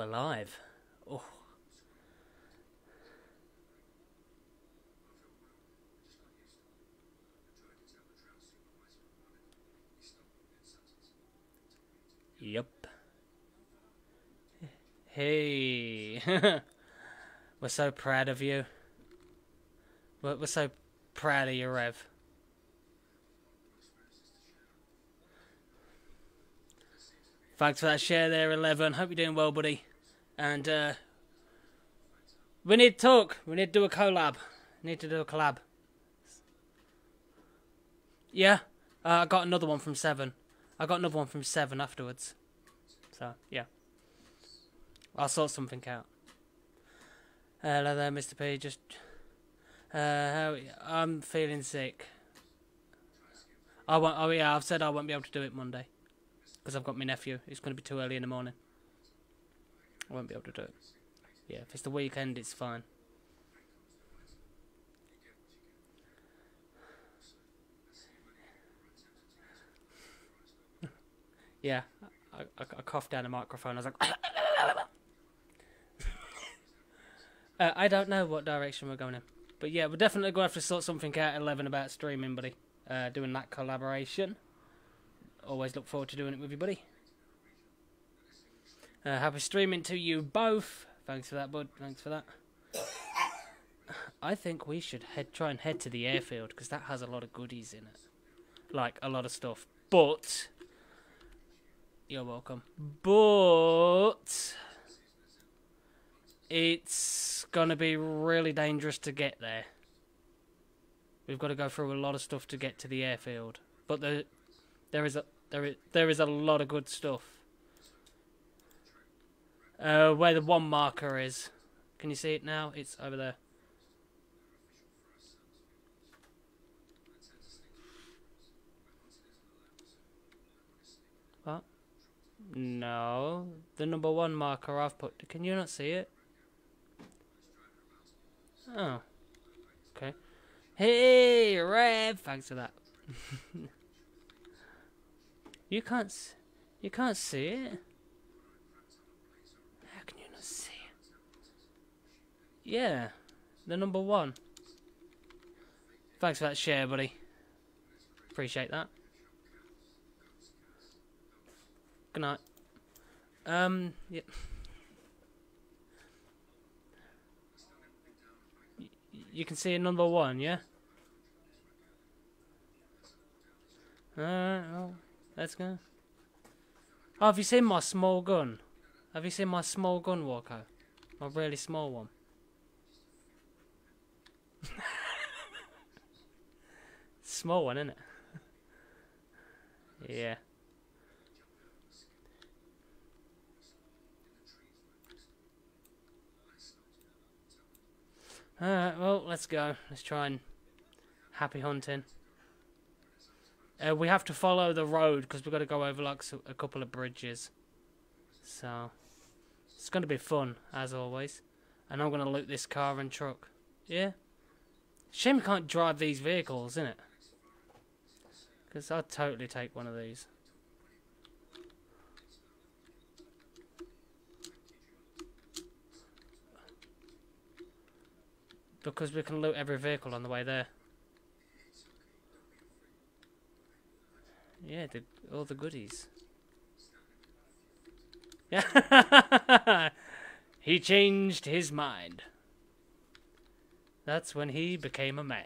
We're live. Oh. Yep. Hey. we're so proud of you. We're, we're so proud of you, Rev. Thanks for that share there, 11. Hope you're doing well, buddy. And uh, we need to talk. We need to do a collab. Need to do a collab. Yeah, uh, I got another one from Seven. I got another one from Seven afterwards. So, yeah. I'll sort something out. Hello there, Mr. P. Just. Uh, I'm feeling sick. I won't. Oh yeah, I've said I won't be able to do it Monday because I've got my nephew. It's going to be too early in the morning. I won't be able to do it. Yeah, if it's the weekend, it's fine. yeah, I, I, I coughed down the microphone. I was like, uh, I don't know what direction we're going in. But yeah, we're definitely going to have to sort something out at 11 about streaming, buddy. Uh, doing that collaboration. Always look forward to doing it with you, buddy. Uh, happy streaming to you both. Thanks for that, bud. Thanks for that. I think we should head try and head to the airfield because that has a lot of goodies in it, like a lot of stuff. But you're welcome. But it's gonna be really dangerous to get there. We've got to go through a lot of stuff to get to the airfield, but the there is a there is there is a lot of good stuff. Uh, where the one marker is, can you see it now? It's over there. What? No, the number one marker I've put. Can you not see it? Oh. Okay. Hey, Rev! Thanks for that. you can't... You can't see it? How can you not see it? Yeah. The number one. Thanks for that share, buddy. Appreciate that. Good night. Um, yeah. you can see a number one, yeah? Alright, well, let's go. Oh, have you seen my small gun? Have you seen my small gun, Worco? My really small one. Small one, isn't it? yeah. Alright, well, let's go. Let's try and happy hunting. Uh, we have to follow the road because we've got to go over like a couple of bridges. So, it's going to be fun, as always. And I'm going to loot this car and truck. Yeah? Shame we can't drive these vehicles, isn't it? Because I'd totally take one of these. Because we can loot every vehicle on the way there. Yeah, the, all the goodies. Yeah. he changed his mind. That's when he became a man.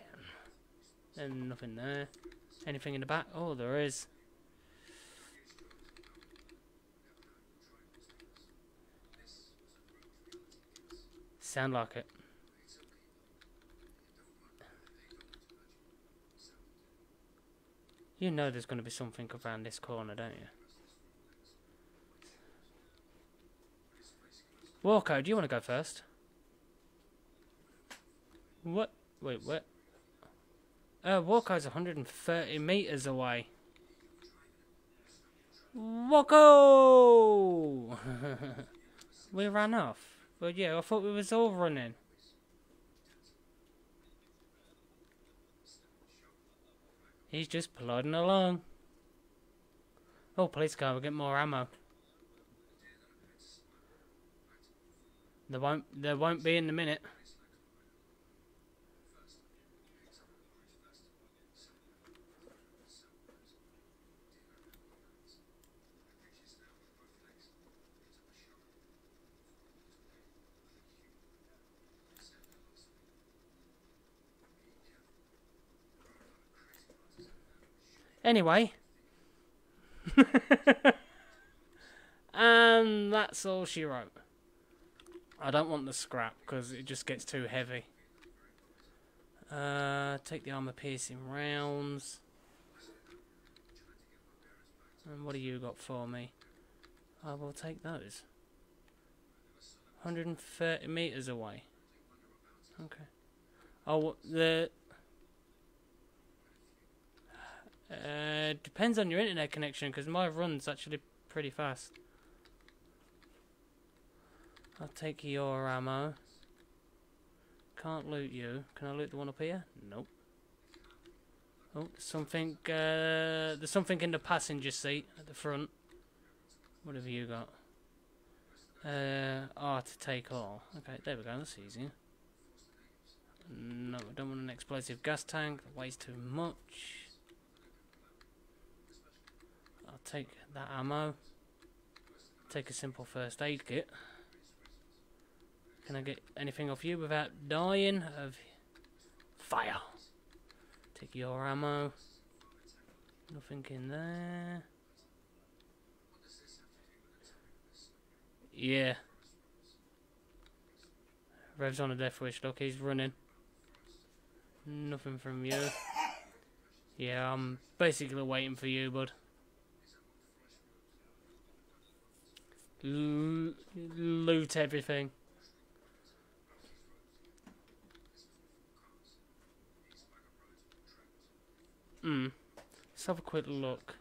And nothing there. Anything in the back? Oh, there is. Sound like it. You know there's going to be something around this corner, don't you? Worco, do you want to go first? What? Wait, what? Uh, Worco's 130 meters away. Worco! we ran off. But yeah, I thought we was all running. He's just plodding along. Oh, police car, we'll get more ammo. There won't there won't be in a minute. Anyway. and that's all she wrote. I don't want the scrap because it just gets too heavy. Uh, take the armor piercing rounds. And what do you got for me? I will take those. 130 meters away. Okay. Oh, the uh, depends on your internet connection because my run's actually pretty fast. I'll take your ammo. Can't loot you. Can I loot the one up here? Nope. Oh, something. Uh, there's something in the passenger seat at the front. What have you got? Uh, R to take all. Okay, there we go. That's easy. No, I don't want an explosive gas tank. That weighs too much. I'll take that ammo. Take a simple first aid kit. Can I get anything off you without dying of fire? Take your ammo. Nothing in there. Yeah. Rev's on a death wish. Look, he's running. Nothing from you. Yeah, I'm basically waiting for you, bud. L loot everything. Hmm. Let's have a quick look.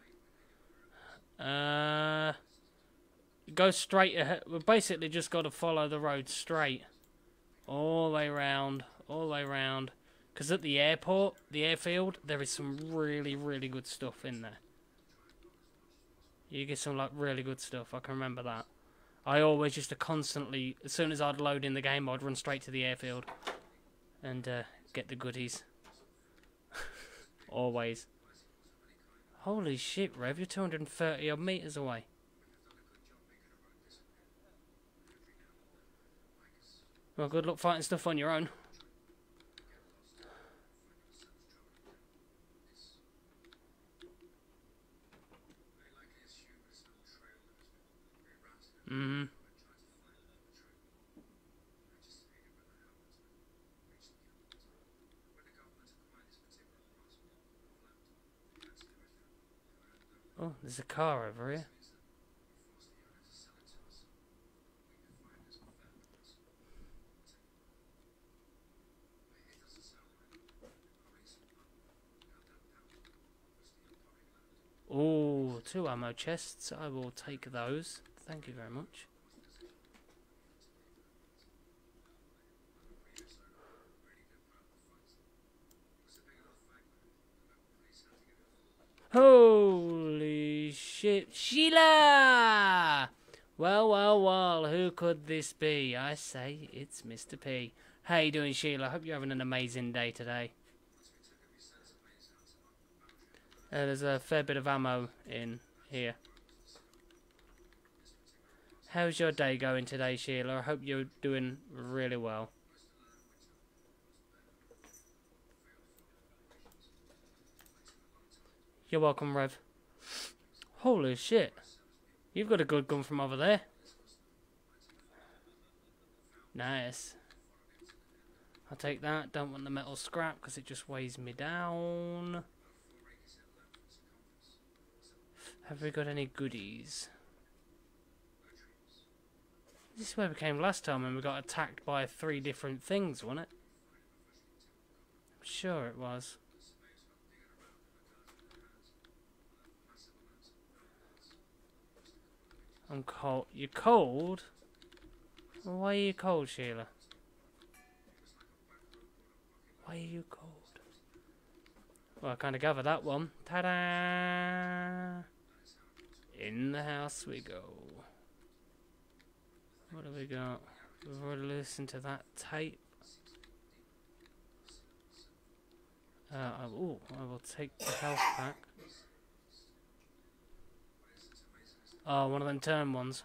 Uh, go straight ahead. We've basically just got to follow the road straight. All the way around. All the way around. Because at the airport, the airfield, there is some really, really good stuff in there. You get some like really good stuff. I can remember that. I always used to constantly, as soon as I'd load in the game, I'd run straight to the airfield and uh, get the goodies. always. Holy shit, Rev, you're 230 odd meters away. Well, good luck fighting stuff on your own. Mm-hmm. Oh, there's a car over here. Oh, two ammo chests. I will take those. Thank you very much. Holy shit. Sheila! Well, well, well, who could this be? I say it's Mr. P. How you doing, Sheila? Hope you're having an amazing day today. Uh, there's a fair bit of ammo in here. How's your day going today, Sheila? I hope you're doing really well. You're welcome, Rev. Holy shit. You've got a good gun from over there. Nice. I'll take that. Don't want the metal scrap because it just weighs me down. Have we got any goodies? This is where we came last time and we got attacked by three different things, wasn't it? I'm sure it was. I'm cold. You're cold? Why are you cold, Sheila? Why are you cold? Well, I kind of gathered that one. Ta-da! In the house we go. What have we got? We've already listened to that tape. Uh, I, I will take the health pack. Oh, one of them turn ones.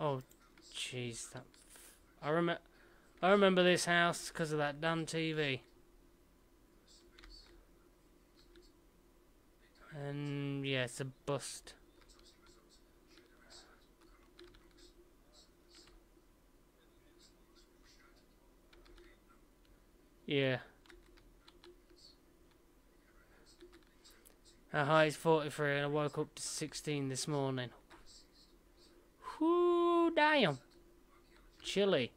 Oh, jeez, that. I remember. I remember this house because of that damn TV. And yeah, it's a bust. Yeah. Our high is 43 and I woke up to 16 this morning. Whoo, damn. Chilly.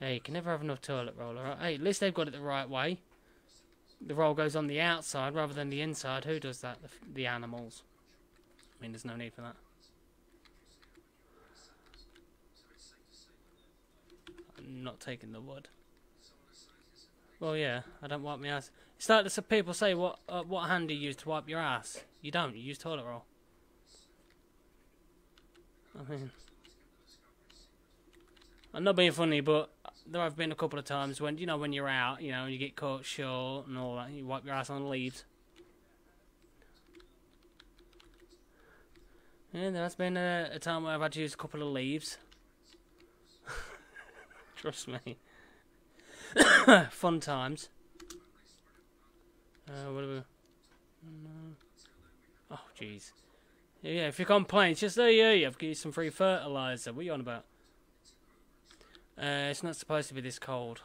Hey, you can never have enough toilet roll, alright? Hey, at least they've got it the right way. The roll goes on the outside rather than the inside. Who does that? The, the animals. I mean, there's no need for that. Not taking the wood. Well, yeah, I don't wipe my ass. It's like some people say, what uh, what hand do you use to wipe your ass? You don't. You use toilet roll. I mean, I'm not being funny, but there have been a couple of times when you know when you're out, you know, you get caught short and all that, you wipe your ass on the leaves. Yeah, there has been a, a time where I've had to use a couple of leaves. Trust me. Fun times. Uh, what are we? Oh, jeez. Yeah, if you complain, it's just, oh yeah, I've got you some free fertilizer. What are you on about? Uh, it's not supposed to be this cold.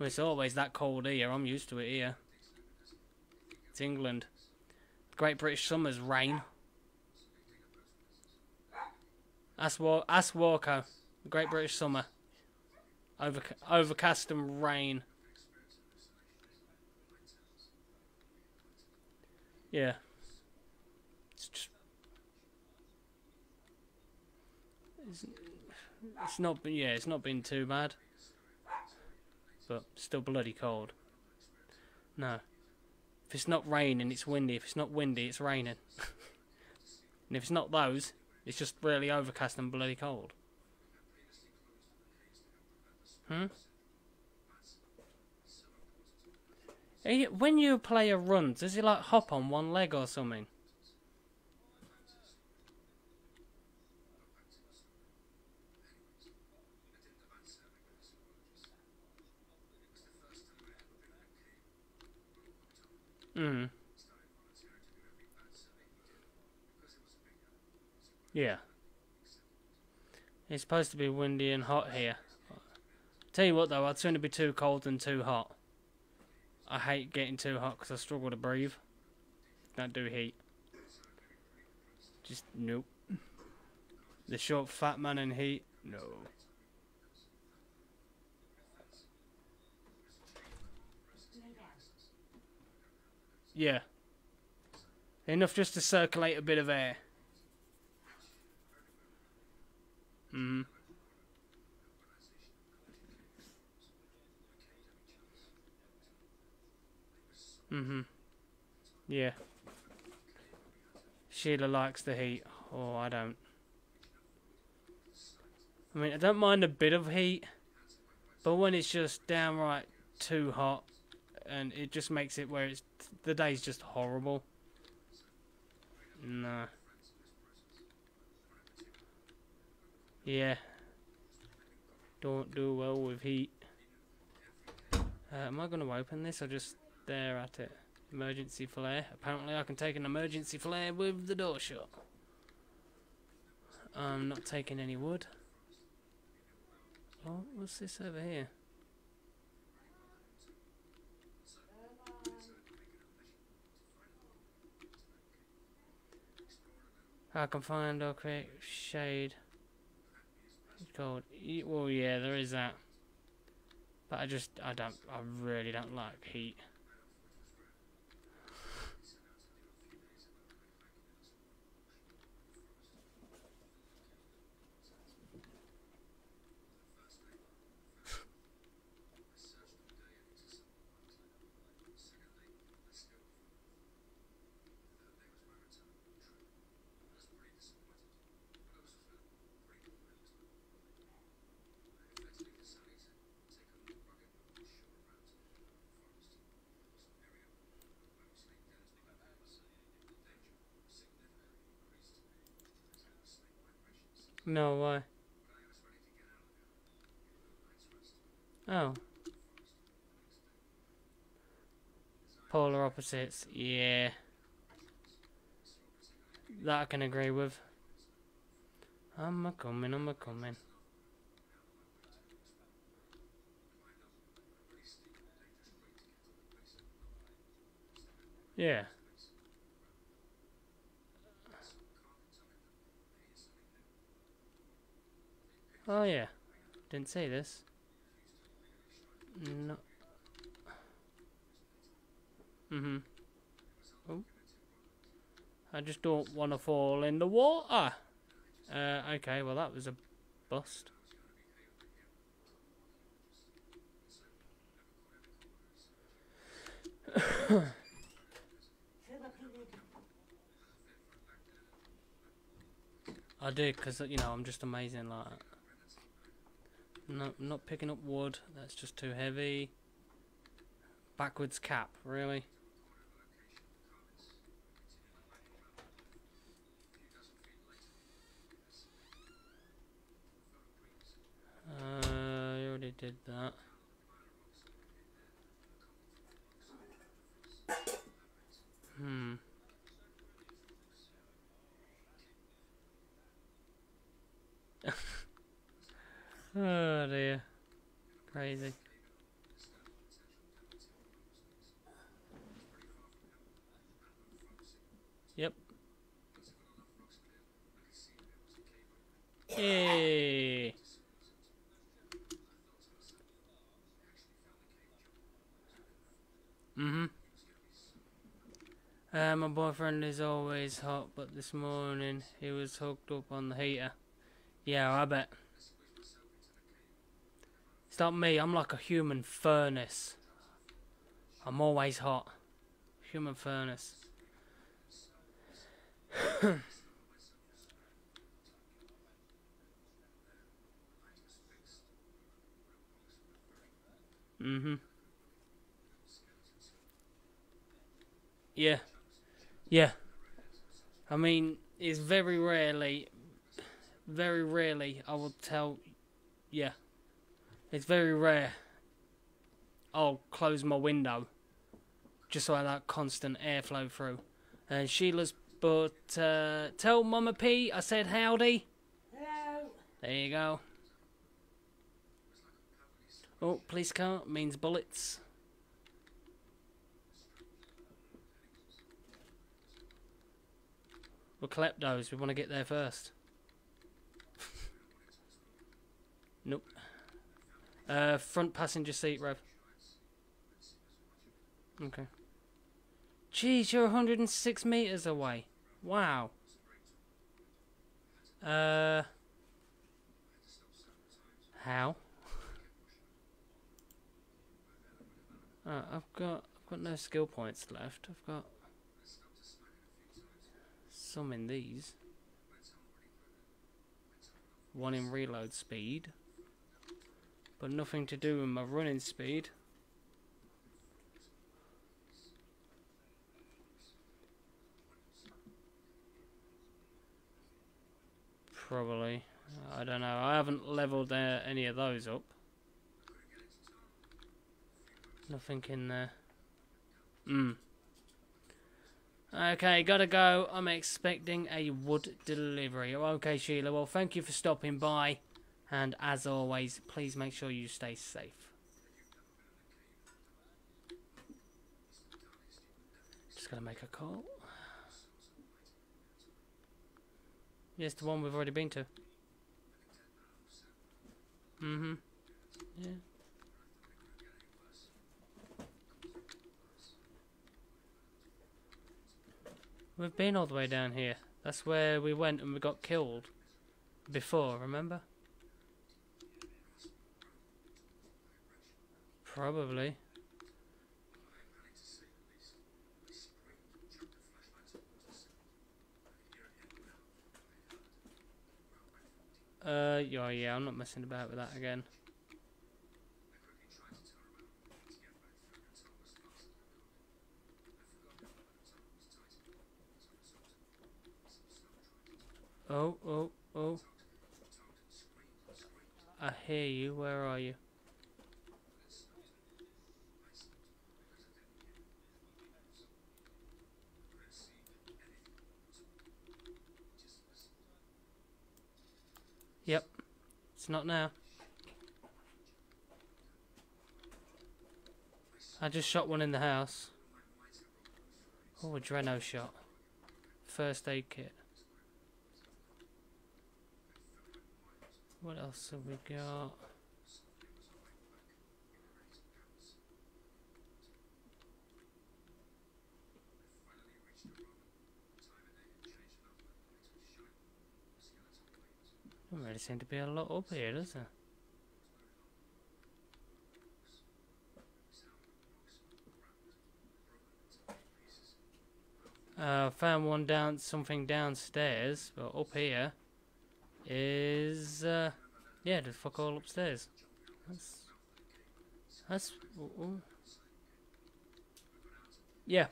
Well, it's always that cold here. I'm used to it here. It's England. Great British summers rain. Ask, Wa ask Walker. Great British summer. Over overcast and rain. Yeah. It's just. It's, it's not been yeah, it's not been too bad. But still bloody cold. No. If it's not raining, it's windy. If it's not windy, it's raining. and if it's not those, it's just really overcast and bloody cold. Hmm? When you play a run, does he like hop on one leg or something? Mm. Yeah. It's supposed to be windy and hot here. Tell you what though, I'd sooner be too cold than too hot. I hate getting too hot because I struggle to breathe. Don't do heat. Just nope. The short fat man in heat, no. Yeah. Enough just to circulate a bit of air. hmm. Hmm Yeah. Sheila likes the heat. Oh, I don't. I mean, I don't mind a bit of heat, but when it's just downright too hot, and it just makes it where it's the day's just horrible. Nah. Yeah. Don't do well with heat. Uh, am I going to open this or just stare at it? Emergency flare. Apparently I can take an emergency flare with the door shut. I'm not taking any wood. Oh, what's this over here? I can find or create shade. It's called. Well, yeah, there is that. But I just, I don't, I really don't like heat. No, why? Oh. Polar opposites, yeah. That I can agree with. I'm a coming, I'm a coming. Yeah. Oh yeah. Didn't say this. No. Mhm. Oh. I just don't want to fall in the water. Uh, okay, well that was a bust. I did, because, you know, I'm just amazing like that. No, not picking up wood. That's just too heavy. Backwards cap, really? Uh, I already did that. Hmm. oh dear. Crazy. Yep. Hey. Mhm. Uh, my boyfriend is always hot, but this morning he was hooked up on the heater. Yeah, I bet. It's not me, I'm like a human furnace. I'm always hot. Human furnace. mhm. Yeah. Yeah. I mean, it's very rarely, very rarely I will tell, yeah. It's very rare I'll close my window just so I have that constant airflow through. And Sheila's, but uh, tell Mama P I said howdy. Hello. There you go. Oh, police car means bullets. We're those. We want to get there first. nope. Uh, front passenger seat, Rev. Okay. Jeez, you're 106 meters away. Wow. Uh. How? Uh, I've got I've got no skill points left. I've got some in these. One in reload speed. But nothing to do with my running speed. Probably. I don't know. I haven't leveled uh, any of those up. Nothing in there. Hmm. Okay, gotta go. I'm expecting a wood delivery. Okay, Sheila. Well, thank you for stopping by. And as always, please make sure you stay safe. Just gonna make a call. Yes, the one we've already been to. Mm-hmm. Yeah. We've been all the way down here. That's where we went and we got killed. Before, remember? Probably. Uh, yeah, yeah, I'm not messing about with that again. Oh, oh, oh. I hear you. Where are you? Yep. It's not now. I just shot one in the house. Oh, a Dreno shot. First aid kit. What else have we got? Doesn't really seem to be a lot up here, does there? Uh, found one down, something downstairs, but up here is, uh, yeah, the fuck all upstairs. That's, that's, ooh, ooh. yeah.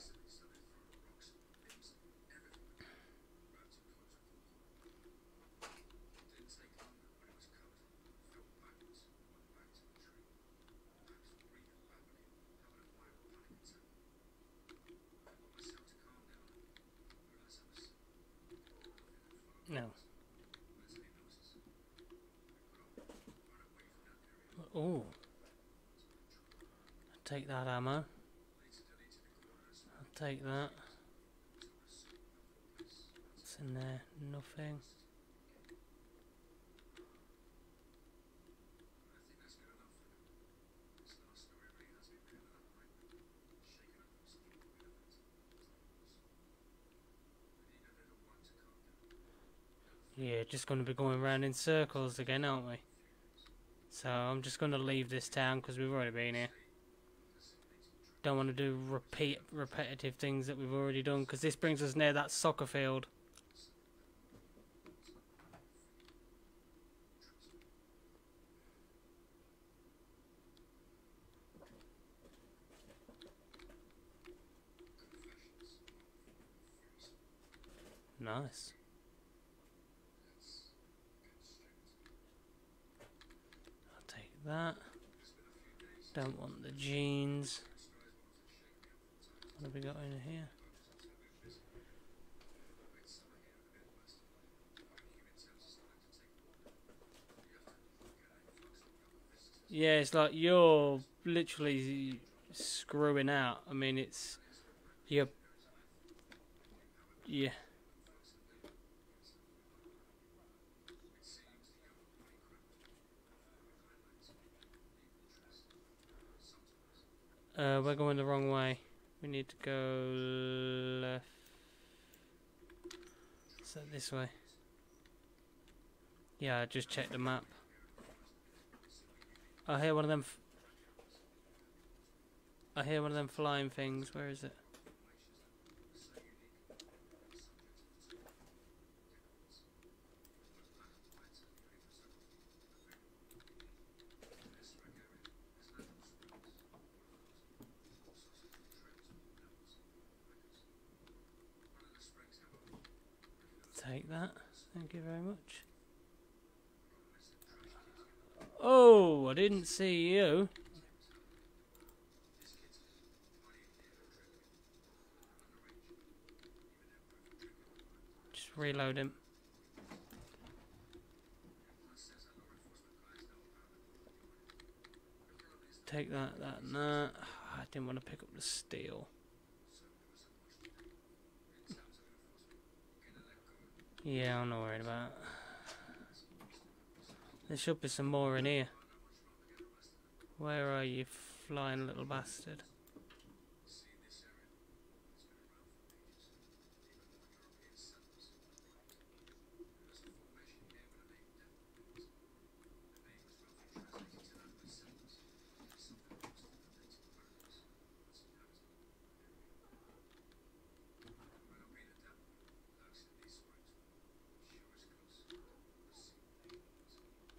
No. Oh. That ammo. I'll take that. What's in there? Nothing. Yeah, just going to be going around in circles again, aren't we? So I'm just going to leave this town because we've already been here. Don't want to do repeat repetitive things that we've already done because this brings us near that soccer field. Nice. I'll take that. Don't want the jeans. What have we got in here? Yeah, it's like you're literally screwing out. I mean, it's you're yeah. Uh, we're going the wrong way. We need to go left. So this way. Yeah, I just checked the map. I hear one of them. I hear one of them flying things. Where is it? Take that. Thank you very much. Oh, I didn't see you. Just reload him. Take that, that, and that. I didn't want to pick up the steel. Yeah, I'm not worried about it. There should be some more in here. Where are you, flying little bastard?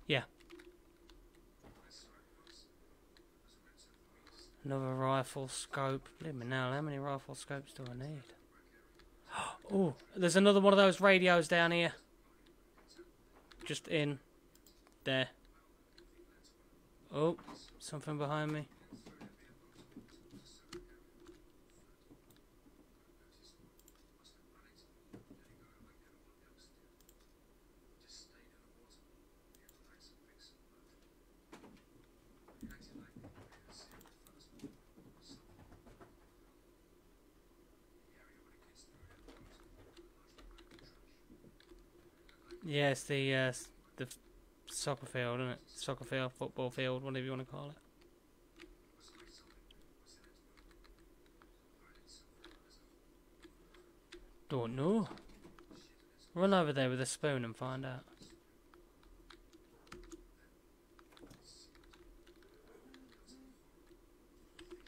Yeah. Another rifle scope. Believe me now, how many rifle scopes do I need? Oh, there's another one of those radios down here. Just in there. Oh, something behind me. Yes, the uh, the soccer field, isn't it? Soccer field, football field, whatever you want to call it. Don't know. Run over there with a spoon and find out.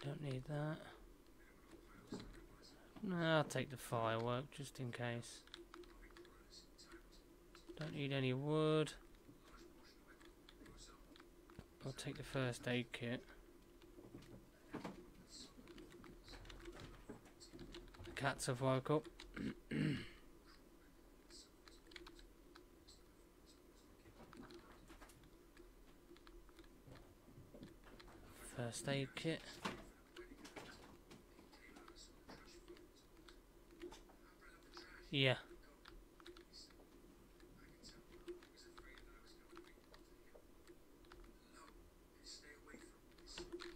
Don't need that. No, I'll take the firework just in case. Don't need any wood. I'll take the first aid kit. The cats have woke up. First aid kit. Yeah.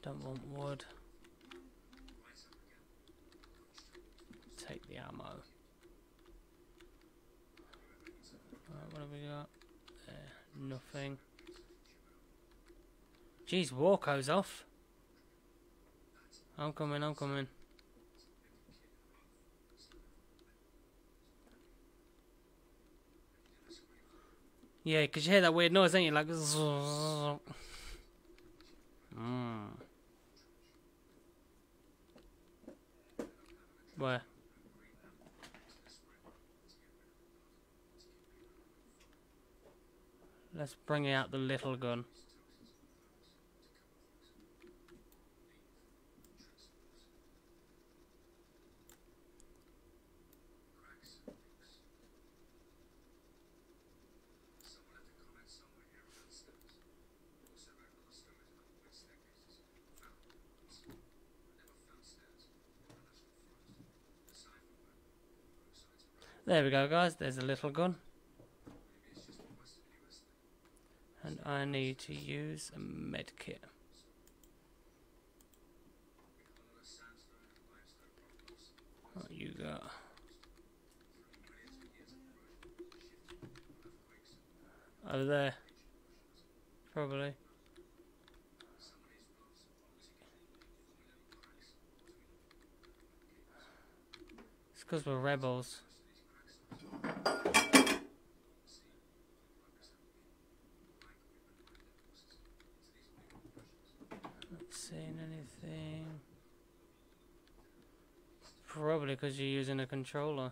Don't want wood. Take the ammo. Right, what have we got? There, nothing. Jeez, Worco's off. I'm coming, I'm coming. Yeah, 'cause you hear that weird noise, don't you? Like. Where? Let's bring out the little gun. There we go, guys. There's a little gun. And I need to use a med kit. What you got? Over there. Probably. It's because we're rebels. Probably because you're using a controller.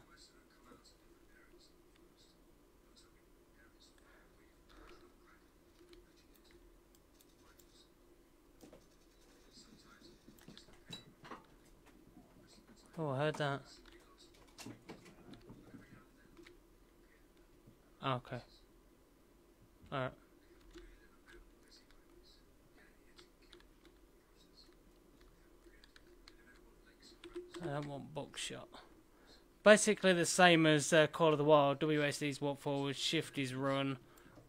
Oh, I heard that. Oh, okay. Alright. I don't want buckshot. Basically the same as uh, Call of the Wild. WSD is walk forward, shift is run,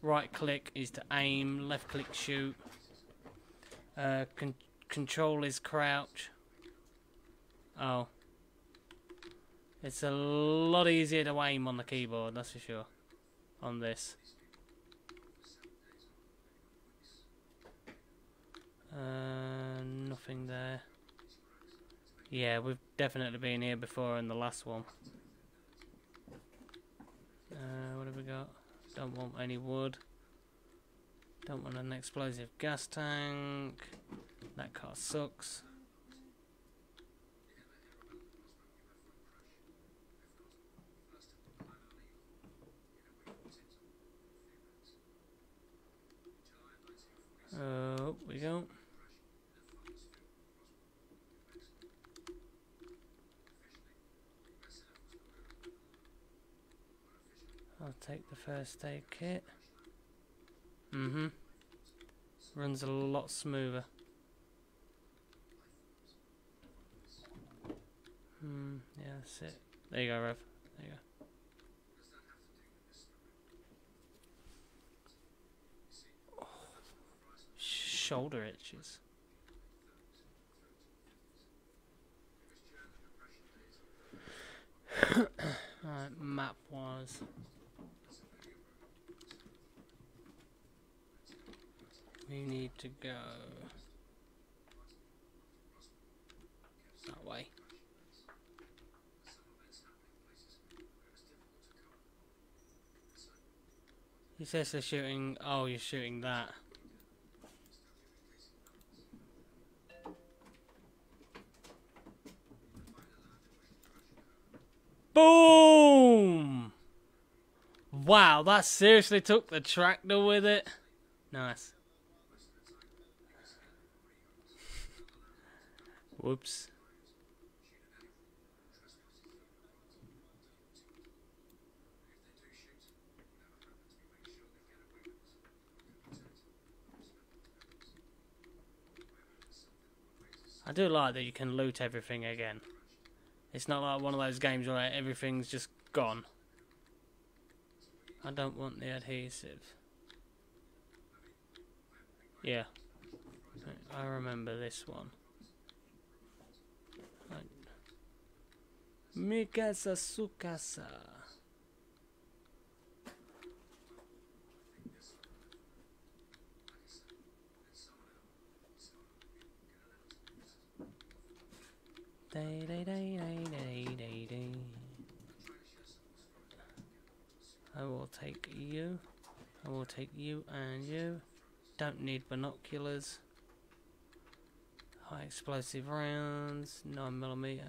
right click is to aim, left click shoot. Uh, con- control is crouch. Oh. It's a lot easier to aim on the keyboard, that's for sure. On this. Uh, nothing there. Yeah, we've definitely been here before in the last one. Uh, what have we got? Don't want any wood. Don't want an explosive gas tank. That car sucks. Uh, we go. I'll take the first aid kit. Mm-hmm. Runs a lot smoother. Hmm, yeah, that's it. There you go, Rev. There you go. Oh, shoulder itches. Alright, map wise. We need to go that way. He says they're shooting. Oh, you're shooting that. Boom! Wow, that seriously took the tractor with it. Nice. Whoops. I do like that you can loot everything again. It's not like one of those games where everything's just gone. I don't want the adhesive. Yeah. I remember this one. Mikasa Sukasa. Day, day, day, day, day, day. I will take you. I will take you and you. Don't need binoculars. High explosive rounds, 9mm.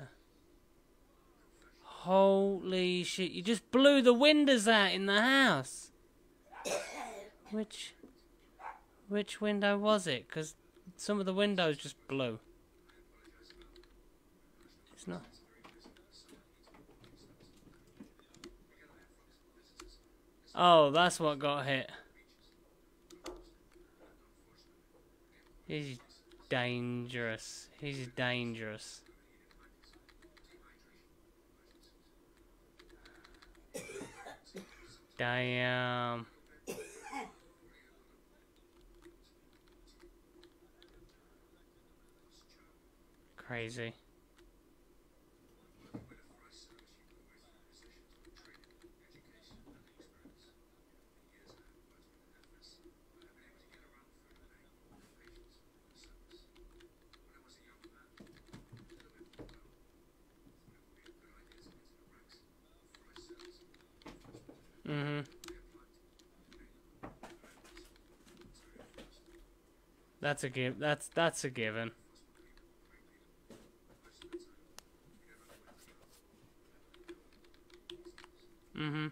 Holy shit, you just blew the windows out in the house. Which which window was it? Because some of the windows just blew. It's not. Oh, that's what got hit. He's dangerous. He's dangerous. Damn. Crazy. Mm-hmm. That's a give. That's that's a given. Mm-hmm.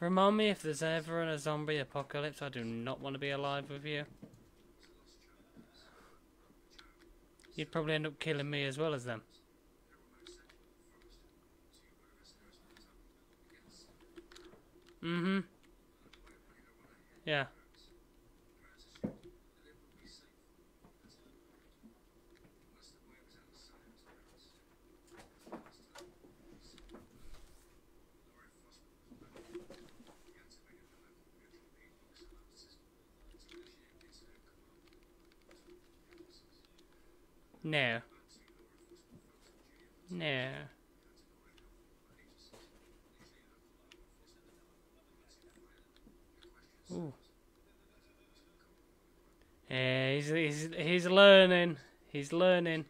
Remind me if there's ever a zombie apocalypse, I do not want to be alive with you. You'd probably end up killing me as well as them. Mm-hmm. Yeah. No. No. Ooh. Yeah, he's he's he's learning. He's learning.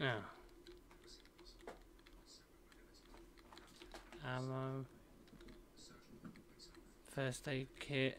Oh. Ammo. First aid kit.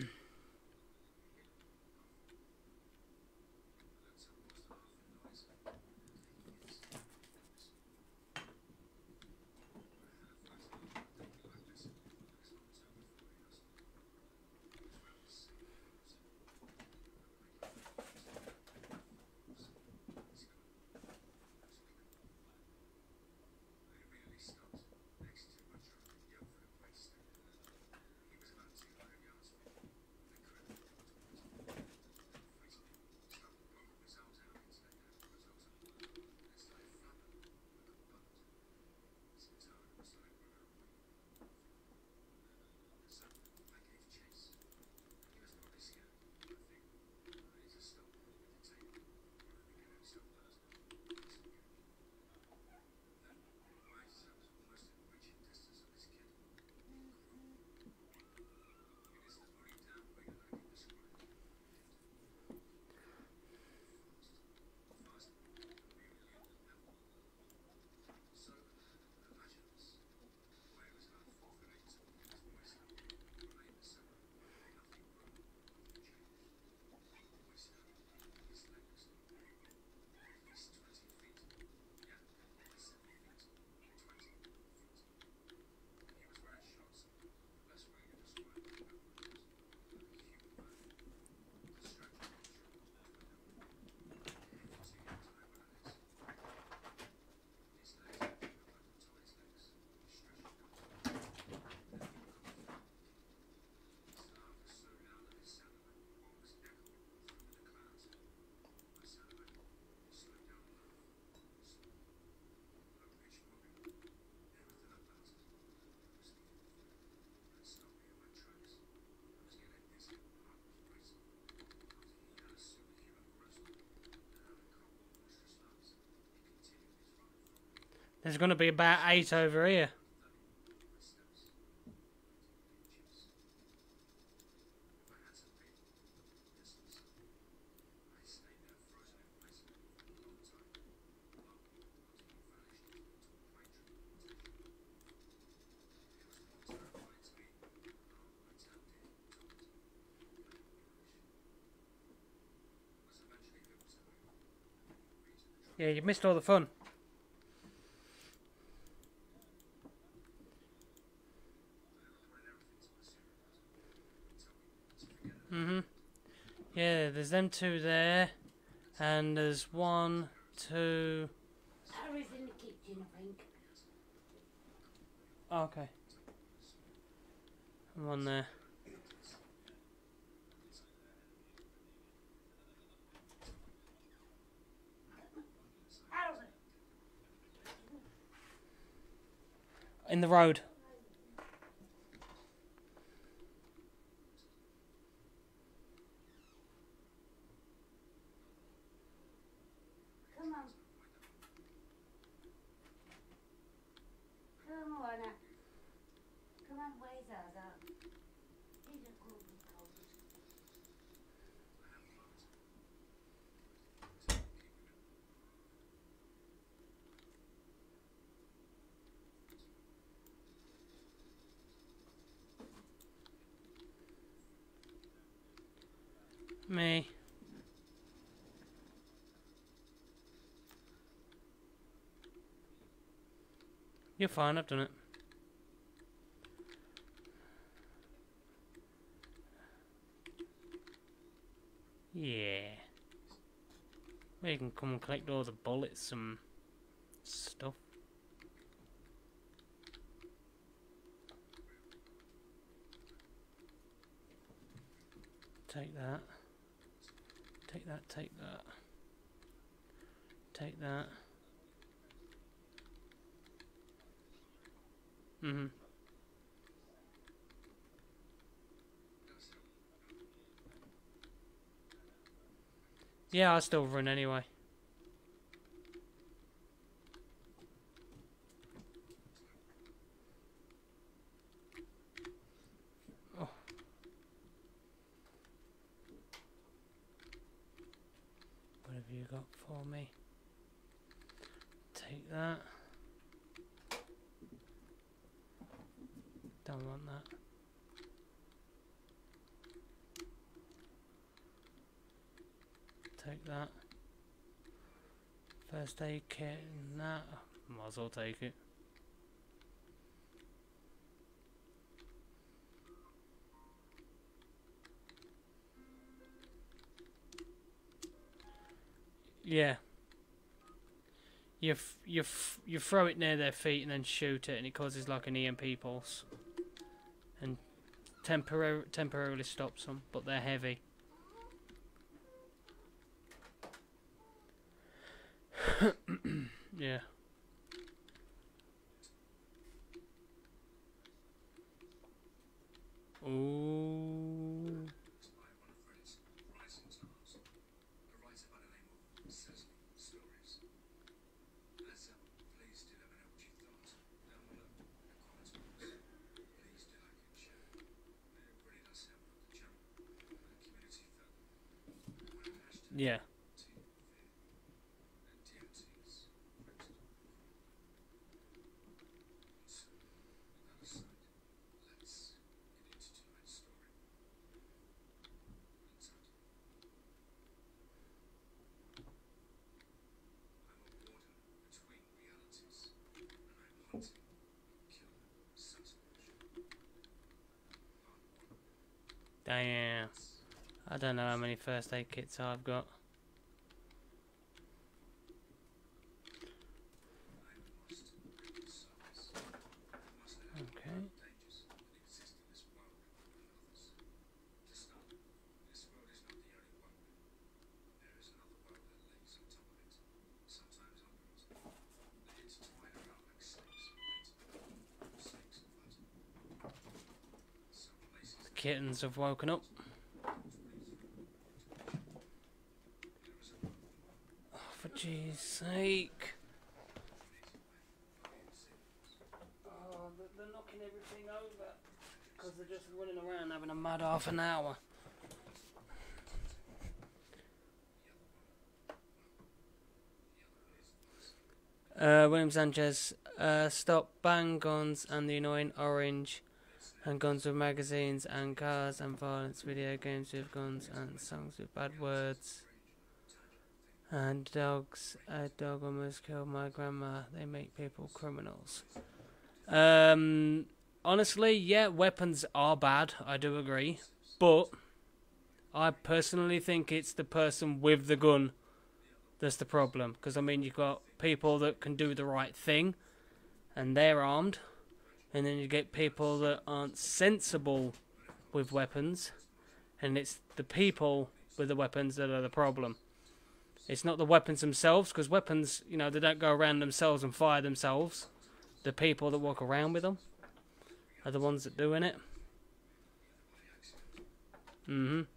There's going to be about eight over here. Yeah, you missed all the fun. Mm-hmm. Yeah, there's them two there. And there's one, two... Harry's in the kitchen, I think. Oh, okay. One there. In the road. Come on. Come on. uh, Come on, where's Zaza? He's a cool cold. Me. You're fine, I've done it. Yeah. We can come and collect all the bullets and stuff. Take that. Take that, take that. Take that. Mm-hmm. Yeah, I'll still run anyway. Oh. What have you got for me? Take that. Don't want that. Take that. Aid kit and that. Might as well take it. Yeah. You you you throw it near their feet and then shoot it, and it causes like an EMP pulse, and temporarily temporarily stops them, but they're heavy. Yeah. Damn. I don't know how many first aid kits I've got. kittens have woken up. Oh, for Jesus' sake. Oh, they're knocking everything over because they're just running around having a mad half an hour. Uh, William Sanchez, uh, stop bang guns and the annoying orange and guns with magazines and cars and violence, video games with guns and songs with bad words. And dogs, a dog almost killed my grandma. They make people criminals. Um, honestly, yeah, weapons are bad. I do agree, but I personally think it's the person with the gun that's the problem. Because I mean, you've got people that can do the right thing, and they're armed, and then you get people that aren't sensible with weapons, and it's the people with the weapons that are the problem. It's not the weapons themselves, because weapons, you know, they don't go around themselves and fire themselves. The people that walk around with them are the ones that doing it. Mhm.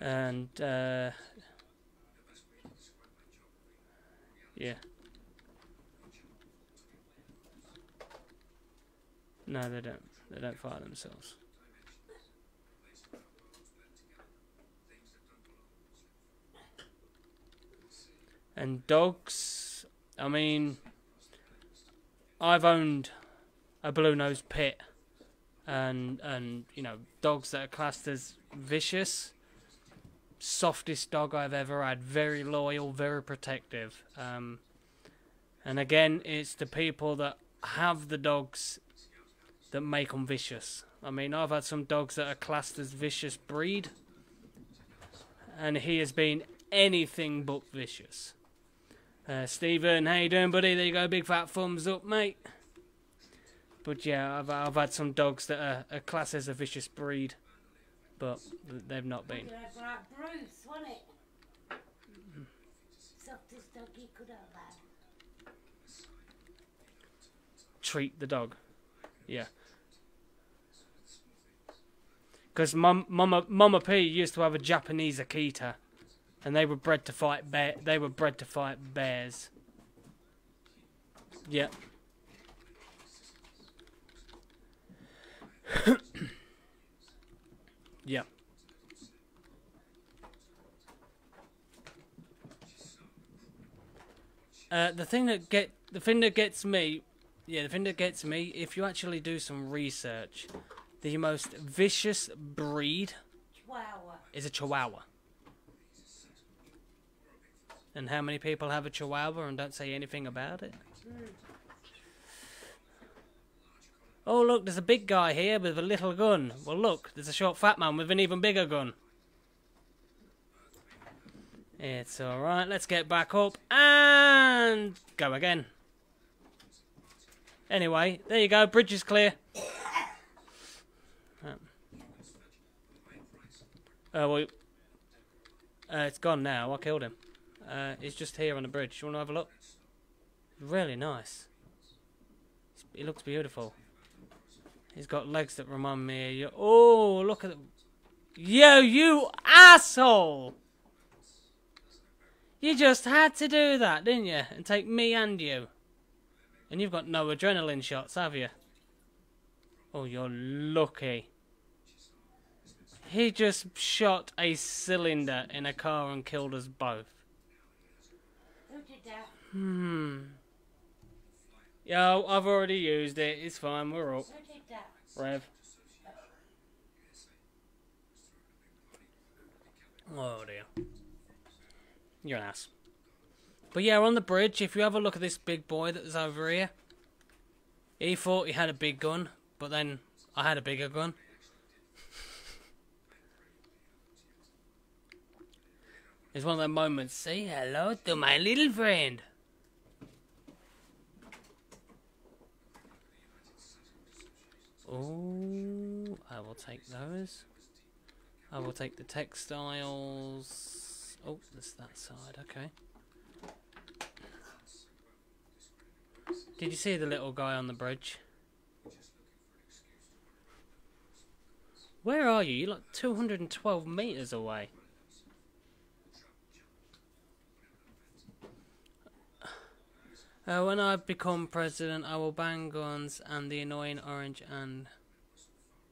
And uh, yeah. No, they don't. They don't fire themselves. And dogs, I mean, I've owned a blue nosed pit, and and you know dogs that are classed as vicious. Softest dog I've ever had. Very loyal, very protective. Um, and again, it's the people that have the dogs that make them vicious. I mean, I've had some dogs that are classed as vicious breed, and he has been anything but vicious. Uh, Stephen, how you doing, buddy? There you go, big fat thumbs up, mate. But yeah, I've I've had some dogs that are, are classed as a vicious breed, but they've not been. Bruce, wasn't it? Softest dog you could have treat the dog. Yeah. Because Mum, Mama, Mama P used to have a Japanese Akita, and they were bred to fight bear. They were bred to fight bears. Yeah. Yeah. Uh, the thing that get the thing that gets me yeah, the thing that gets me, if you actually do some research, the most vicious breed Chihuahua. is a Chihuahua. And how many people have a Chihuahua and don't say anything about it? Oh, look, there's a big guy here with a little gun. Well, look, there's a short fat man with an even bigger gun. It's alright, let's get back up and go again. Anyway, there you go, bridge is clear. Uh, well, uh, it's gone now. I killed him. Uh, he's just here on the bridge. You want to have a look? Really nice. He looks beautiful. He's got legs that remind me of you. Oh, look at the... Yo, you asshole! You just had to do that, didn't you? And take me and you. And you've got no adrenaline shots, have you? Oh, you're lucky. He just shot a cylinder in a car and killed us both. Who did that? Hmm. Yo, I've already used it. It's fine. We're up. Rev. Oh dear. You're an ass. But yeah, on the bridge, if you have a look at this big boy that's over here, he thought he had a big gun, but then I had a bigger gun. It's one of them moments. Say hello to my little friend. Oh, I will take those. I will take the textiles. Oh, that's that side. Okay. Did you see the little guy on the bridge? Where are you? You're like 212 meters away. Uh, when I become president, I will ban guns and the annoying orange and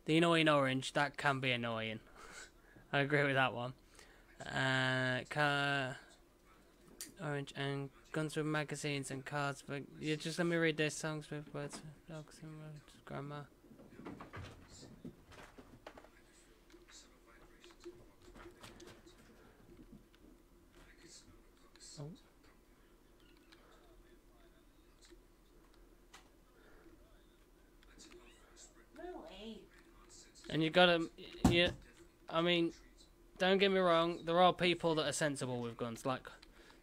the annoying orange. That can be annoying. I agree with that one. Uh, car, orange and guns with magazines and cards. But yeah, just let me read their songs with words, dogs and words, grammar. And you gotta, yeah. I mean, don't get me wrong. There are people that are sensible with guns, like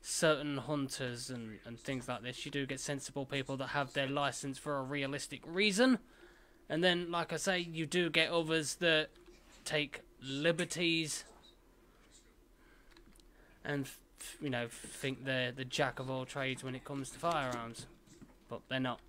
certain hunters and and things like this. You do get sensible people that have their license for a realistic reason, and then, like I say, you do get others that take liberties and you know think they're the jack of all trades when it comes to firearms, but they're not.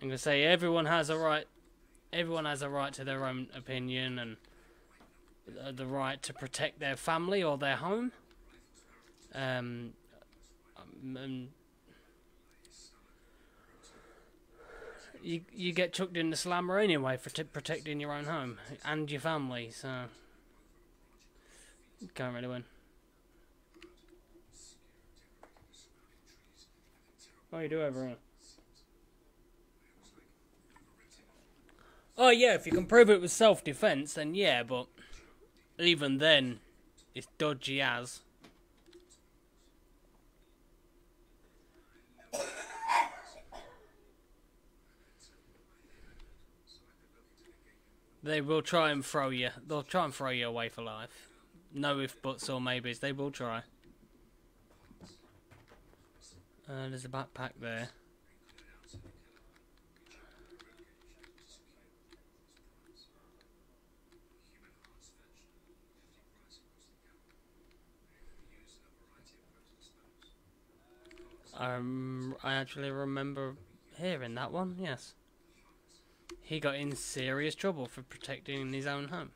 I'm gonna say everyone has a right. Everyone has a right to their own opinion and the right to protect their family or their home. Um, um, you you get chucked in the slammer anyway for protecting your own home and your family, so can't really win. Oh, you do everyone. Oh yeah, if you can prove it was self-defense, then yeah, but even then, it's dodgy as. They will try and throw you. They'll try and throw you away for life. No if buts or maybes. They will try. Uh, there's a backpack there. Um, I actually remember hearing that one. Yes, he got in serious trouble for protecting his own home.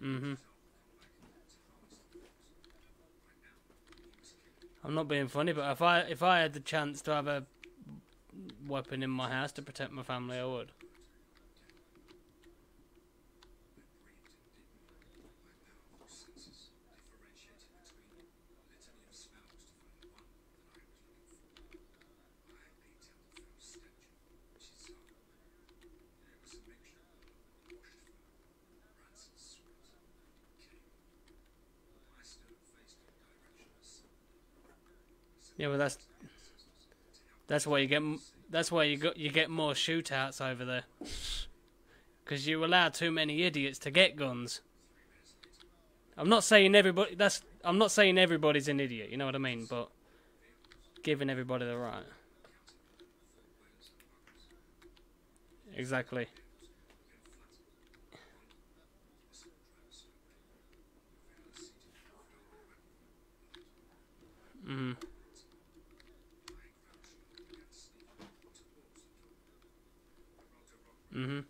Mhm. I'm not being funny, but if I if I had the chance to have a weapon in my house to protect my family, I would. Yeah, well, that's that's why you get that's why you got you get more shootouts over there, because you allow too many idiots to get guns. I'm not saying everybody. That's I'm not saying everybody's an idiot. You know what I mean? But giving everybody the right. Exactly. Mm. Mhm.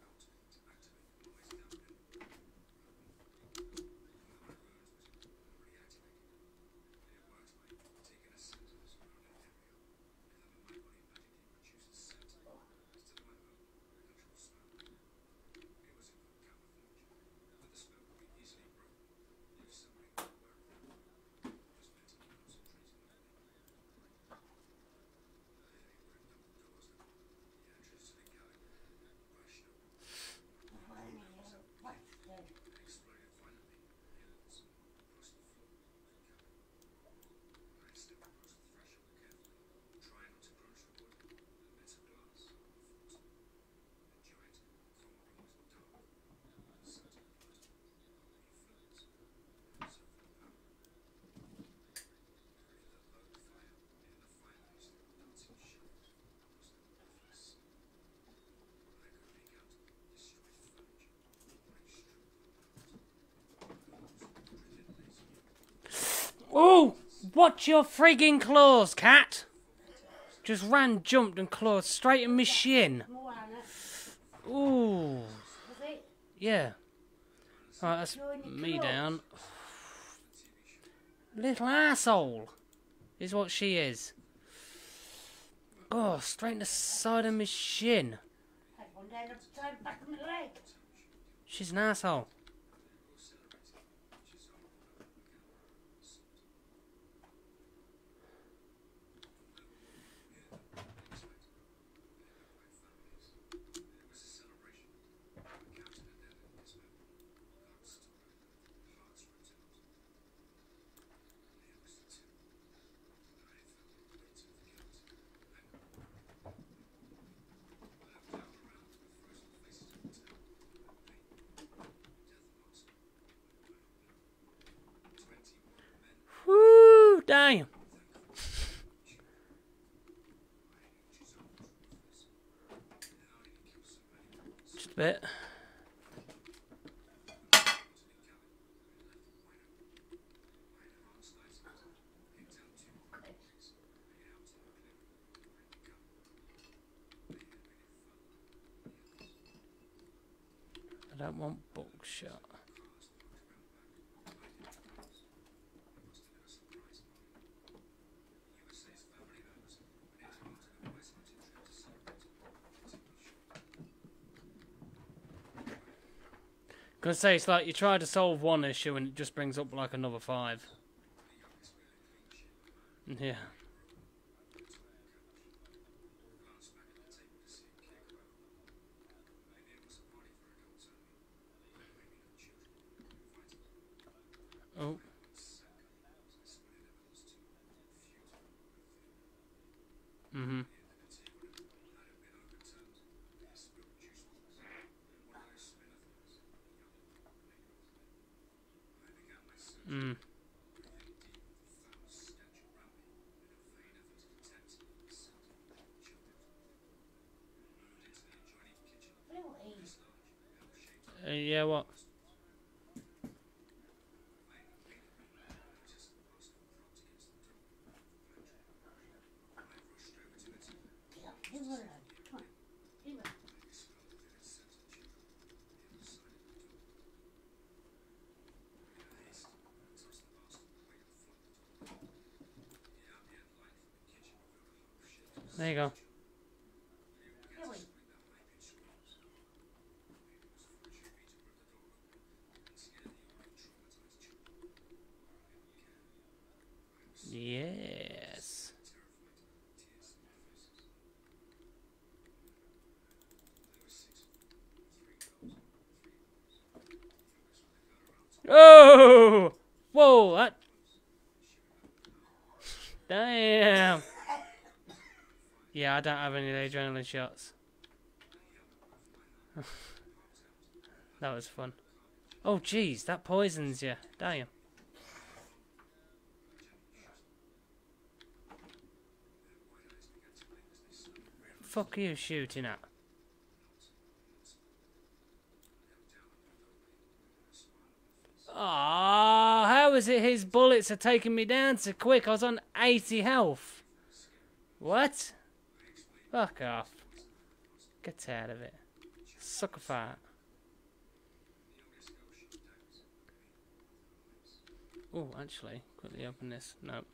Oh, watch your frigging claws, cat! Just ran, jumped, and clawed straight in my shin. More on it. Ooh, yeah. Alright, that's me down. Little asshole is what she is. Oh, straight in the side of my shin. Had one down the side back of my leg. She's an asshole. Whoo, damn. Just a bit. I don't want buckshot. Gonna say it's like you try to solve one issue and it just brings up like another five. Yeah. Oh. Mhm. Mm. Flutie. Uh, yeah, what? Yeah, leave her alone. Come on. Leave her. There you go. Joey. Yes. Oh! Whoa! That. Damn. Yeah, I don't have any adrenaline shots. that was fun. Oh, jeez, that poisons you. Damn. Fuck you shooting at? Ah, how is it his bullets are taking me down so quick? I was on 80 health. What? Fuck off. Get out of it. Sucker fart. Oh, actually, quickly open this. Nope.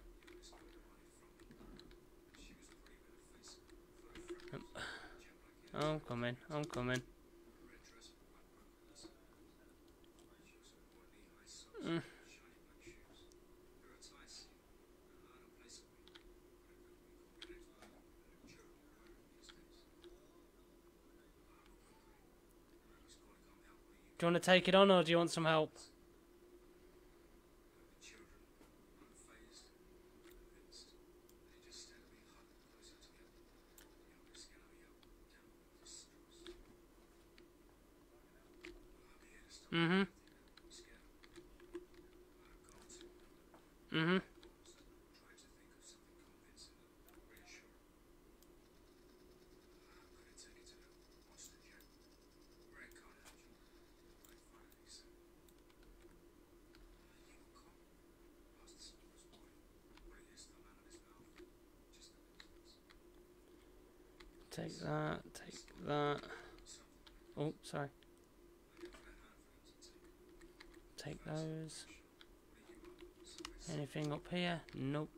Um, I'm coming. I'm coming. Mm. Do you want to take it on or do you want some help? Mm-hmm. Mm-hmm. Take that, take that. Oh, sorry. Take those. Anything up here? Nope.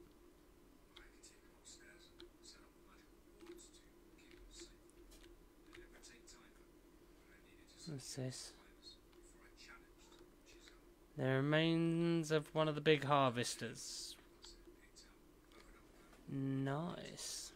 What's this? The remains of one of the big harvesters. Nice.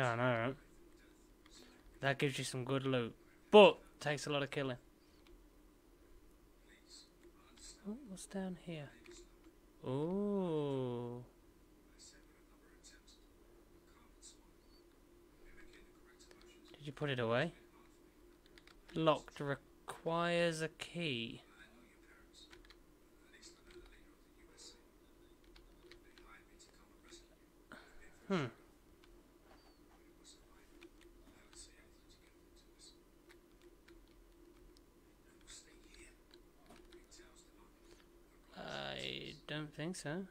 Yeah, I know? That gives you some good loot. But, takes a lot of killing. Oh, what's down here? Oh. Did you put it away? Locked requires a key. Hmm. I don't think so.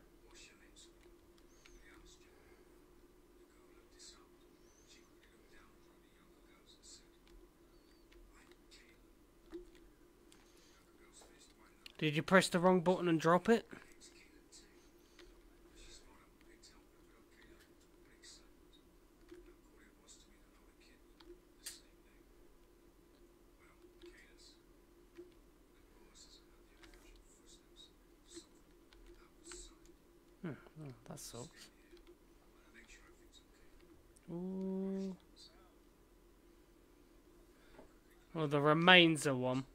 Did you press the wrong button and drop it? Hmm, oh, that sucks. Ooh. Well, the remains of one.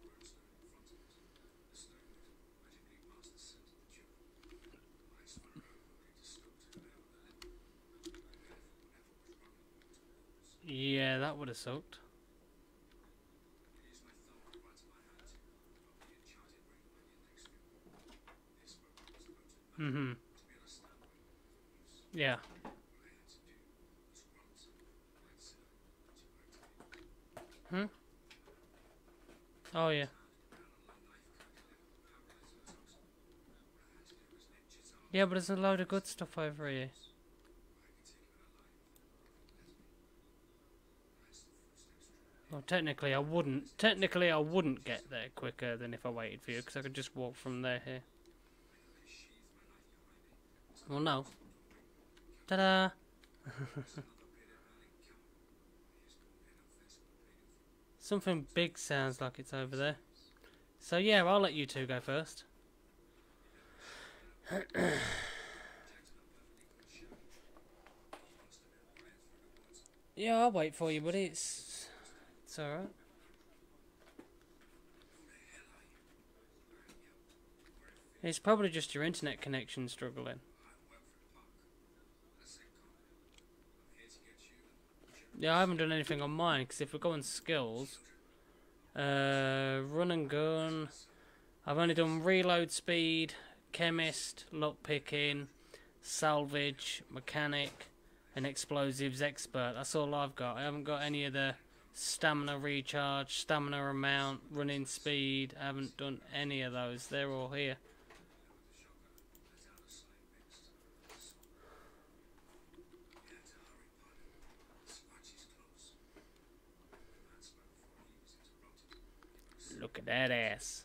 Yeah, that would have sucked. Mm-hmm. Yeah. Hmm? Oh, yeah. Yeah, but there's a load of good stuff over here. Well, technically I wouldn't. Technically I wouldn't get there quicker than if I waited for you, because I could just walk from there here. Well, no. Ta-da! Something big sounds like it's over there. So yeah, I'll let you two go first. yeah, I'll wait for you, buddy. It's it's alright. It's probably just your internet connection struggling. Yeah, I haven't done anything on mine because if we go on skills, uh, run and gun, I've only done reload speed, chemist, lock picking, salvage, mechanic, and explosives expert. That's all I've got. I haven't got any of the stamina recharge, stamina amount, running speed. I haven't done any of those. They're all here. Look at that ass.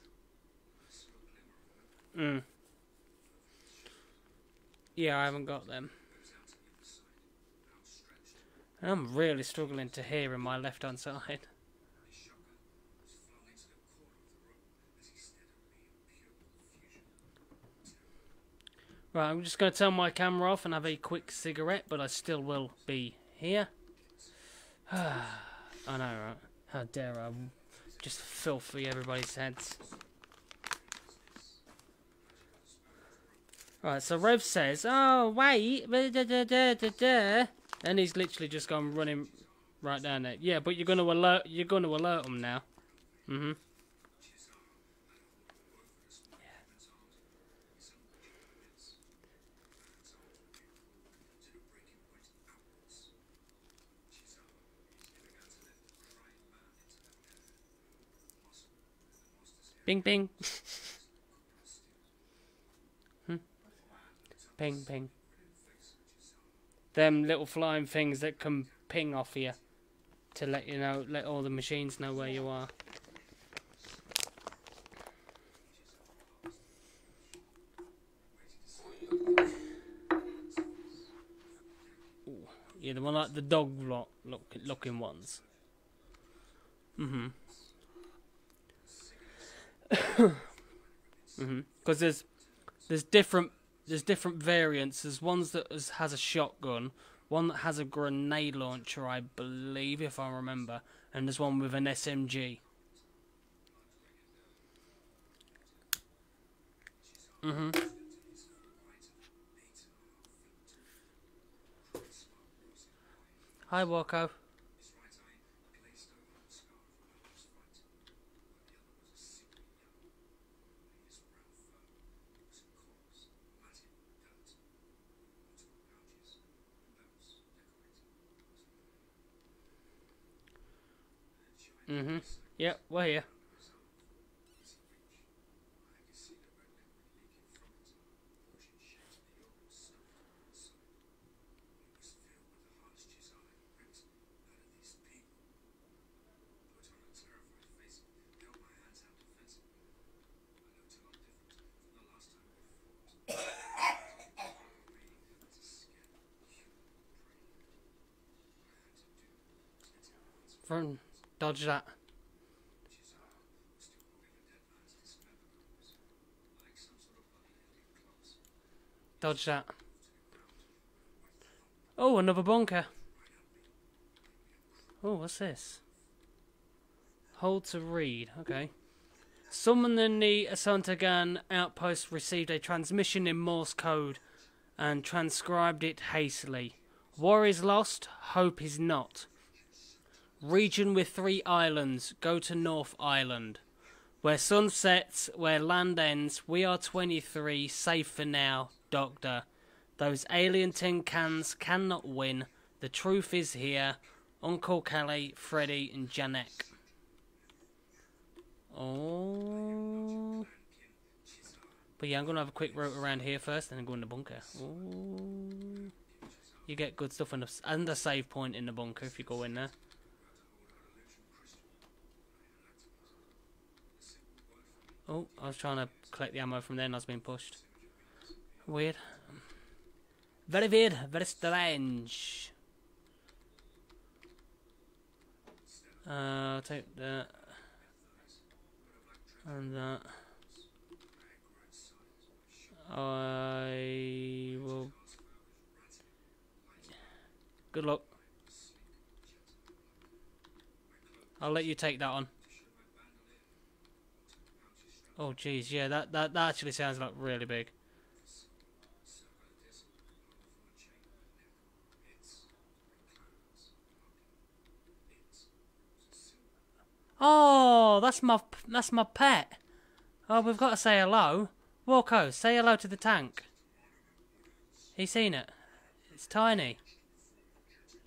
Mm. Yeah, I haven't got them. I'm really struggling to hear in my left hand side. Right, I'm just going to turn my camera off and have a quick cigarette, but I still will be here. I know, right? How dare I just filthy everybody's heads. Right, so Rev says, "Oh wait," da, da, da, da, da. and he's literally just gone running right down there. Yeah, but you're gonna alert. You're gonna alert him now. Mhm. Bing bing. hmm? Ping ping. Them little flying things that can ping off you to let you know, let all the machines know where you are. Ooh, yeah, the one like the dog look, look looking ones. Mhm. Mhm. Because there's there's different there's different variants. There's ones that has, has a shotgun, one that has a grenade launcher, I believe, if I remember, and there's one with an SMG. Mhm. Hi, Worco. Mhm. Yep, we're here. From dodge that. Dodge that. Oh, another bunker. Oh, what's this? Hold to read. Okay. Someone in the Asantagan outpost received a transmission in Morse code and transcribed it hastily. War is lost, hope is not. Region with three islands. Go to North Island. Where sun sets, where land ends. We are 23, safe for now, Doctor. Those alien tin cans cannot win. The truth is here. Uncle Kelly, Freddy, and Janek. Oh. But yeah, I'm gonna have a quick route around here first, and then go in the bunker. Ooh. You get good stuff and a save point in the bunker if you go in there. Oh, I was trying to collect the ammo from there and I was being pushed. Weird. Very weird, very strange. Uh, I'll take that. And that. I will. Good luck. I'll let you take that on. Oh jeez, yeah, that, that that actually sounds like really big. Oh, that's my that's my pet. Oh, we've got to say hello. Worco, say hello to the tank. He's seen it. It's tiny.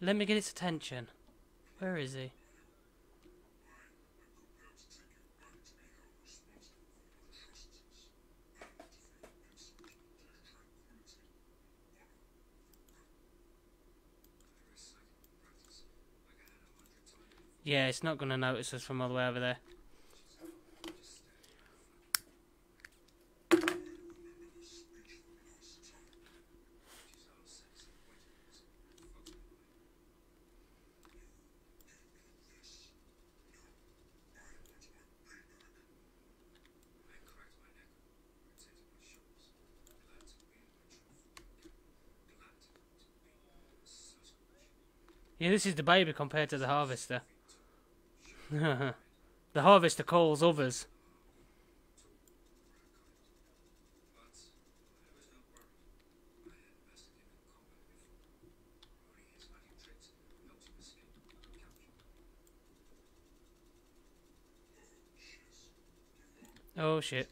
Let me get its attention. Where is he? Yeah, it's not going to notice us from all the way over there. Yeah, this is the baby compared to the harvester. The harvester calls others. Oh shit.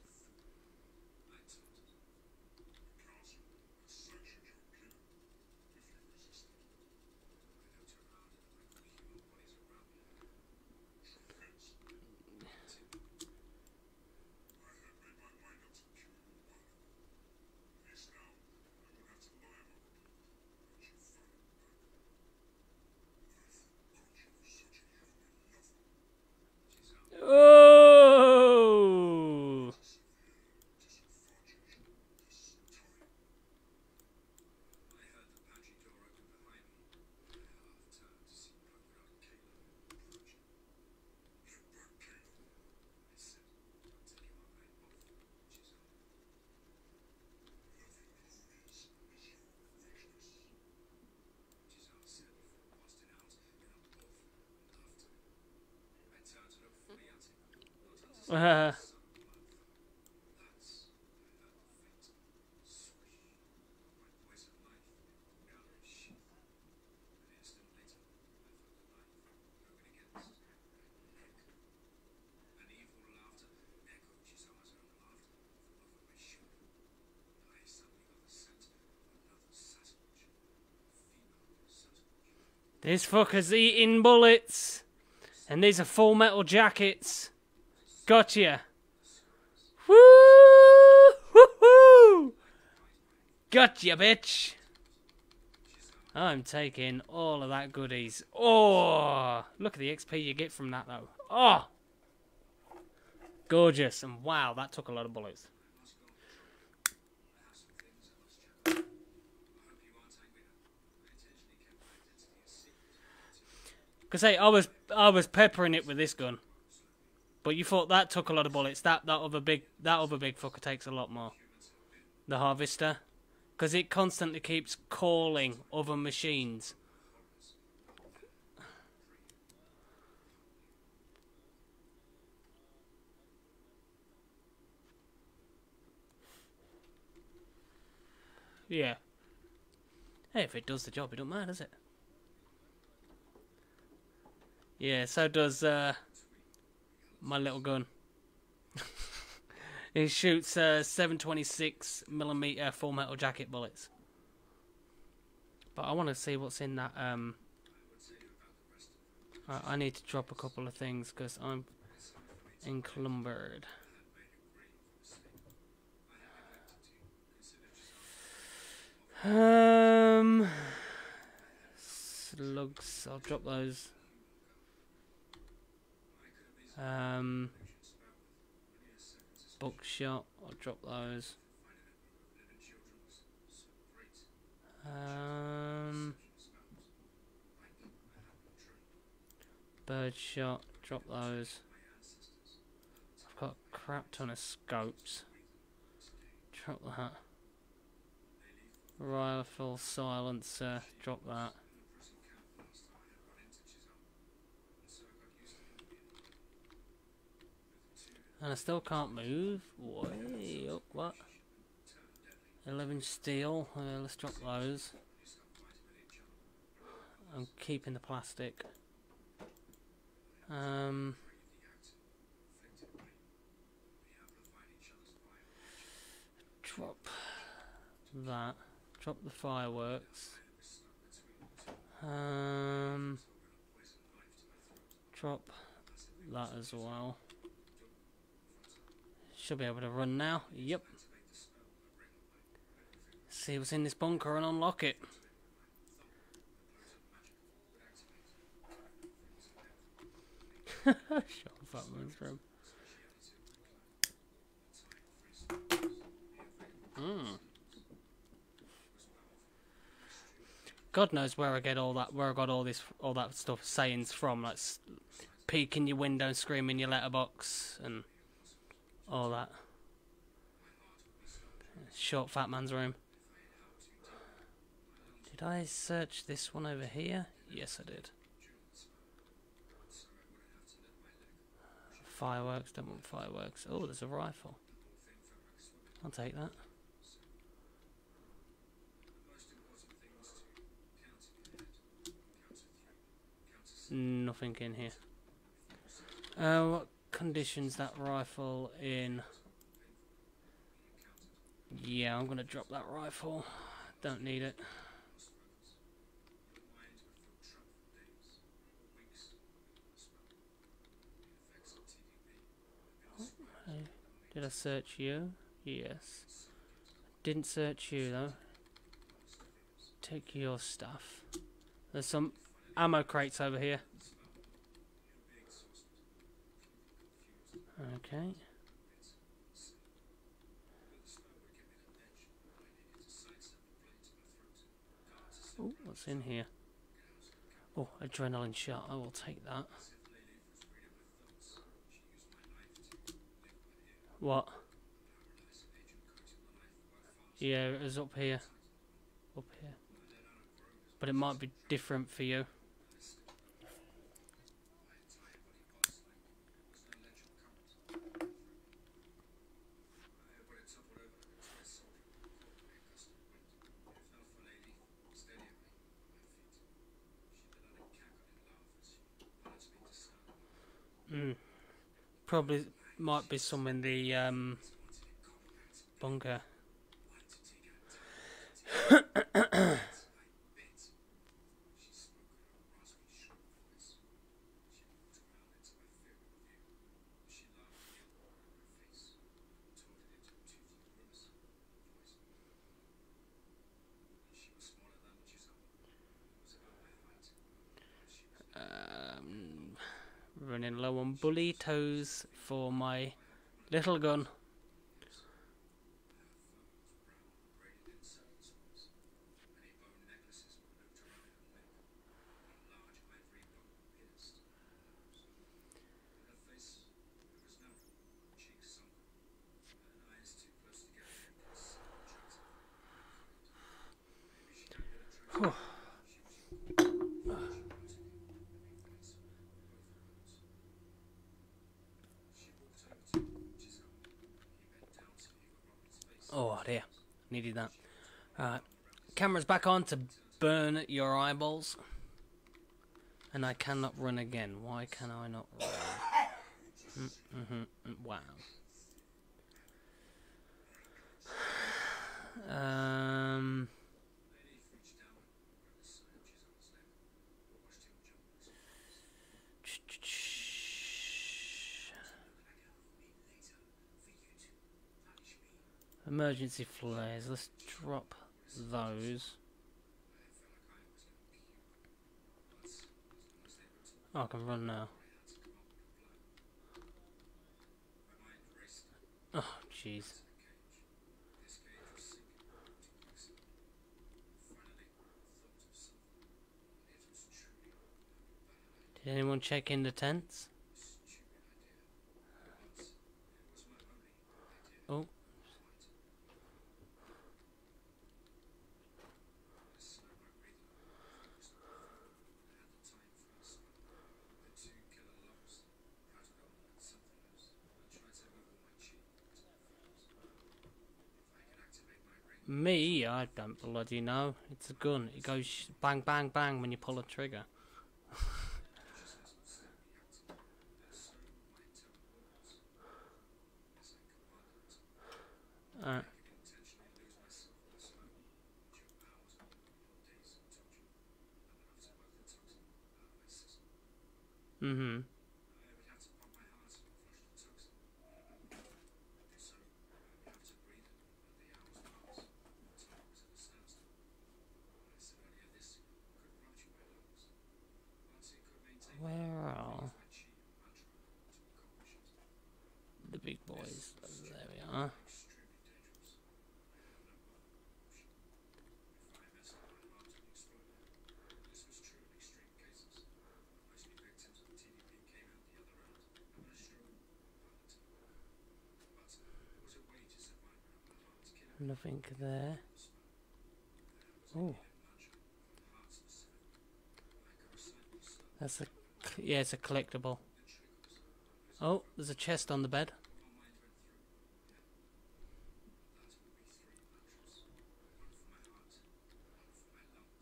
Uh, this fucker's eating bullets. And these are full metal jackets. Gotcha. Woo! Woo-hoo! Gotcha, bitch. I'm taking all of that goodies. Oh, look at the XP you get from that, though. Oh, gorgeous. And wow, that took a lot of bullets. Cause hey, I was I was peppering it with this gun, but you thought that took a lot of bullets. That that other big that other big fucker takes a lot more. The harvester, because it constantly keeps calling other machines. Yeah. Hey, if it does the job, it don't matter, does it? Yeah, so does uh, my little gun. it shoots uh, 726 millimeter full metal jacket bullets. But I want to see what's in that. Um, I, I need to drop a couple of things because I'm encumbered. Um, slugs. I'll drop those. Um, buckshot. I'll drop those. Um, birdshot. Drop those. I've got a crap ton of scopes. Drop that. Rifle silencer. Drop that. And I still can't move. What? 11 steel. Uh, let's drop those. I'm keeping the plastic. Um. Drop that. Drop the fireworks. Um. Drop that as well. Should be able to run now. Yep. See what's in this bunker and unlock it. Shut up. Hmm. God knows where I get all that, where I got all this, all that stuff sayings from. Like peeking your window and screaming your letterbox and all that. Short fat man's room. Did I search this one over here? Yes, I did. Fireworks, don't want fireworks. Oh, there's a rifle. I'll take that. Nothing in here. Uh, what conditions that rifle in? Yeah, I'm gonna drop that rifle. Don't need it. Oh, did I search you? Yes. Didn't search you though. Take your stuff. There's some ammo crates over here. Okay. Oh, what's in here? Oh, adrenaline shot. I will take that. What? Yeah, it was up here. Up here. But it might be different for you. Mm. Probably might be some in the um, bunker. Um, running low on bully toes for my little gun. Whew. Oh dear, needed that. Alright, camera's back on to burn your eyeballs. And I cannot run again. Why can I not run? Mm, mhm, mm, wow. Um. Emergency flares. Let's drop those. Oh, I can run now. Oh, jeez. Did anyone check in the tents? Oh. Me, I don't bloody know. It's a gun. It goes bang, bang, bang when you pull a trigger. Alright. Mm-hmm. Where the big boys? There we are. Nothing there. Oh. That's a yeah, it's a collectible. Oh, there's a chest on the bed.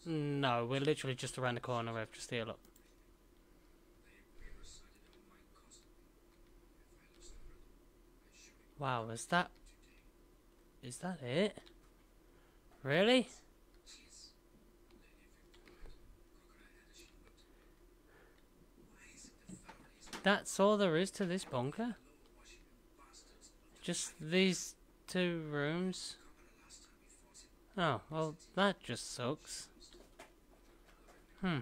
No, we're literally just around the corner. Rev. Just here, look. Wow, is that? Is that it? Really? That's all there is to this bunker? Just these two rooms? Oh, well, that just sucks. Hmm.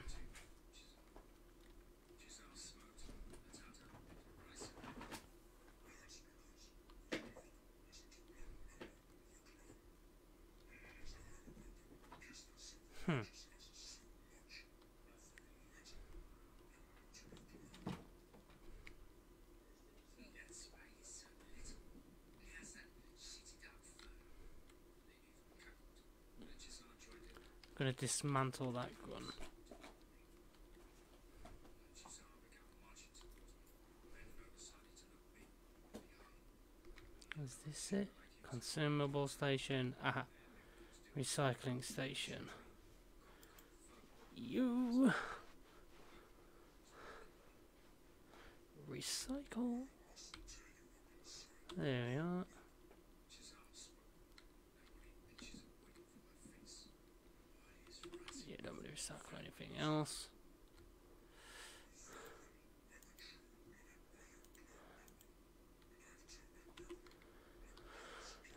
Hmm. Gonna dismantle that gun. Is this it? Consumable station. Aha. Recycling station. You. recycle. There we are. Don't really anything else.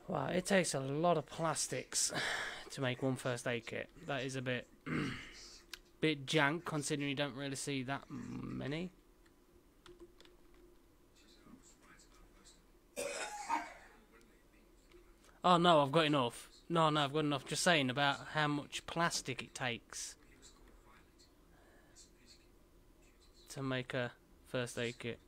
Wow, it takes a lot of plastics to make one first aid kit. That is a bit, bit jank considering you don't really see that many. Oh no, I've got enough. No, no, I've got enough. Just saying about how much plastic it takes to make a first aid kit.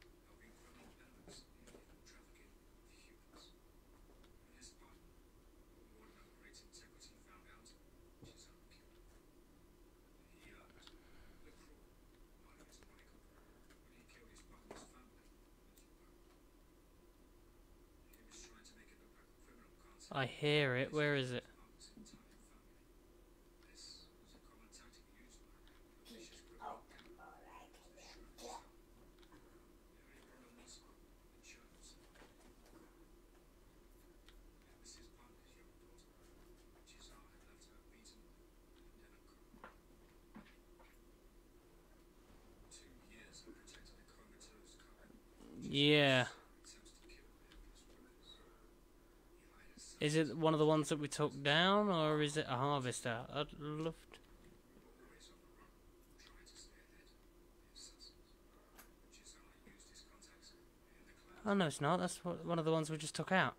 I hear it. Where is it? Yeah. Is it one of the ones that we took down, or is it a harvester? I'd love. To... Oh no, it's not. That's one of the ones we just took out.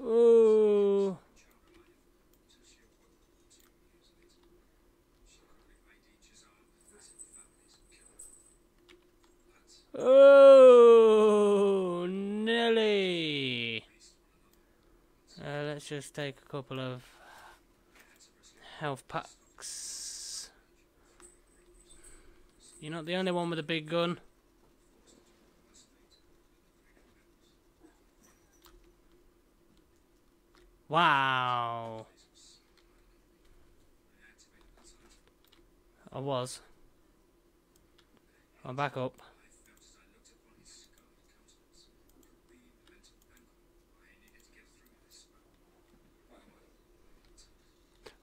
Oh. Oh, Nelly. Uh, let's just take a couple of health packs. You're not the only one with a big gun. Wow. I was. I'm back up.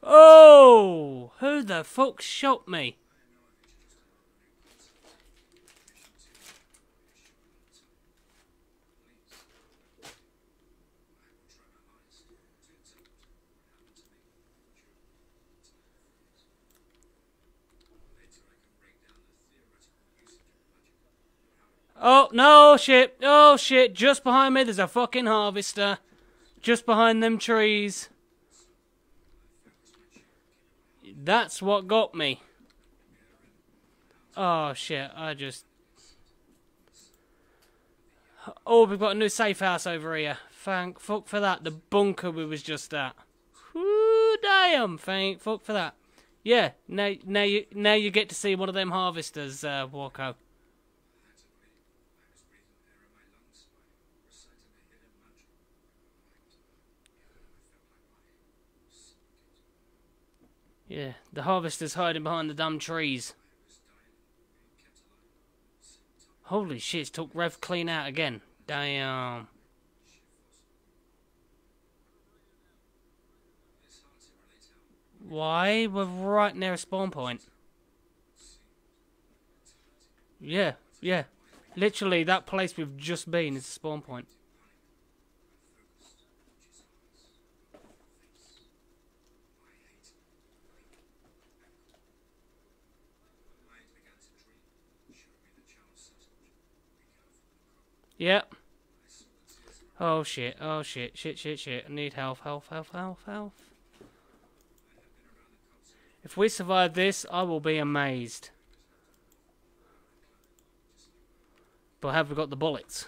Oh! Who the fuck shot me? Oh, no, shit. Oh, shit. Just behind me, there's a fucking harvester. Just behind them trees. That's what got me. Oh, shit. I just... Oh, we've got a new safe house over here. Thank fuck for that. The bunker we was just at. Whoo, damn. Thank fuck for that. Yeah, now, now you now you get to see one of them harvesters uh, walk Yeah, the harvester's hiding behind the dumb trees. Holy shit, it's took Rev clean out again. Damn. Why? We're right near a spawn point. Yeah, yeah. Literally, that place we've just been is a spawn point. Yep. Oh shit, oh shit, shit, shit, shit. I need health, health, health, health, health. If we survive this, I will be amazed. But have we got the bullets?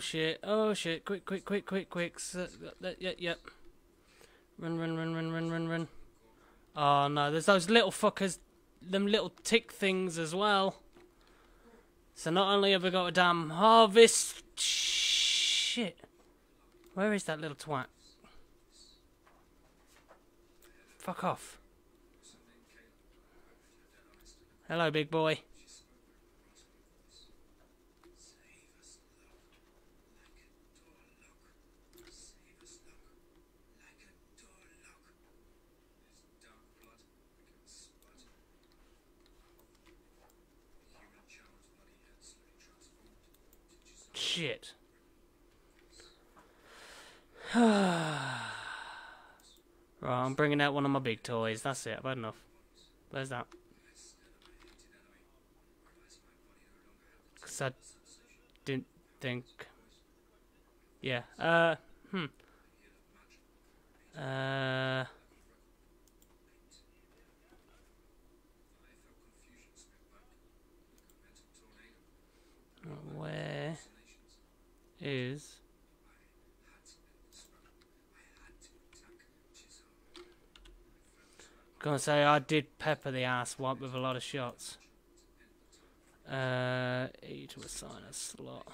Shit. Oh shit. Quick, quick, quick, quick, quick. S- uh, Yep, yep. Run, run, run, run, run, run, run. Oh no, there's those little fuckers, them little tick things as well. So not only have we got a damn harvest. Shit. Where is that little twat? Fuck off. Hello, big boy. Shit. right, I'm bringing out one of my big toys. That's it. Had enough. Where's that? Because I didn't think. Yeah. Uh. Hmm. Uh. Where is Gonna say I did pepper the ass wipe with a lot of shots. Uh, E to assign a slot.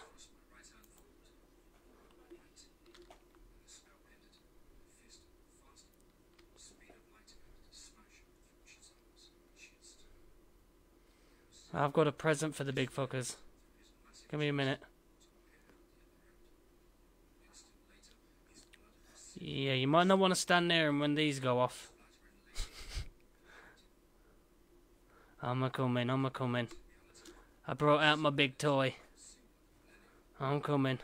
I've got a present for the big fuckers. Give me a minute. Yeah, you might not want to stand there and when these go off. I'm a coming, I'm a coming. I brought out my big toy. I'm coming.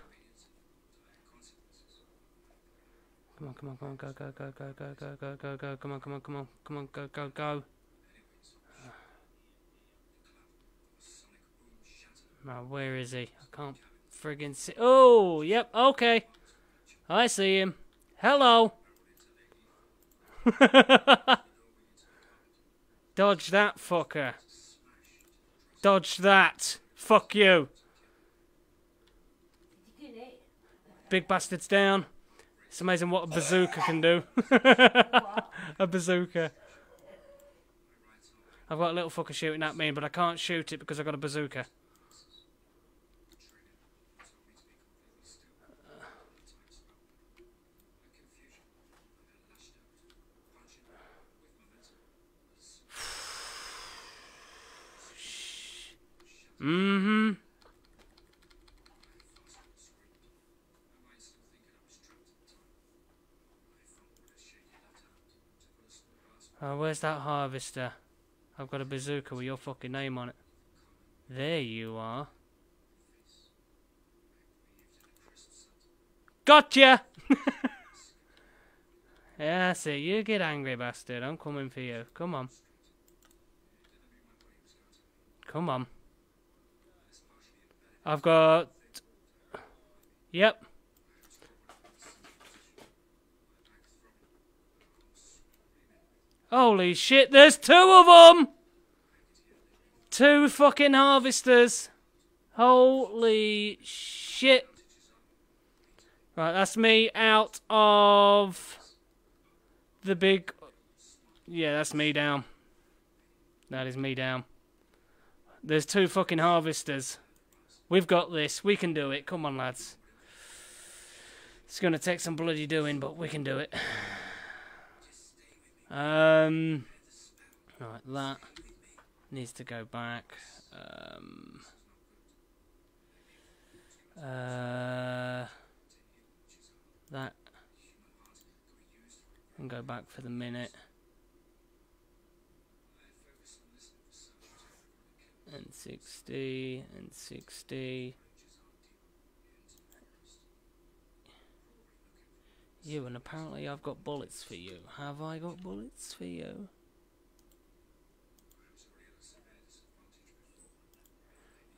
Come on, come on, come on, go, go, go, go, go, go, go, go, go, come on, come on, come on, come on, go, go, go. Now, where is he? I can't friggin' see. Oh, yep, okay. I see him. Hello. Dodge that fucker. Dodge that. Fuck you. Big bastard's down. It's amazing what a bazooka can do. a bazooka. I've got a little fucker shooting at me, but I can't shoot it because I've got a bazooka. Mm-hmm. Oh, where's that harvester? I've got a bazooka with your fucking name on it. There you are. Gotcha! yeah, it. You get angry, bastard. I'm coming for you. Come on. Come on. I've got. Yep. Holy shit, there's two of them! Two fucking harvesters. Holy shit. Right, that's me out of the big. Yeah, that's me down. That is me down. There's two fucking harvesters. We've got this. We can do it. Come on, lads. It's going to take some bloody doing, but we can do it. Um, right, that needs to go back. Um, uh, that and go back for the minute. And 60 and 60. You, and apparently I've got bullets for you. Have I got bullets for you?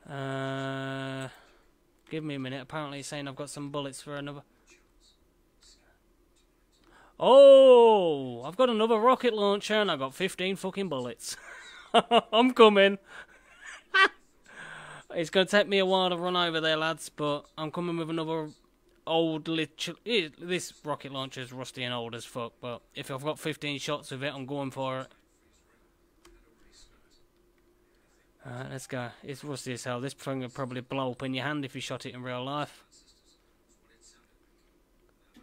Uh, give me a minute. Apparently saying I've got some bullets for another. Oh, I've got another rocket launcher and I've got 15 fucking bullets. I'm coming. It's going to take me a while to run over there, lads, but I'm coming with another old literal. Eh, this rocket launcher is rusty and old as fuck, but if I've got 15 shots of it, I'm going for it. Alright, let's go. It's rusty as hell. This thing would probably blow up in your hand if you shot it in real life.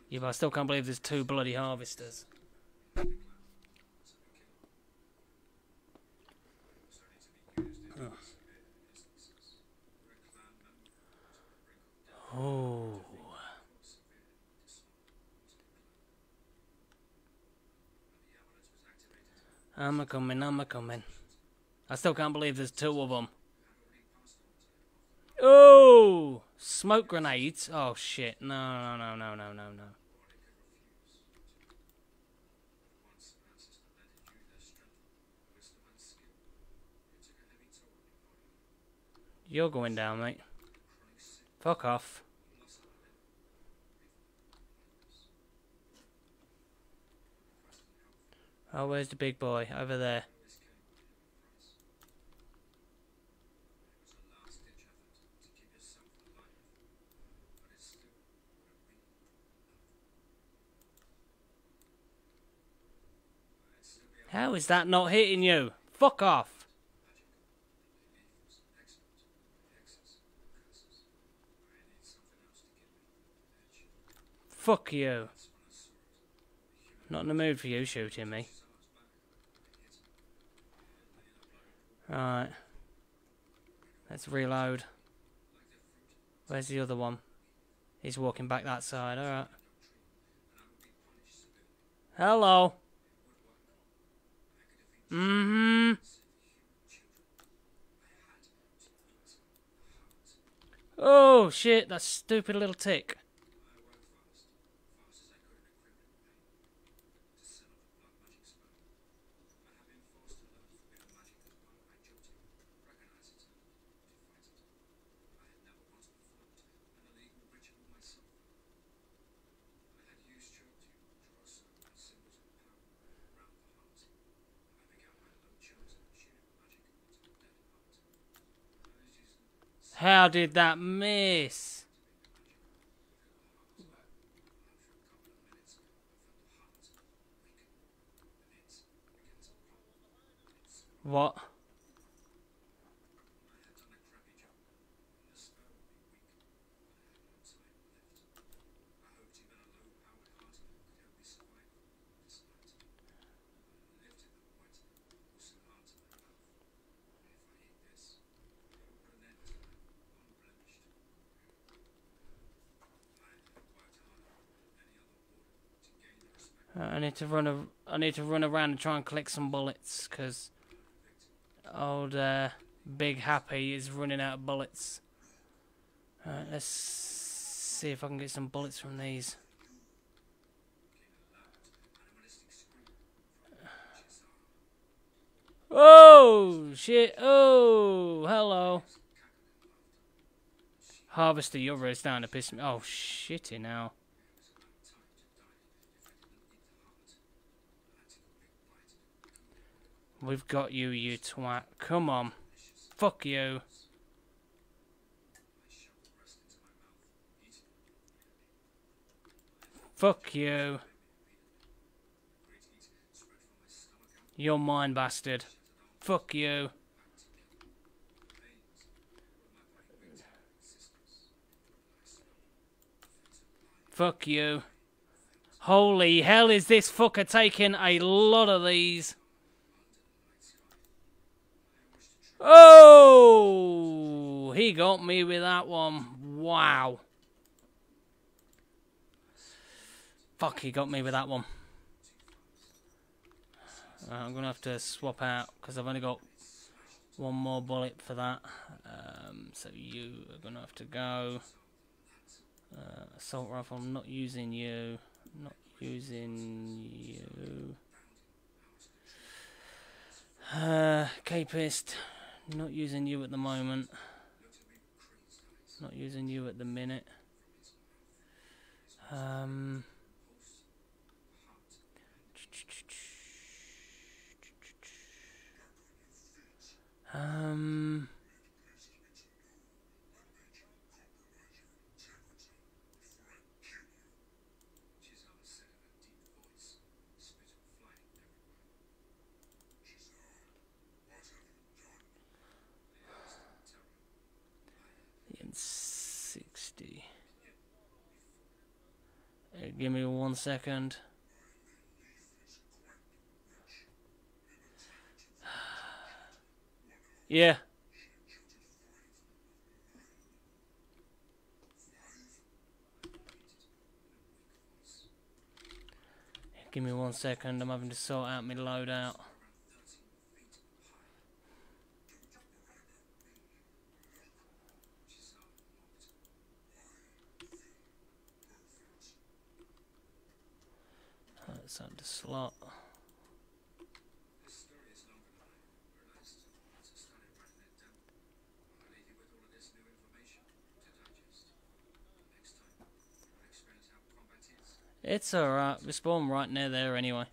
Yeah, but I still can't believe there's two bloody harvesters. Oh. I'm a coming, I'm a coming. I still can't believe there's two of them. Oh! Smoke grenades? Oh shit. No, no, no, no, no, no, no. You're going down, mate. Fuck off. Oh, where's the big boy? Over there. How is that not hitting you? Fuck off. Fuck you. Not in the mood for you shooting me. Right. Let's reload. Where's the other one? He's walking back that side, alright. Hello. Mm-hmm. Oh, shit, that stupid little tick. How did that miss? What? I need to run a. I need to run around and try and collect some bullets because old uh, Big Happy is running out of bullets. Alright, let's see if I can get some bullets from these. Oh shit! Oh, hello. Harvester, you're really starting to piss me. Oh shitty now. We've got you, you twat. Come on. Fuck you. Fuck you. You're mine, bastard. Fuck you. Fuck you. Holy hell, is this fucker taking a lot of these? Oh, he got me with that one. Wow. Fuck, he got me with that one. Uh, I'm going to have to swap out because I've only got one more bullet for that. Um, so you are going to have to go. Uh, assault rifle, I'm not using you. Not using you. Uh, capist. Not using you at the moment. Not using you at the minute. Um. Um. Give me one second. Yeah. Give me one second, I'm having to sort out my loadout. Slot. It's alright, we spawn right near there anyway.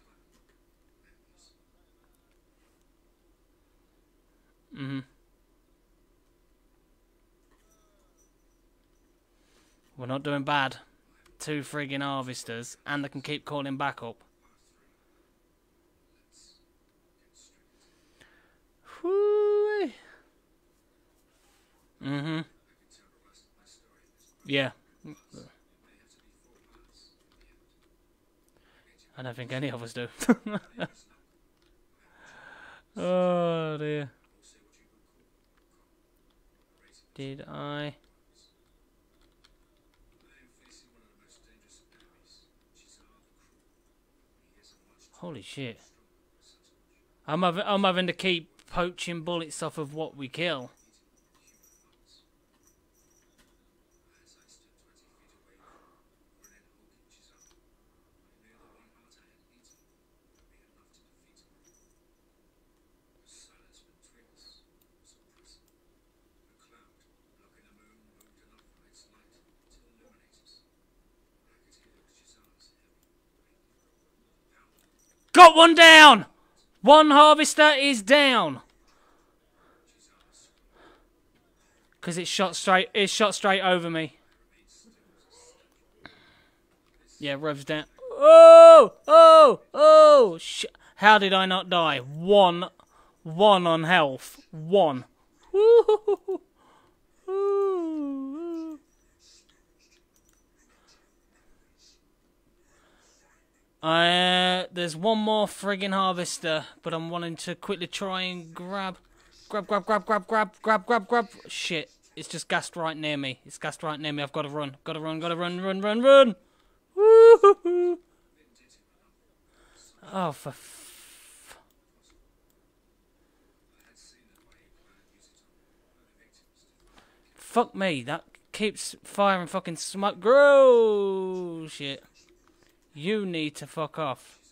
Mm-hmm. We're not doing bad. Two friggin' harvesters, and they can keep calling back up. Whoo! Mm-hmm. Yeah. I don't think any of us do. oh dear. Did I? Holy shit. I'm having, I'm having to keep poaching bullets off of what we kill. Got one down! One harvester is down. Cause it shot straight it shot straight over me. Yeah, Rev's down. Oh! Oh! Oh! How did I not die? One. One on health. One. Uh, there's one more friggin' harvester, but I'm wanting to quickly try and grab, grab, grab, grab, grab, grab, grab, grab, grab. Shit, it's just gassed right near me. It's gassed right near me. I've got to run. Got to run. Got to run. Run. Run. Run. Woo! Oh, for. F- Fuck me. That keeps firing fucking smoke. Grow shit. You need to fuck off.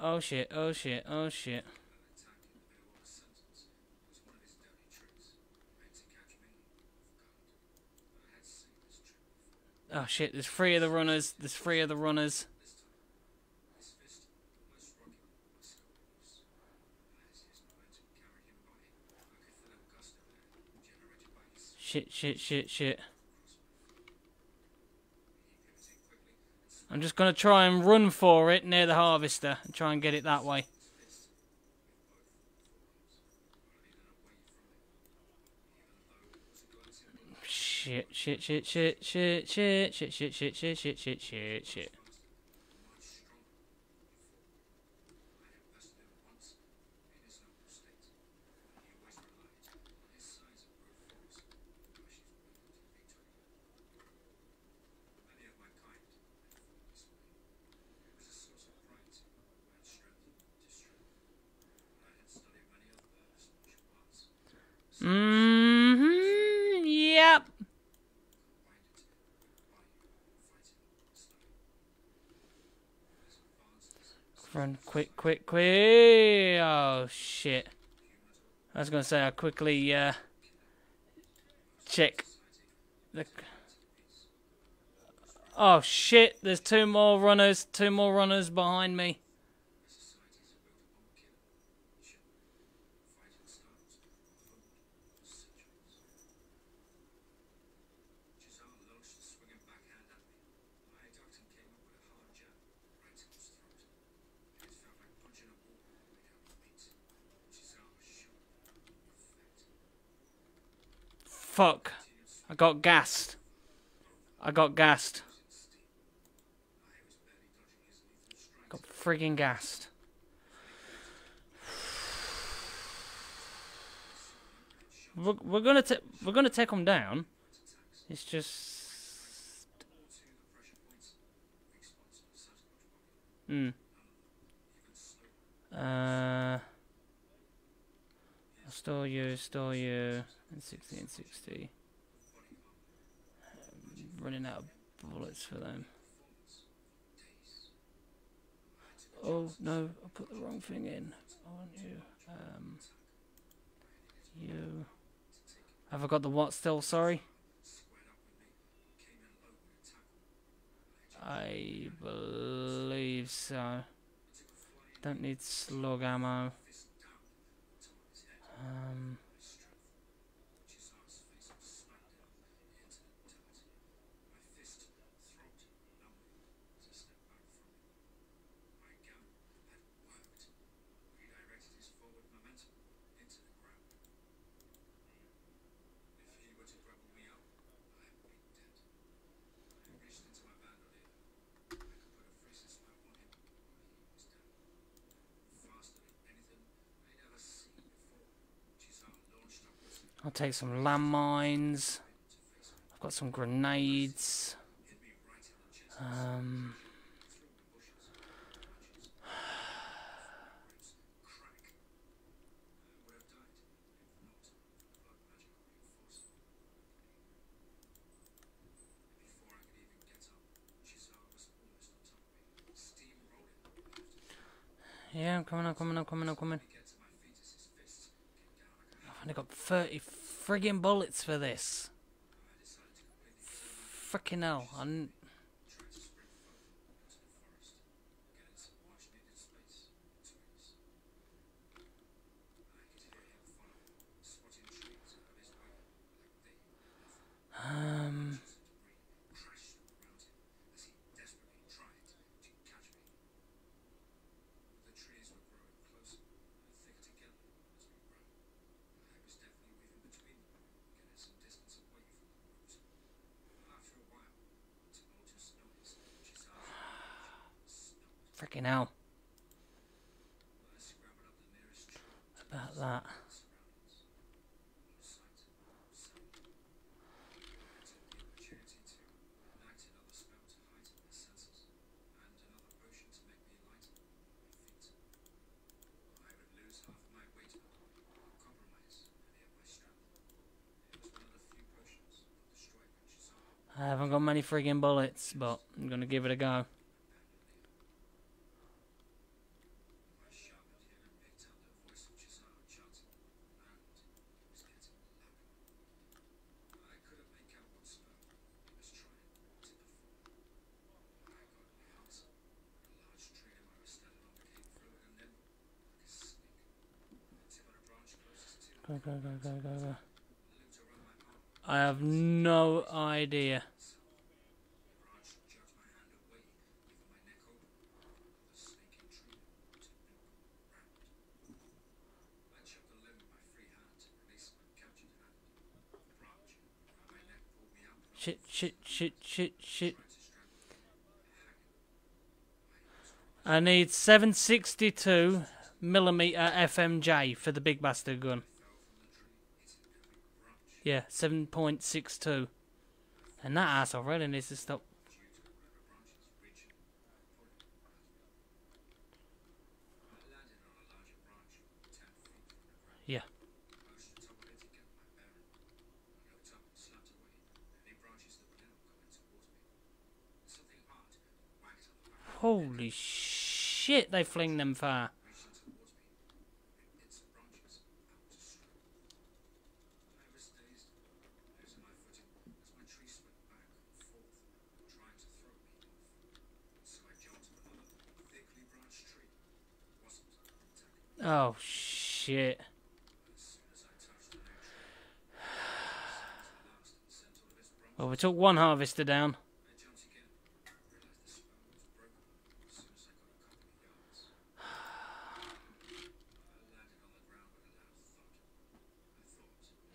Oh shit, oh shit, oh shit. Oh shit, there's three of the runners, there's three of the runners. Shit, shit, shit, shit. I'm just going to try and run for it near the harvester and try and get it that way. Shit, shit, shit, shit, shit, shit, shit, shit, shit, shit, shit, shit, shit, Mm-hmm. Yep. Run quick, quick, quick! Oh shit! I was gonna say I'll quickly uh, check the. Oh shit! There's two more runners. Two more runners behind me. Fuck. I got gassed. I got gassed. Got friggin' gassed. We're, we're gonna we're gonna take them down. It's just. Hmm. Uh. Store you, store you, and 60 and 60. running out of bullets for them. Oh no, I put the wrong thing in. I want you. Um, you. Have I got the what still? Sorry. I believe so. Don't need slug ammo. Um, take some landmines. I've got some grenades. Um, yeah, I'm coming, I'm coming, I'm coming, I'm coming. I've only got 30 friggin' bullets for this. Frickin' hell. I'm... Um... Freaking hell. About that. I haven't got many friggin' bullets, but I'm gonna give it a go. Go, go, go. I have no idea. Shit, shit, shit, shit, shit. I need 762 millimeter FMJ for the big bastard gun. Yeah, 7.62. And that asshole really needs to stop. Yeah. Holy shit, they fling them far. Oh shit. Well, we took one harvester down.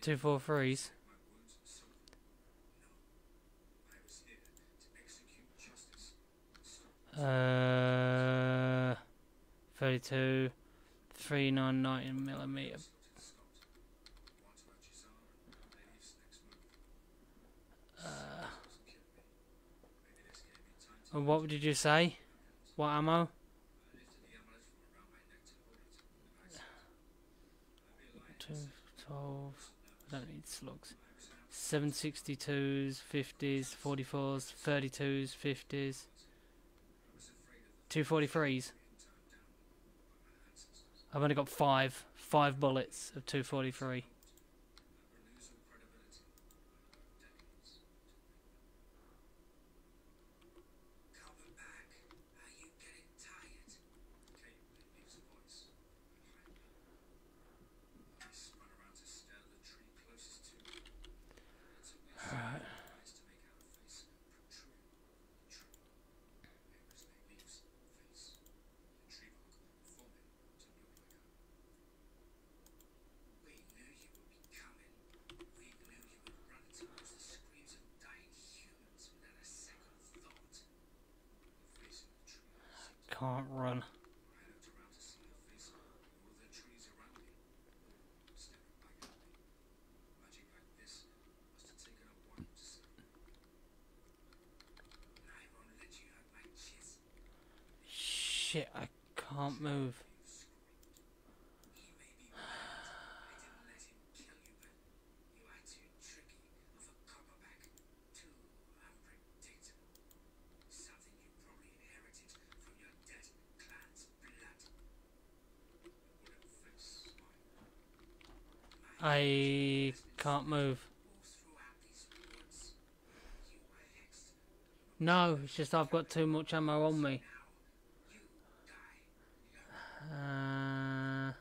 Two four threes. Uh, thirty-two, three nine ninety millimeter. Uh, what did you say? What ammo? Two, twelve. Don't need slugs. 762s, 50s, 44s, 32s, 50s. 243s. I've only got five. Five bullets of 243. Can't run. Shit, I can't move. I can't move. No, it's just I've got too much ammo on me. Uh,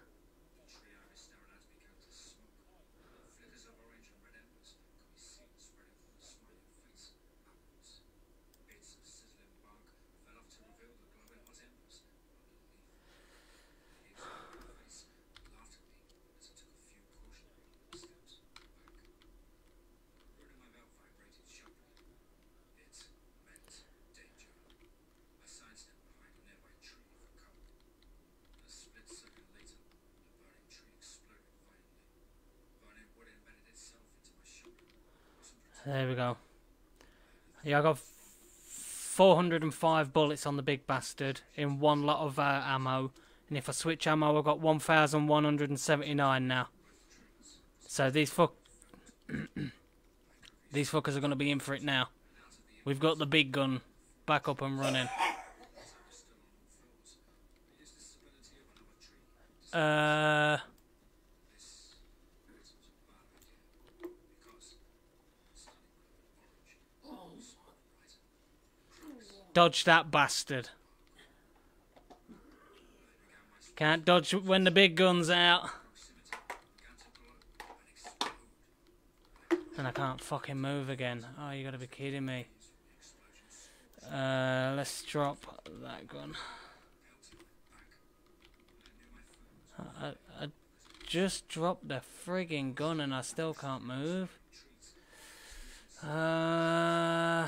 there we go. Yeah, I got 405 bullets on the big bastard in one lot of uh, ammo. And if I switch ammo, I've got 1,179 now. So these fuck... these fuckers are going to be in for it now. We've got the big gun back up and running. Uh... Dodge that bastard. Can't dodge when the big gun's out. And I can't fucking move again. Oh, you gotta be kidding me. Uh, let's drop that gun. I, I just dropped the frigging gun and I still can't move. Uh...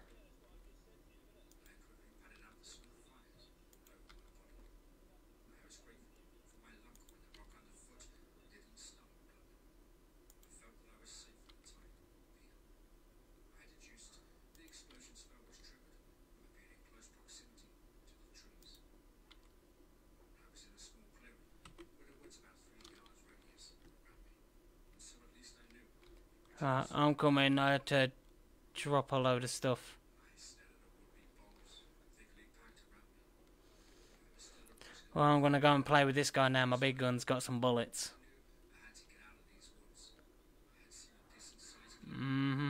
Uh, I'm coming. I had to drop a load of stuff. Well, I'm gonna go and play with this guy now. My big gun's got some bullets. hmm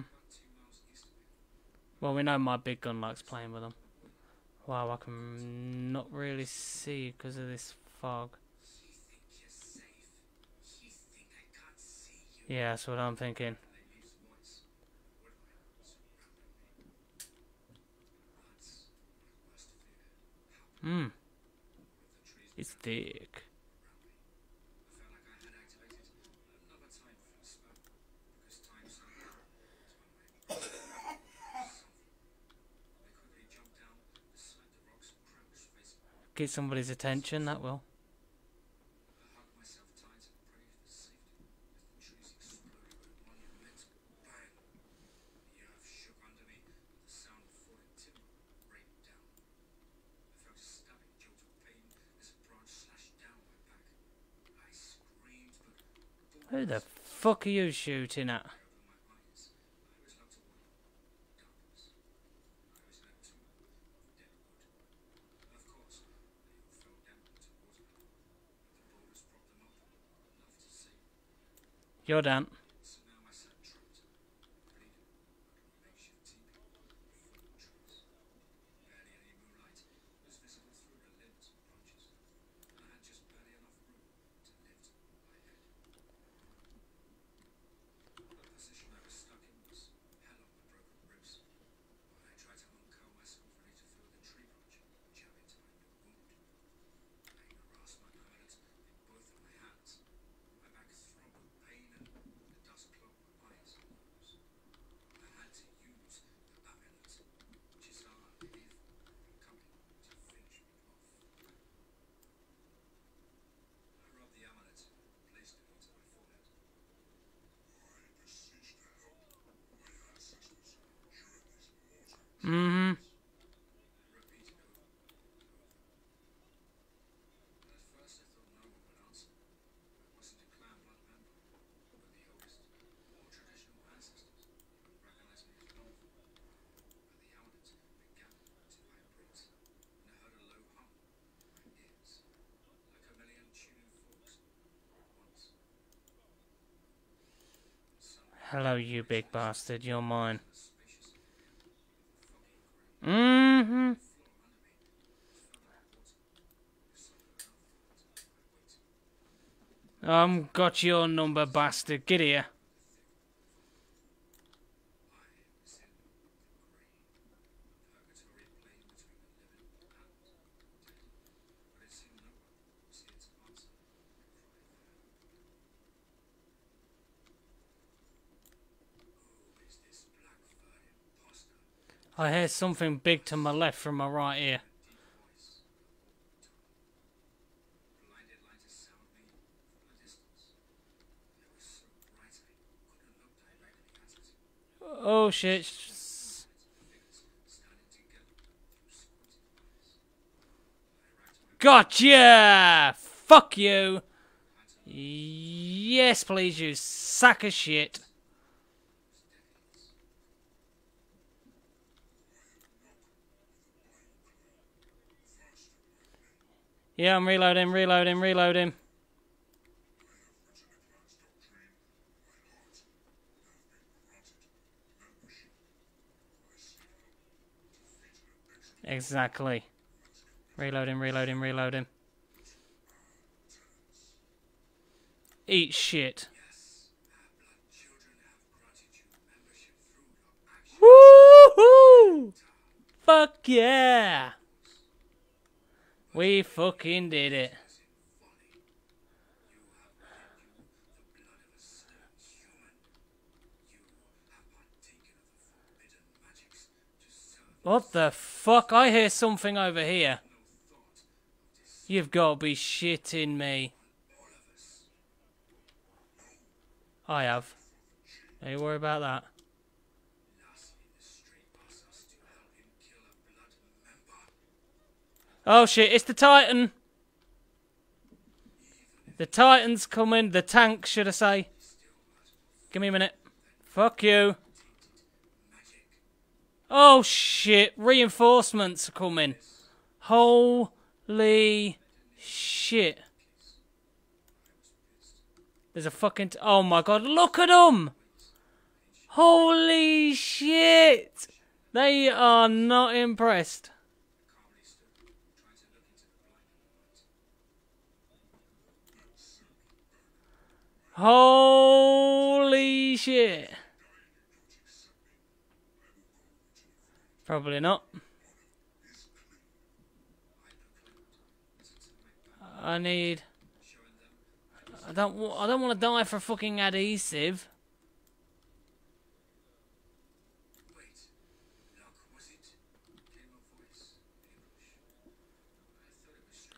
Well, we know my big gun likes playing with them. Wow, I can not really see because of this fog. Yeah, that's what I'm thinking. Hmm. It's thick. Get somebody's attention, that will. Who the fuck are you shooting at? You're done. Mm-hmm. Hello, you big bastard. You're mine. Mm-hmm. Um, got your number, bastard. Get here. I hear something big to my left from my right ear. Oh shit. Gotcha! Fuck you! Yes, please, you sack of shit. Yeah, I'm reloading, reloading, reloading. Exactly. Reloading, reloading, reloading. Eat shit. Woohoo! Fuck yeah! We fucking did it. What the fuck? I hear something over here. You've got to be shitting me. I have. Don't worry about that. Oh shit, it's the Titan! The Titan's coming, the tank, should I say. Give me a minute. Fuck you. Oh shit, reinforcements are coming. Holy shit. There's a fucking. Oh my god, look at them! Holy shit! They are not impressed. Holy shit. Probably not. I need. I don't. I don't want to die for fucking adhesive.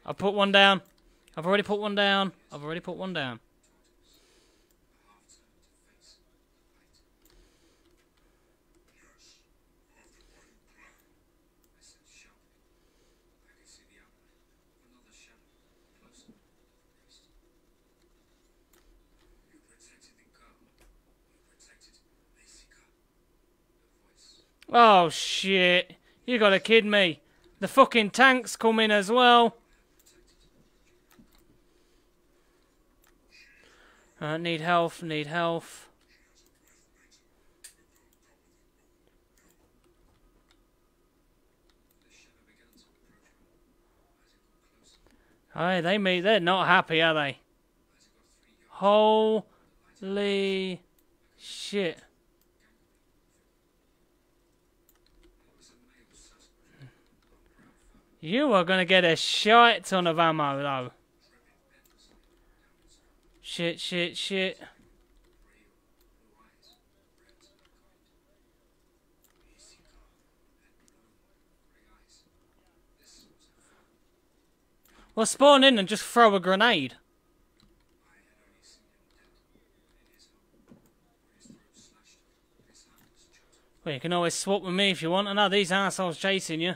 I put one down. I've already put one down. I've already put one down. Oh shit! You gotta kid me. The fucking tank's coming as well. Uh, need health, need health. Hey, they me they're not happy, are they? Holy shit. You are gonna get a shit ton of ammo though. Shit, shit, shit. Well, spawn in and just throw a grenade. Well, you can always swap with me if you want. I know these assholes chasing you.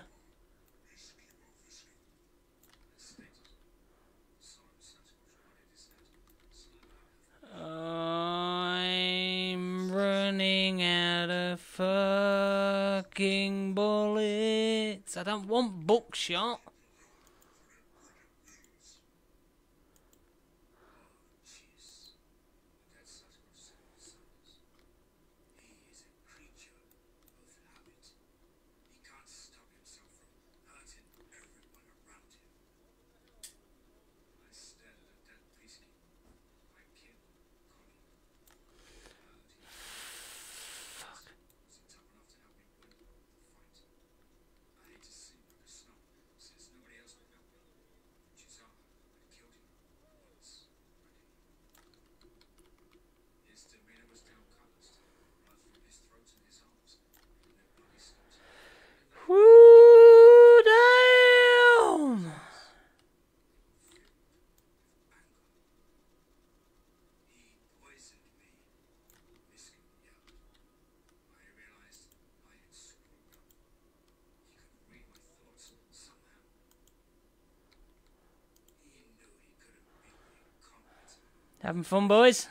I'm running out of fucking bullets. I don't want buckshot. Woo, damn! Having fun, boys?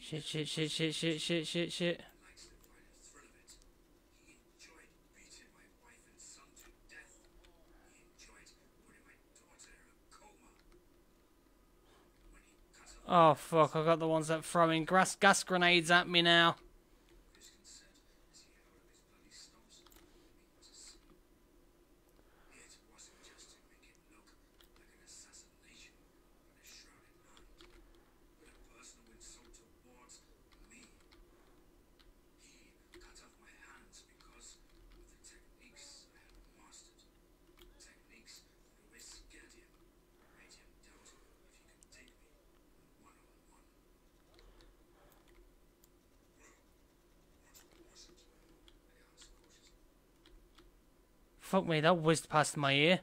Shit, shit, shit, shit, shit, shit, shit, shit. Oh fuck, I got the ones that throwing gas gas grenades at me now. Fuck me, that whizzed past my ear.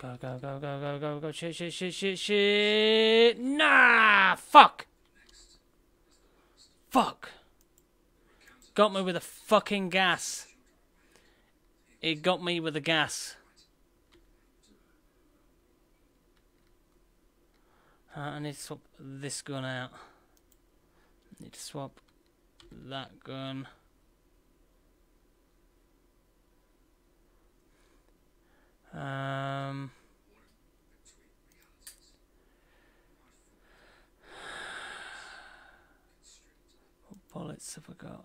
Go, go, go, go, go, go, go, shit, shit, shit, shit, shit. Nah, fuck. got me with a fucking gas. It got me with a gas. Uh, I need to swap this gun out. Need to swap that gun. Um, what bullets have I got?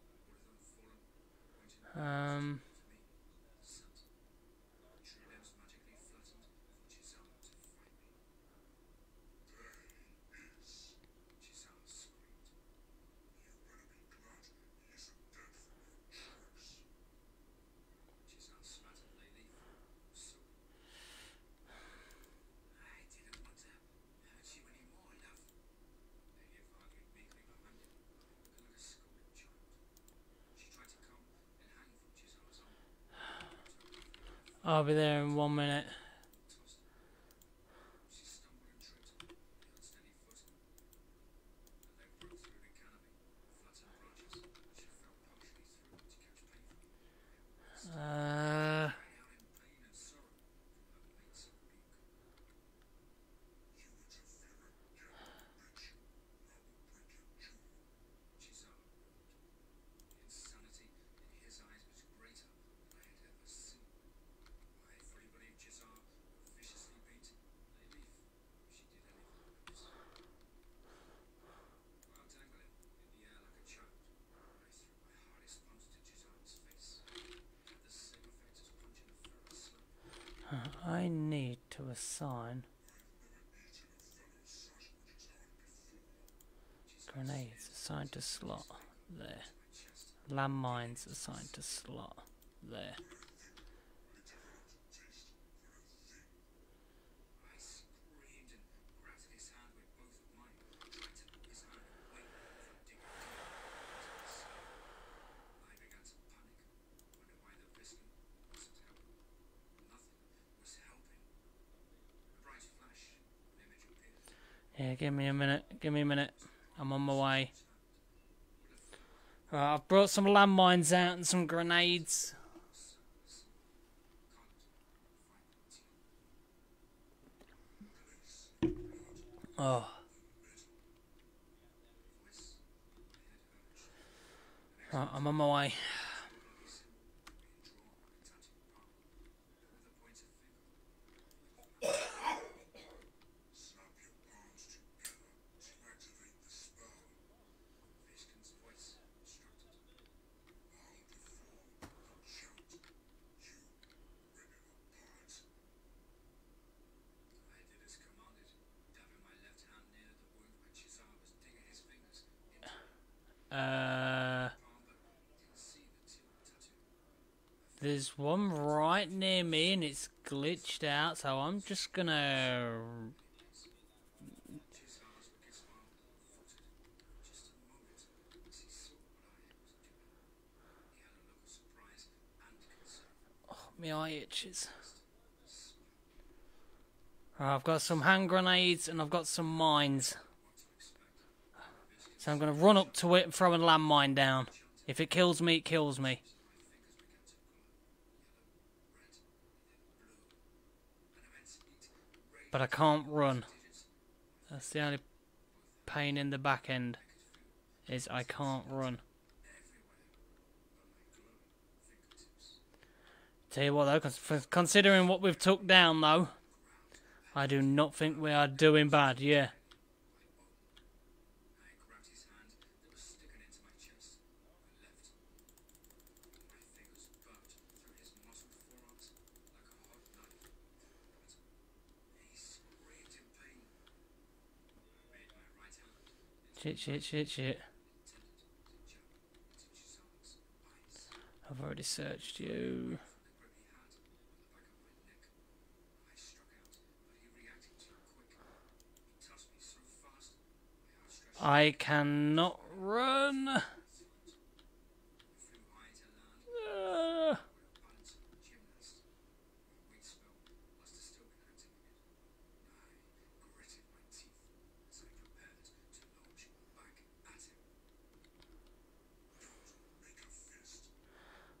Um, I'll be there in one minute. sign. Grenades assigned to slot there. Landmines assigned to slot there. Give me a minute. Give me a minute. I'm on my way. Right, I've brought some landmines out and some grenades. Oh. Right, I'm on my way. Uh, there's one right near me and it's glitched out, so I'm just gonna... Oh, my eye itches. Right, I've got some hand grenades and I've got some mines. So I'm gonna run up to it and throw a landmine down. If it kills me, it kills me. But I can't run. That's the only pain in the back end. Is I can't run. Tell you what though, considering what we've took down though, I do not think we are doing bad. Yeah. I grabbed his hand that was sticking into my chest and left. My fingers burnt through his muscled forearms like a hot knife. He screamed in pain. I made my right hand Shit, shit, shit, shit. I've already searched you. I cannot run. had on the back of my neck. I struck out, but he reacted too quick. He touched me so fast, my outstretched I cannot run. flew high to land. Uh, balance of a gymnast. My weight spell must have still been activated. I gritted my teeth as I prepared to launch back at him. Make a fist. I'm a coming, I'm a coming. Slowly. Realized I was about to make two of them out of the muscle memory. I surely would have burned my hands off if I did. How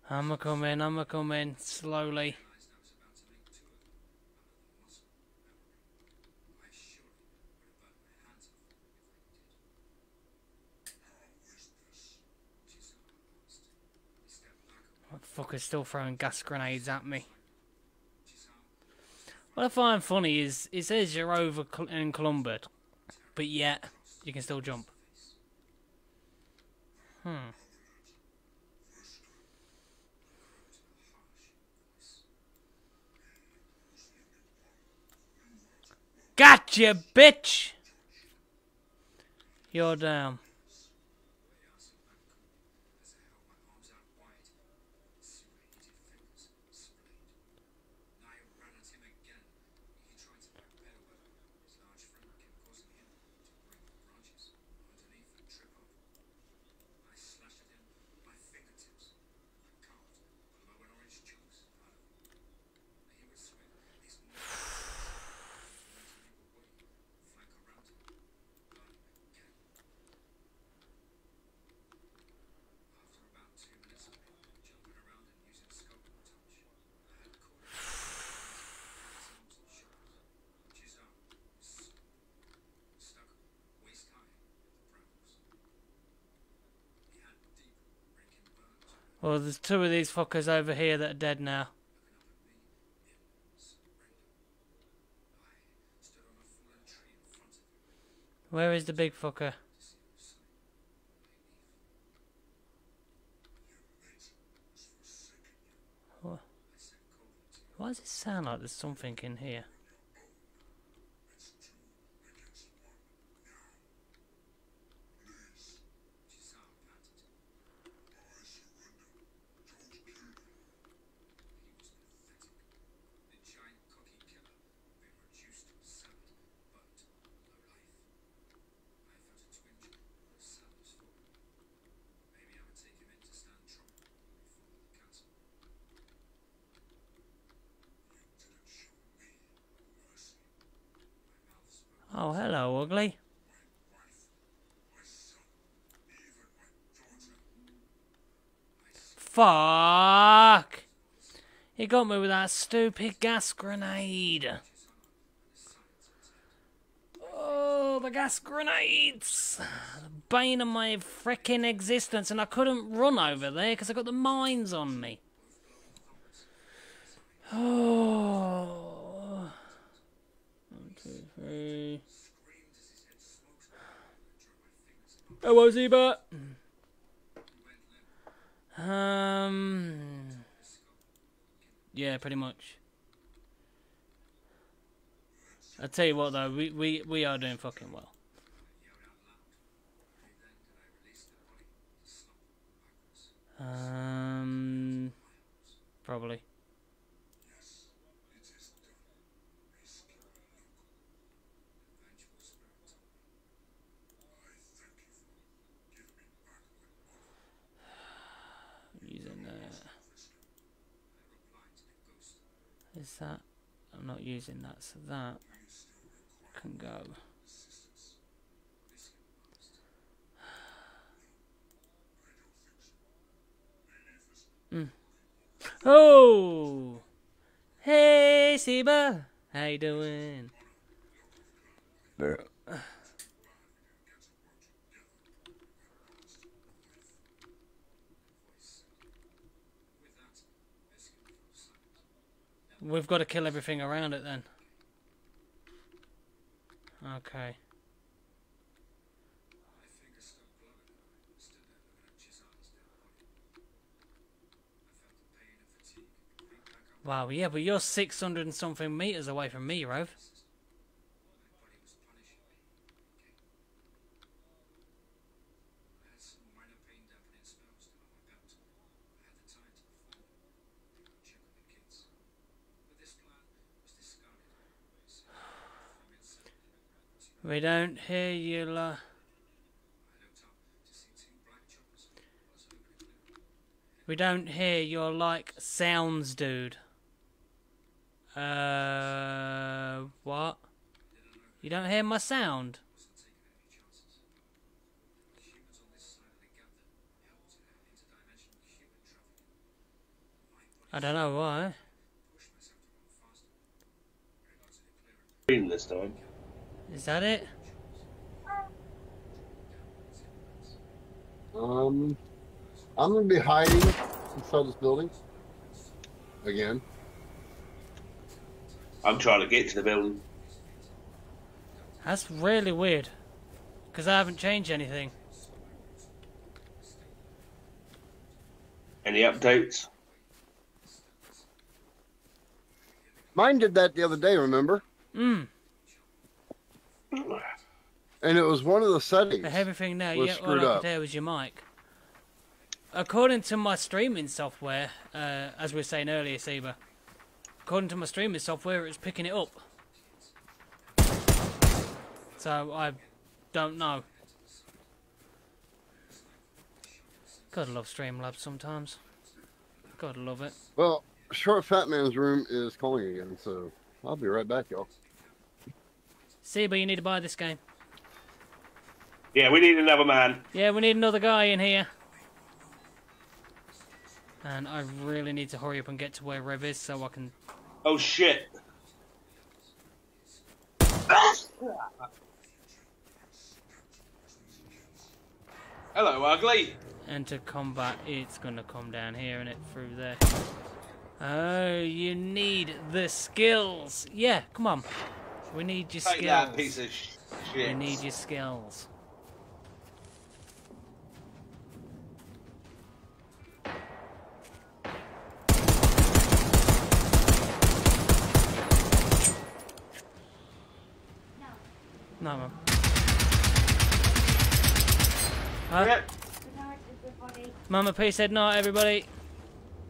is this? Chisar asked. He stepped back a What the fucker's still throwing gas grenades at me? What I find funny is it says you're over cl- encumbered, but yet you can still jump. Hmm. Gotcha, bitch! You're down. I asked him back coolly as I held my arms out wide. Serrated fingers splayed. I ran at him again. He tried to backpedal, but his large frame kept causing him to break the branches underneath and trip up. I slashed at him with my fingertips. I carved below an orange juice out of him. He would swing his knees to leap away, flank around him, burn him again. After about two minutes of me jumping around and using scope and touch, I had caught him his arms and shoulders. Chisar was s- stuck waist high at the brambles. He had deep, raking burns where Well, there's two of these fuckers over here that are dead now. Where is the big fucker? what. Why does it sound like there's something in here? Chisar panted. He was pathetic. The giant cocky killer had been reduced to a salad, but no life. I felt a twinge where the salad was falling. Maybe I would take him in to stand trial before the council. You didn't show me mercy. My mouth spoke. Oh, hello, ugly. wife, my son, even my daughter. I Fuck! He got me with that stupid gas grenade. Oh, the gas grenades! The bane of my freaking existence, and I couldn't run over there because I got the mines on me. Oh. One, two, three. screamed as his head smoked and drove my fingers in Hello, Zebra. He went limp. Um. Yeah, pretty much. I tell you what, though, we, we, we are doing fucking well. I yelled out loud. Only then did I release the body to slump backwards. Um. probably. Yes, it is done. Rescue a local. Avenge what's about. I thank you for giving me back my Using that. Frisco. I replied to the ghost. Is that? I'm not using that, so that can go. this Oh! Hey, Seba! How you doing? With We've got to kill everything around it then. Okay. Wow, yeah, but you're 600 and something meters away from me, Rove. My body was punishing me. Okay. I had some minor pain dampening spells still on my belt. I had the time to perform. Go check on the kids. But this plan was discarded. So, Fabian said, We don't hear you, la. We don't hear your like sounds, dude. Uh, what? You don't hear my sound? I don't know why. this time. Is that it? Um, I'm gonna be hiding inside this building again. I'm trying to get to the building. That's really weird. Because I haven't changed anything. Any updates? Mine did that the other day, remember? Hmm. And it was one of the settings. But everything now, was yeah, all screwed I up. hear was your mic. According to my streaming software, uh, as we were saying earlier, Seba, according to my streaming software, it was picking it up. So I don't know. Gotta love Streamlabs sometimes. Gotta love it. Well, Short Fat Man's room is calling again, so I'll be right back, y'all. Seba, you need to buy this game. Yeah, we need another man. Yeah, we need another guy in here. And I really need to hurry up and get to where Rev is so I can. Oh shit. Hello, ugly. enter combat. It's gonna come down here and it through there. Oh, you need the skills. Yeah, come on. We need your Take skills. that piece of sh- shit. we need your skills. No. No, man. Yep. Uh, night, everybody. Mama P said no, everybody.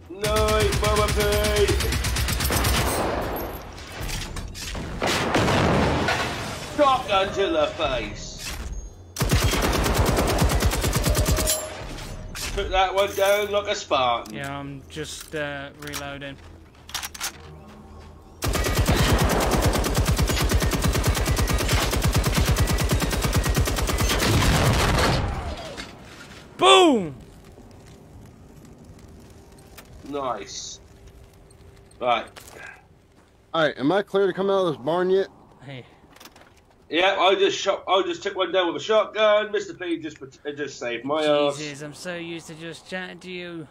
Night, Mama P. Shotgun to the face. Took that one down like a Spartan. Yeah, I'm just uh, reloading. Boom! Nice. Right. All right, am I clear to come out of this barn yet? Hey, Yeah, I just shot. I just took one down with a shotgun. Mister P just uh, just saved my ass. Jesus, I'm so used to just chatting to you.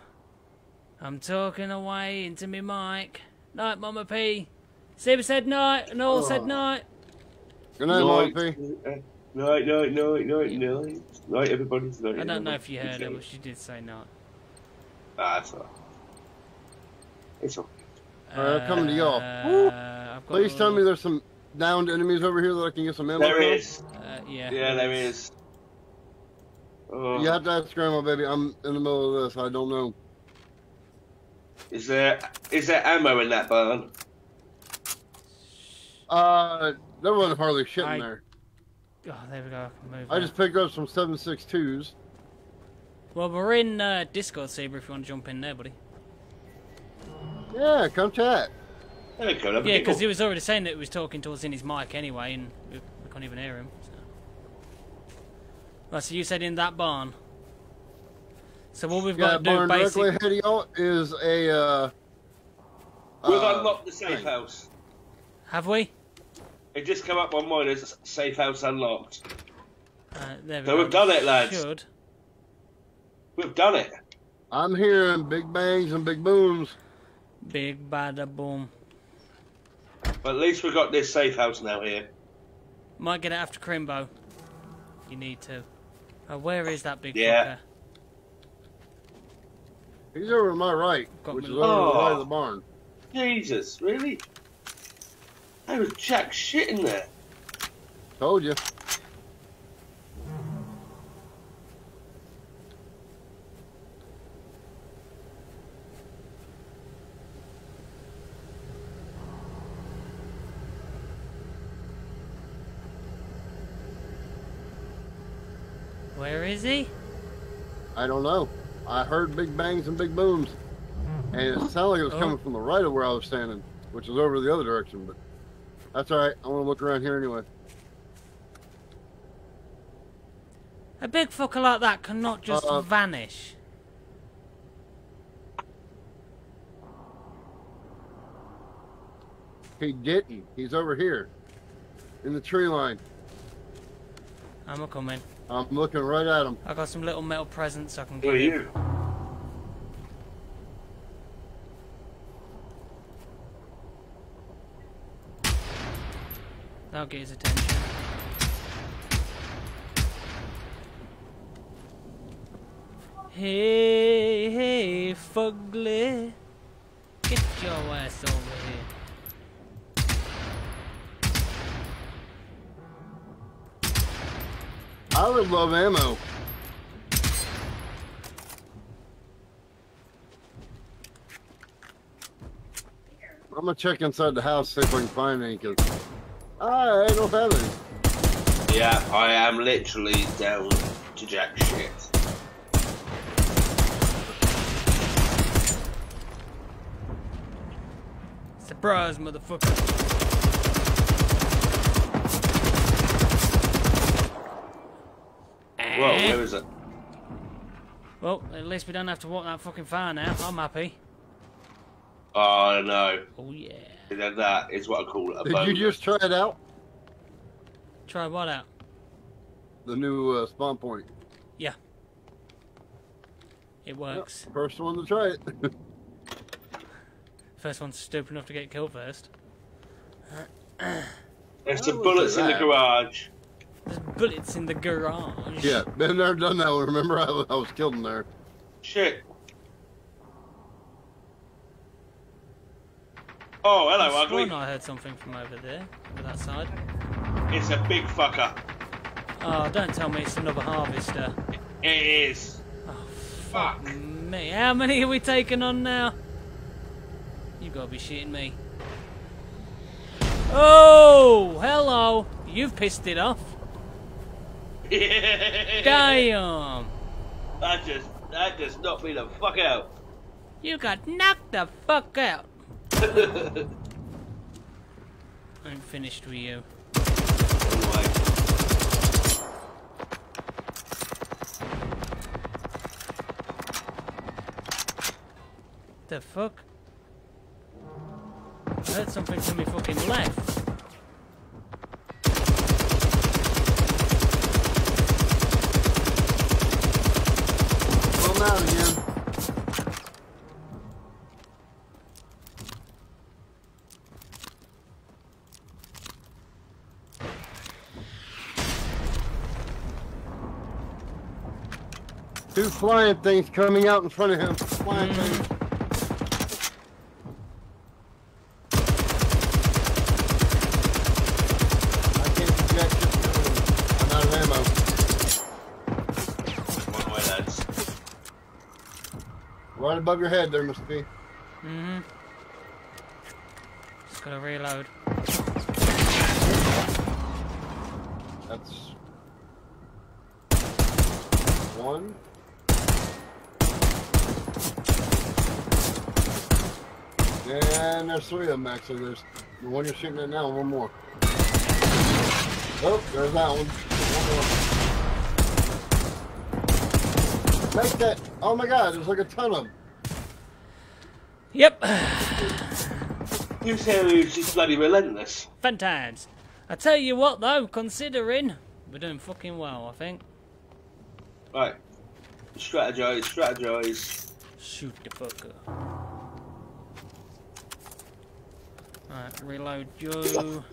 I'm talking away into me mic. Night, Mama P. Sib said night, and all said Oh. night. Good night, Mama P. uh, Night, night, night, night, night, night, everybody. Night, I don't know if you heard her, but she did say night. Ah, it's all right. It's all Alright, I'm coming to y'all. Uh, Please tell me there's some downed enemies over here that I can get some ammo There from. is. Uh, yeah. Yeah, there is. Oh, You have to ask Grandma, baby. I'm in the middle of this. I don't know. Is there is there ammo in that barn? Uh, there wasn't hardly shit in I- there. Oh, there we go. I can move. I just picked up some 762s. Well, we're in uh, Discord, Saber. If you want to jump in there, buddy. Yeah, come chat. There we go. Yeah, because he was already saying that he was talking to us in his mic anyway, and we, we couldn't even hear him. So. Right, so you said in that barn. So what we've Yeah, got to do, barn basically, directly ahead of is a. Uh, We've uh, unlocked the safe thing. house. have we? It just came up on mine as safe house unlocked. Uh, there we So go. we've done it, lads. Should. We've done it. I'm hearing big bangs and big booms. Big bada boom. But at least we've got this safe house now here. Might get it after Crimbo. You need to. Uh, where is that big Yeah. fucker? He's over to my right, Got which me- is over to the right Oh. of the barn. Jesus, really? There was jack shit in there. Told you. Where is he? I don't know. I heard big bangs and big booms. And it sounded like it was Oh. coming from the right of where I was standing, which is over the other direction, but that's alright. I want to look around here anyway. A big fucker like that cannot just Uh, vanish. He didn't. He's over here. In the tree line. I'm a coming. I'm looking right at him. I got some little metal presents I can Who are give you. you? That'll get his attention. Hey, hey, fugly. Get your ass over here. I would love ammo. I'm gonna check inside the house, see if I can find any, because I don't have any. Yeah, I am literally down to jack shit. Surprise, motherfucker. Whoa, Eh? where is it? Well, at least we don't have to walk that fucking far now. I'm happy. Oh no. Oh yeah. That- That is what I call it a Did bonus. you just try it out? Try what out? The new uh, spawn point. Yeah. It works. First one to try it. First one's stupid enough to get killed first. There's some bullets in the garage. There's bullets in the garage. yeah, been there, done that. one. Remember, I, was- I was killed in there. Shit. Oh, hello, I ugly. I heard something from over there, over that side. It's a big fucker. Oh, don't tell me it's another harvester. It is. Oh, Fuck. me. How many are we taking on now? You gotta be shitting me. Oh, hello. You've pissed it off. Damn. That just that just knocked me the fuck out. You got knocked the fuck out. I'm finished with you. The fuck? I heard something to me fucking left. Well, now again. Two flying things coming out in front of him. Flying mm. things. Right above your head there, Mr. P. Mm-hmm. Just gotta reload. That's one. And there's three of them actually. There's the one you're shooting at now, one more. Oh, there's that one. One more. Make that. Oh my god, there's like a ton of them. Yep. You say who's just bloody relentless. Fun times. I tell you what though, considering we're doing fucking well, I think. Right. Strategize, strategize. Shoot the fucker. Right, reload you.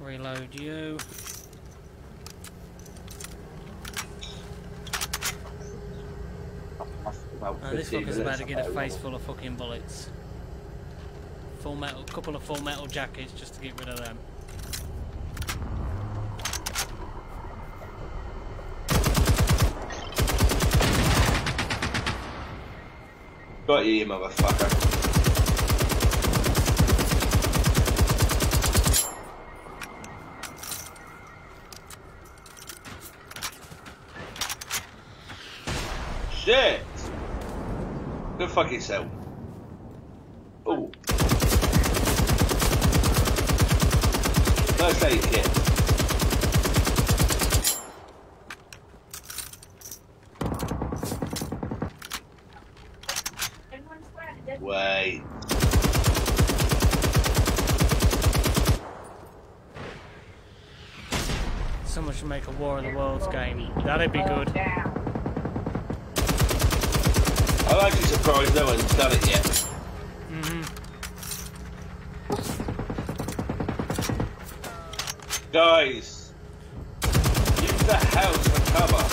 Reload you. About this fucker's about to get a face full of fucking bullets. Full metal, couple of full metal jackets just to get rid of them. Got you, you motherfucker. Shit! Go fuck yourself. Oh. First aid kit. Everyone's squad. Wait. Someone should make a War of the Worlds game. That'd be good. Down. I'm actually surprised no one's done it yet. hmm Guys, use the house for cover.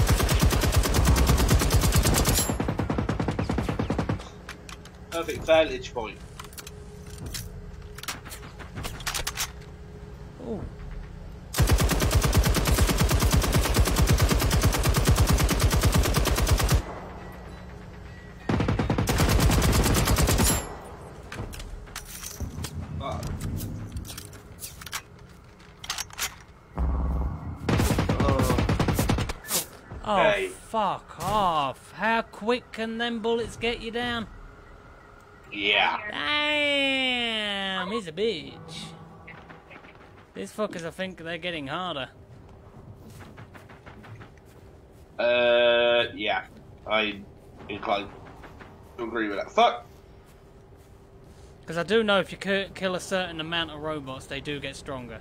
Oh, Oh, Hey. fuck off. How quick can them bullets get you down? Yeah. Damn, he's a bitch. These fuckers, I think they're getting harder. Uh, yeah. I inclined to agree with that. Fuck. Because I do know if you kill a certain amount of robots, they do get stronger.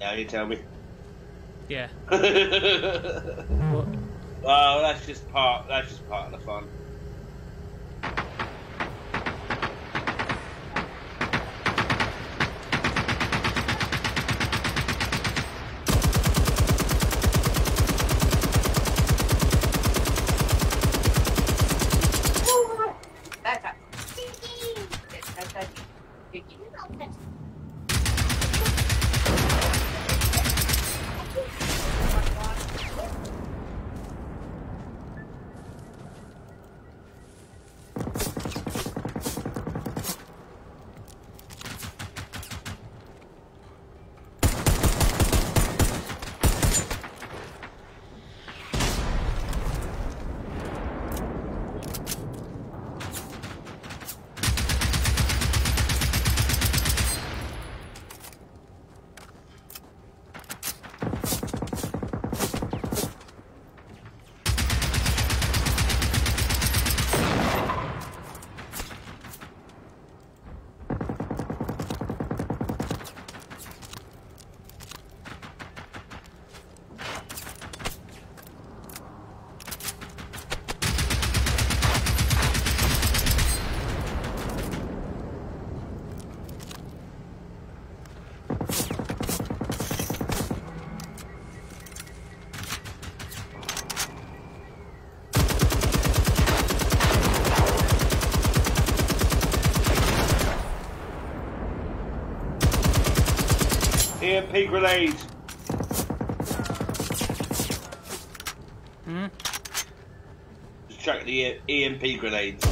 Yeah, you tell me. Yeah. well, that's just part. That's just part of the fun. EMP grenade. Hmm? Just track the EMP grenades.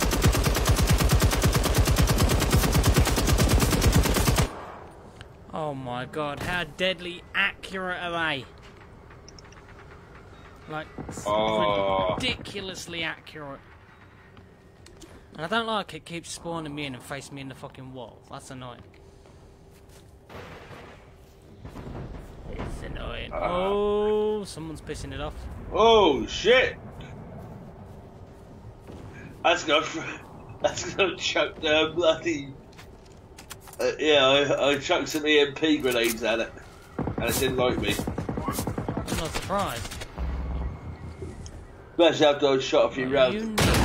Oh my god, how deadly accurate are they? Like, Oh. ridiculously accurate. And I don't like it keeps spawning me in and facing me in the fucking wall. That's annoying. Oh, someone's pissing it off. Oh shit! That's gonna that's gonna chuck the bloody. Uh, yeah, I, I chucked some EMP grenades at it, and it didn't like me. I'm not surprised. Especially after I shot a few rounds.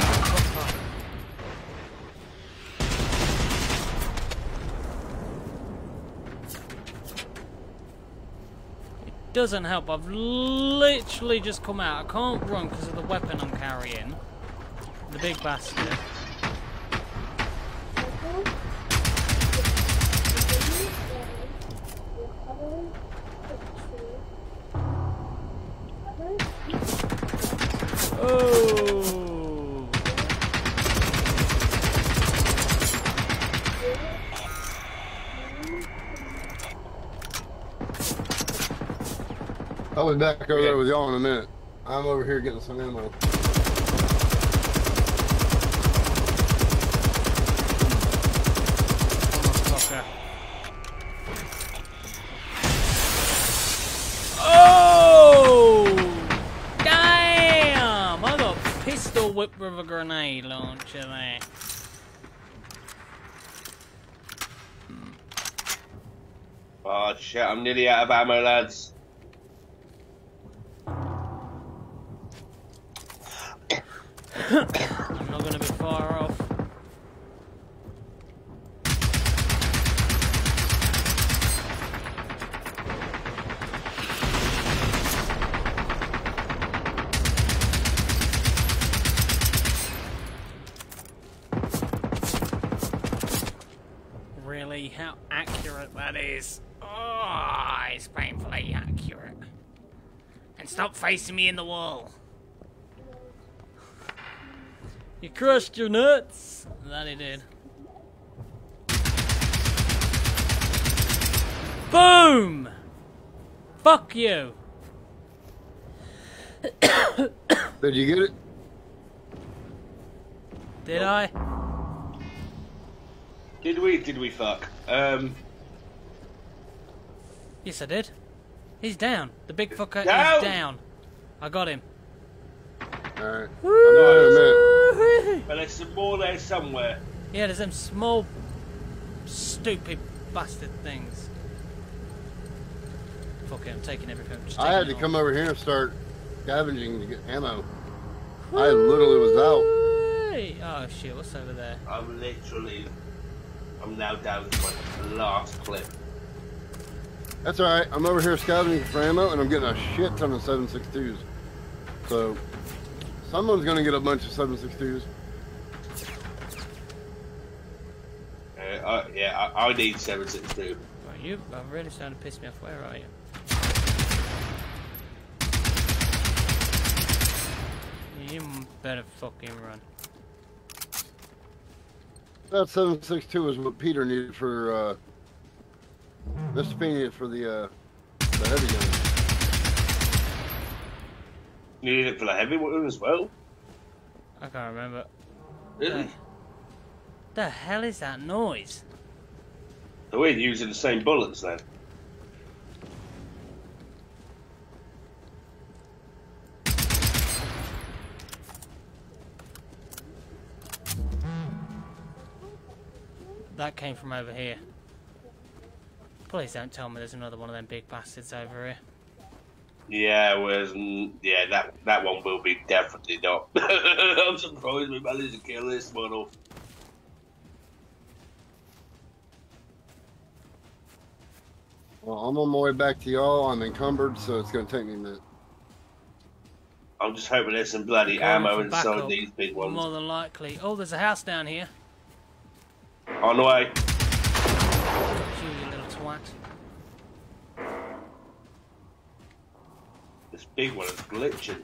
Doesn't help. I've literally just come out. I can't run because of the weapon I'm carrying. The big basket. Oh! I'll be back over there with y'all in a minute. I'm over here getting some ammo. Motherfucker. Oh! Damn! I got pistol whipped with a grenade launcher there. Oh shit! I'm nearly out of ammo, lads. I'm not gonna be far off. Really, how accurate that is. Oh, it's painfully accurate. And stop facing me in the wall. Crushed your nuts. That he did. Boom! Fuck you. Did you get it? Did I? Did we? Did we fuck? Um. Yes, I did. He's down. The big fucker Down! is down. I got him. Alright. I'm down in a minute. But there's some more there somewhere. Yeah, there's them small, stupid bastard things. Fuck it, I'm taking everything. Just I had to it come over here and start scavenging to get ammo. I literally was out. Oh shit, what's over there? I'm literally. I'm now down to my last clip. That's alright. I'm over here scavenging for ammo and I'm getting a shit ton of 762s. So, someone's gonna get a bunch of 762s. Uh, I, yeah, I, I need 762. Right, you are really starting to piss me off. Where are you? You better fucking run. That 762 is what Peter needed for, uh, Mr. P needed for the, uh, the heavy gun. Needed it for the heavy one as well. I can't remember. Really? The hell is that noise? So we're using the same bullets then. That came from over here. Please don't tell me there's another one of them big bastards over here. Yeah, whereas mm, yeah, that that one will be definitely not. I'm surprised we managed to kill this one off. Well, I'm on my way back to y'all. I'm encumbered, so it's gonna take me a minute. I'm just hoping there's some bloody ammo for inside backup, these big ones. More than likely. Oh, there's a house down here. On the way. Big one is glitching.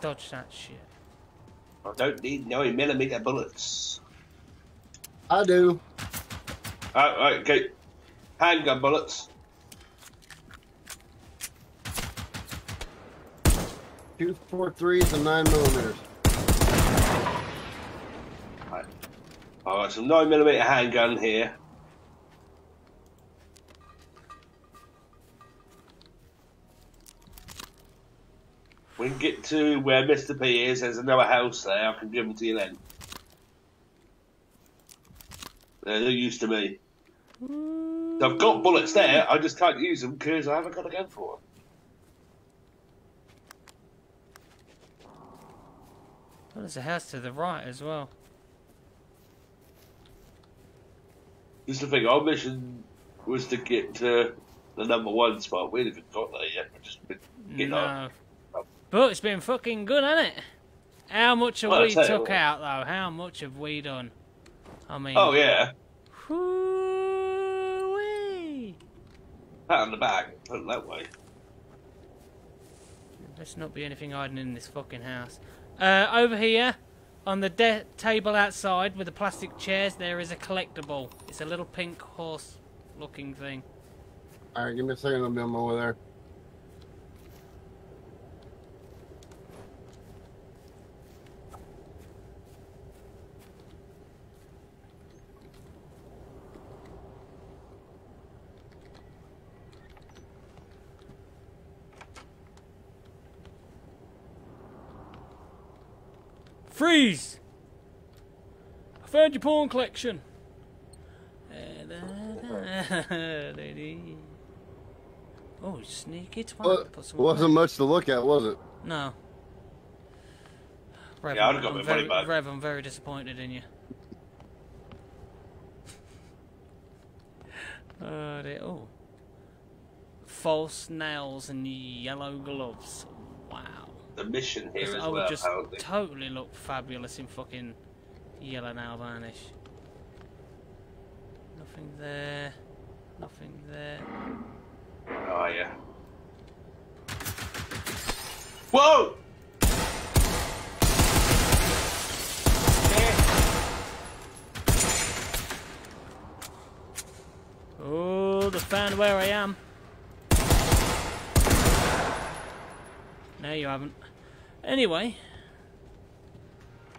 Dodge that shit. I don't need no millimeter bullets. I do. Alright, okay. Handgun bullets. Two four threes and nine millimeters. Alright, some 9 millimeter handgun here. We can get to where Mr. P is. There's another house there. I can give them to you then. They're no use to me. So I've got bullets there. I just can't use them because I haven't got a gun for them. Oh, there's a house to the right as well. This is the thing. Our mission was to get to the number one spot. We haven't got there yet. We've just been getting. No. But it's been fucking good, hasn't it? How much have Well, we took out though? How much have we done? I mean, Oh yeah, Whoo-wee. pat on the back. Put it that way. Let's not be anything hiding in this fucking house. Uh, over here, on the table outside with the plastic chairs, there is a collectible. It's a little pink horse-looking thing. All right, give me a second. I'll be way there. Freeze! I found your porn collection. Oh, sneaky twat. Well, wasn't much to look at, was it? No. Rev, Yeah, I'd have got I'm my very, money back. Rev, I'm very disappointed in you. Uh, they, oh. False nails and yellow gloves. Wow. The mission here as I would well. just apparently. totally look fabulous in fucking yellow nail varnish. Nothing there. Nothing there. Oh yeah. Whoa! Oh, they found where I am. No, you haven't. Anyway,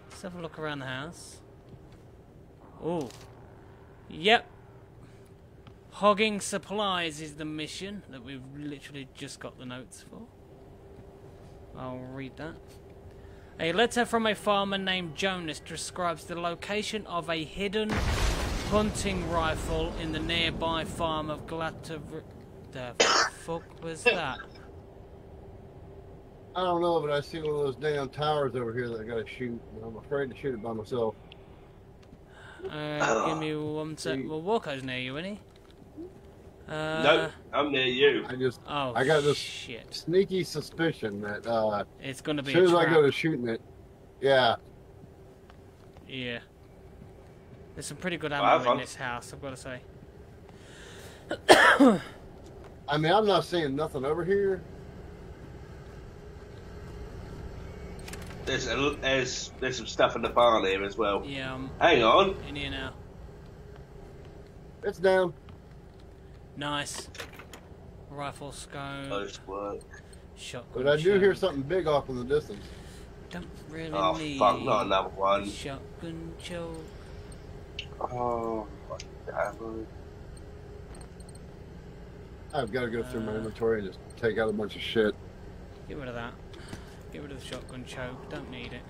let's have a look around the house. Oh, yep. Hogging supplies is the mission that we've literally just got the notes for. I'll read that. A letter from a farmer named Jonas describes the location of a hidden hunting rifle in the nearby farm of Glatter. The fuck was that? I don't know, but I see one of those damn towers over here that I gotta shoot. and I'm afraid to shoot it by myself. Uh, give me one sec. Well, Worco's near you, isn't he? Uh, no, I'm near you. I just Oh, I got this- shit. sneaky suspicion that uh, It's gonna as be soon a as I trap. go to shooting it, yeah, Yeah. There's some pretty good Well, ammo in this house, I've got to say. I mean I'm not seeing nothing over here. There's a, there's there's some stuff in the barn here as well. Yeah, I'm Hang on. in here now. It's down. Nice. Rifle scope, Close work. shotgun. But I do hear something big off in the distance. Don't really Oh need fuck, not another one. shotgun choke. Oh, damn. I've got to go through my Uh. inventory and just take out a bunch of shit. Get rid of that. Get rid of the shotgun choke. Don't need it.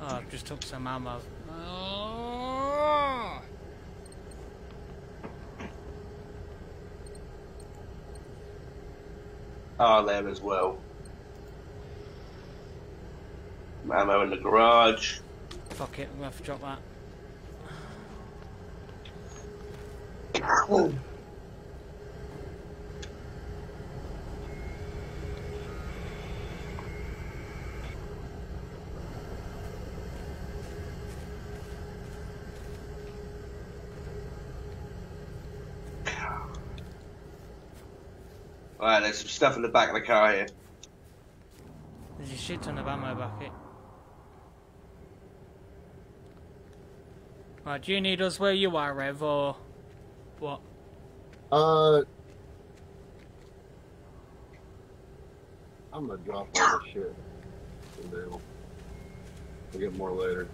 Oh, I've just took some ammo. Ah, oh! Oh, there as well. Ammo in the garage. Fuck it, I'm gonna have to drop that. Alright, there's some stuff in the back of the car here. There's a shit ton of ammo bucket. Right, do you need us where you are, Rev, or what? Uh, I'm gonna drop all this shit. And then we'll we'll get more later.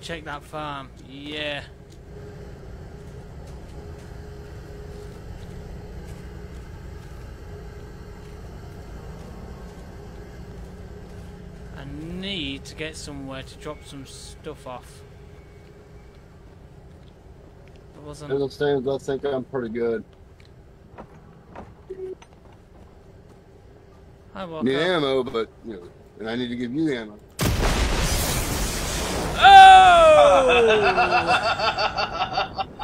Check that farm. Yeah. Need to get somewhere to drop some stuff off. It wasn't. As it stands, I think I'm pretty good. Hi, Worco. Need ammo, but you know, and I need to give you ammo. Oh!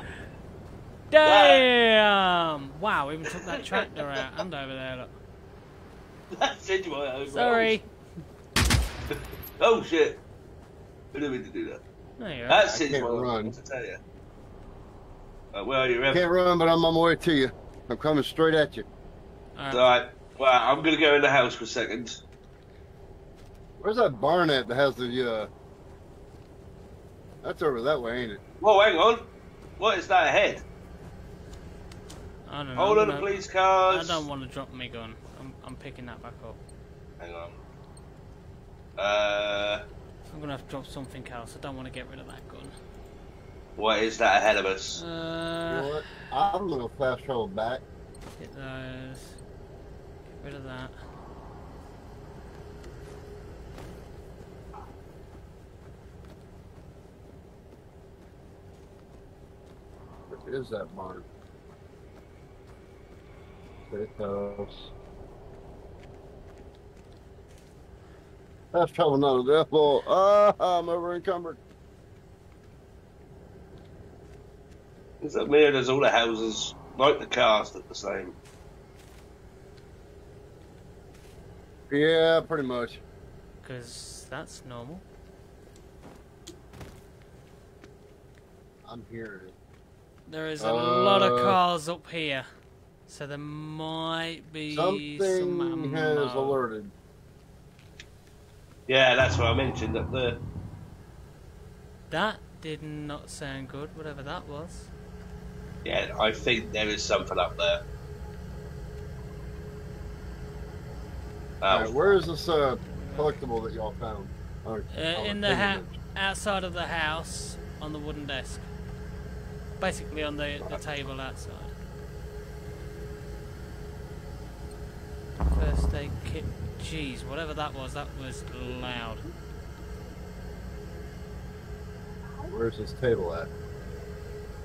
Damn! Wow, even took that tractor out. And over there, look. That's it, you are. Sorry. Oh shit. I didn't mean to do that. No, you're right. That's I it, can't run. I tell you. Uh, where are you, Rev? Can't run, but I'm on my way to you. I'm coming straight at you. Alright. Alright. Well, I'm gonna go in the house for a second. Where's that barn at that has the uh? That's over that way, ain't it? Whoa, hang on. What is that ahead? I don't know. Hold on, the gonna- I don't want to drop my gun. I'm, I'm picking that back up. Hang on. Uh, I'm gonna have to drop something else. I don't want to get rid of that gun. what is that ahead of us? You know Uh, what? I'm gonna fast travel back. get those. Get rid of that. Where is that barn? Safe house. Fast probably not a death blow. Ah, I'm over encumbered. Is that me or does all the houses, like the cars, look the same? Yeah, pretty much. Because that's normal. I'm here. There is a lot of Uh, cars up here. So there might be some Something has ammo. alerted. Yeah, that's what I mentioned up there. That did not sound good, whatever that was. Yeah, I think there is something up there. Oh, Alright, where is this uh, collectible that y'all found? Oh, Uh, oh, in the take ha- outside of the house on the wooden desk. Basically on the, the table outside. First aid kit. Jeez, whatever that was, that was loud. Where's this table at?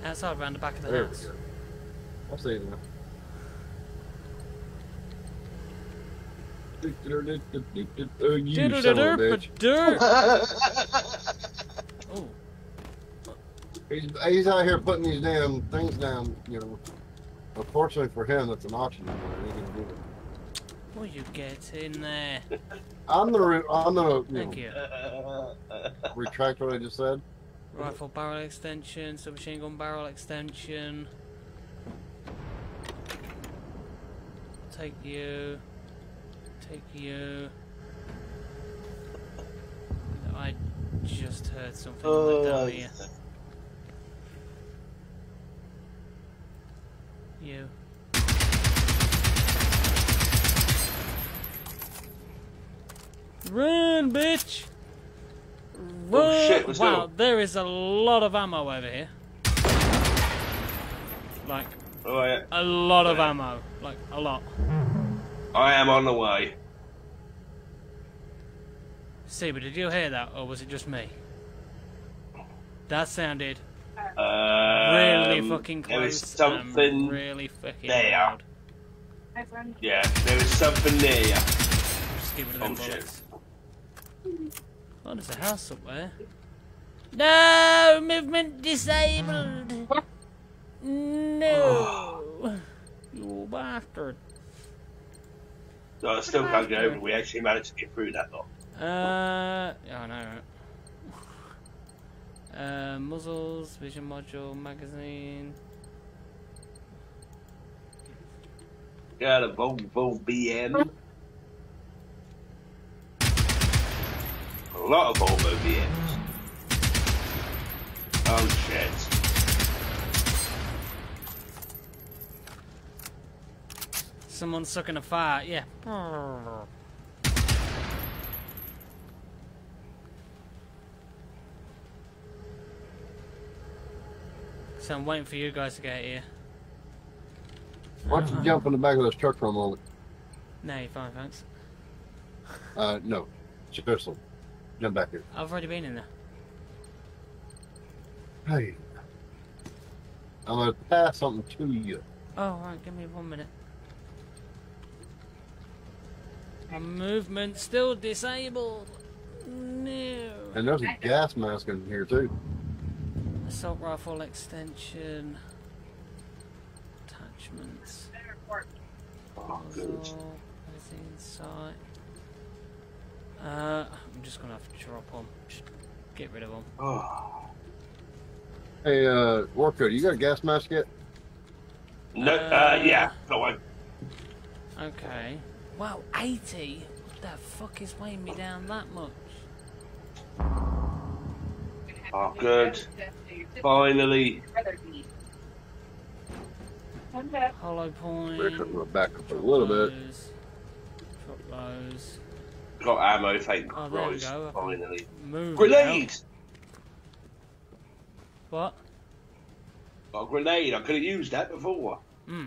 Outside around the back of the There we house. go. I'll see you now. You son of a bitch. Doodle-doo-doo-ba-doo. Oh, He's, he's out here putting these damn things down, you know. Unfortunately for him, that's an auction. He can do it. Will you get in there? I'm gonna, re- I'm gonna, you Thank know, you. retract what I just said. Rifle barrel extension, submachine gun barrel extension. Take you. Take you. I just heard something Oh, down here. You. Run, bitch! Run! Oh, shit, let's wow, go. there is a lot of ammo over here. Like, Oh, yeah. a lot of ammo. Like, a lot. I am on the way. See, but did you hear that, or was it just me? That sounded Um, really fucking There is close. something. really fucking there. loud. Yeah, there is something near you. Just get rid of them Oh, shit. Oh, there's a house somewhere. No! Movement disabled! No! you bastard. No, I still can't get over. We actually managed to get through that lot. Uh, yeah, I know, right? Uh, muzzles, vision module, magazine. Got a Volvo BM. A lot of Volvo BMs. Oh shit. Someone sucking a fart, yeah. So I'm waiting for you guys to get here. Why don't you jump in the back of this truck for a moment? No, you're fine, thanks. Uh, no. Seriously. Jump back here. I've already been in there. Hey. I'm gonna pass something to you. Oh, right, give me one minute. My movement's still disabled. No. And there's a gas mask in here too. Assault rifle extension. Attachments. Oh, good. Muzzle, inside? Uh, I'm just gonna have to drop them. Just get rid of them. Oh. Hey, uh, Worco, you got a gas mask yet? No, uh, yeah, got one. Okay. Wow, 80? What the fuck is weighing me down that much? Oh, good. Finally. Hollow point. We're gonna back up a little bit. Drop those. Got ammo, thank Oh, Christ. Finally. Move. Grenade! out. What? Got a grenade. I could have used that before. Hmm.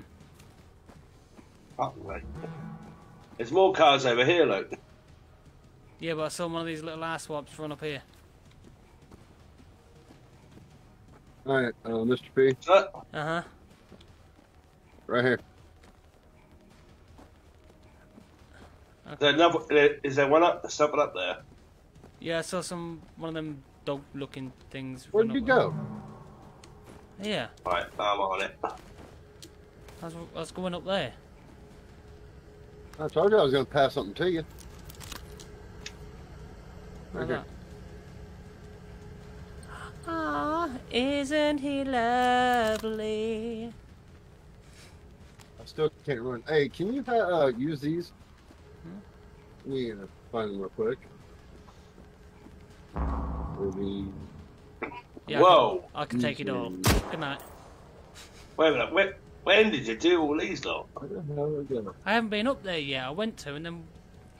Fuck me. There's more cars over here, look. Yeah, but I saw one of these little ass swaps run up here. Alright, uh, Mr. P, Uh huh. right here. Is there another? Is there one up? Something up there. Yeah, I saw some one of them dog-looking things. Where'd you go? Yeah, Right, I'm on it. I was, I was going up there. I told you I was gonna pass something to you. Like Right here. Ah, isn't he lovely? I still can't run. Hey, can you uh, uh, use these? We need to find them real quick. Maybe. Yeah, I Whoa. can, I can take it all. Good night. Wait a minute. When, when did you do all these lot? Where the hell are we? I haven't been up there yet. I went to, and then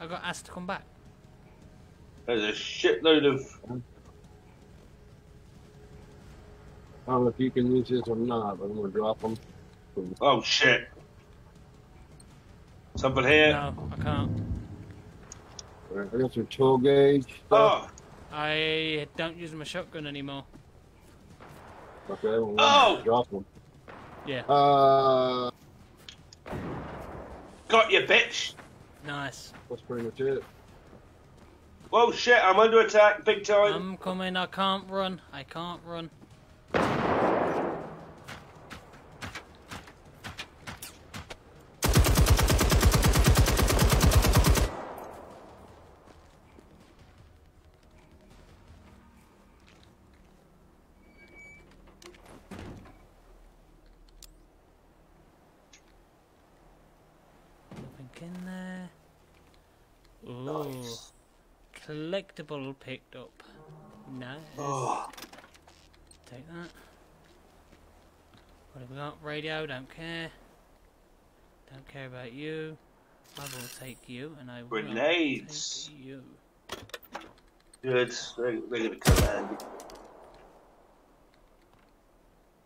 I got asked to come back. There's a shitload of. I don't know if you can use this or not, but I'm gonna drop them. Oh shit. Something here. No, I can't. I got some tool gauge stuff. Oh, I don't use my shotgun anymore. Okay, well, Oh! drop them. Yeah, Uh, got you, bitch. nice. that's pretty much it. Whoa, shit! I'm under attack, big time. I'm coming. I can't run. I can't run. Nothing in there. Ooh. Nice. Collectible picked up. Nice. Oh, Take that. What have we got? Radio, don't care. Don't care about you. I will take you, and I will Grenades. take you. good. They're, they're gonna come handy.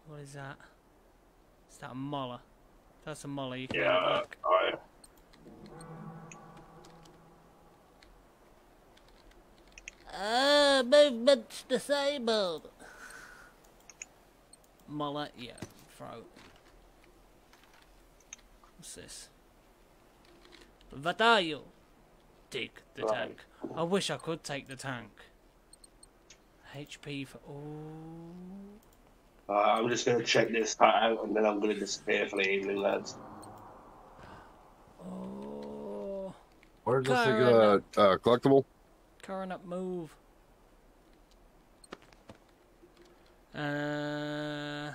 What is that? Is that a molar? That's a molar. You can Yeah. have a look. Alright. Ah, movement's disabled. Molar, yeah, throw. What's this? What are you? Take the Right. tank. I wish I could take the tank. HP for. all. Uh, I'm just gonna check this part out and then I'm gonna disappear for the evening, lads. Oh. Where's this thing, uh, uh, collectible? Current up move. Uh.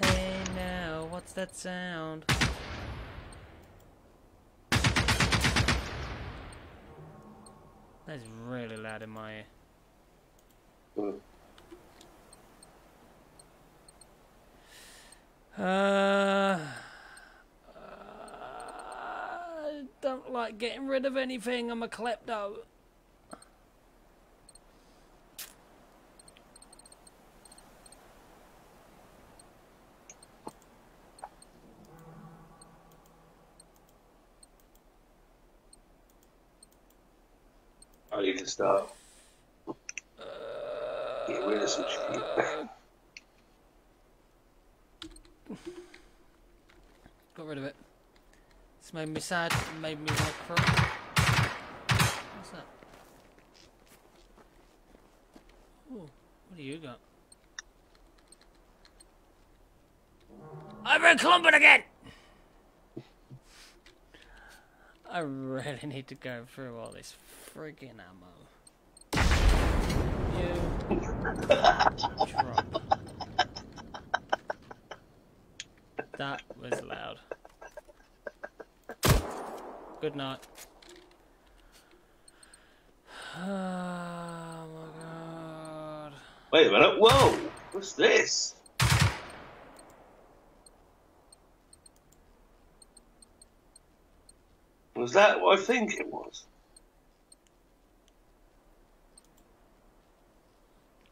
Hey now, what's that sound? That's really loud in my ear. Mm. Uh, I don't like getting rid of anything. I'm a klepto. To start. Uh, Get rid of some shit. Got rid of it. It's made me sad. It made me to cry. What's that? Ooh, what do you got? I've been clumping again! I really need to go through all this friggin' ammo. You drop. That was loud. Good night. Oh my god. Wait a minute. Whoa! What's this? Was that what I think it was?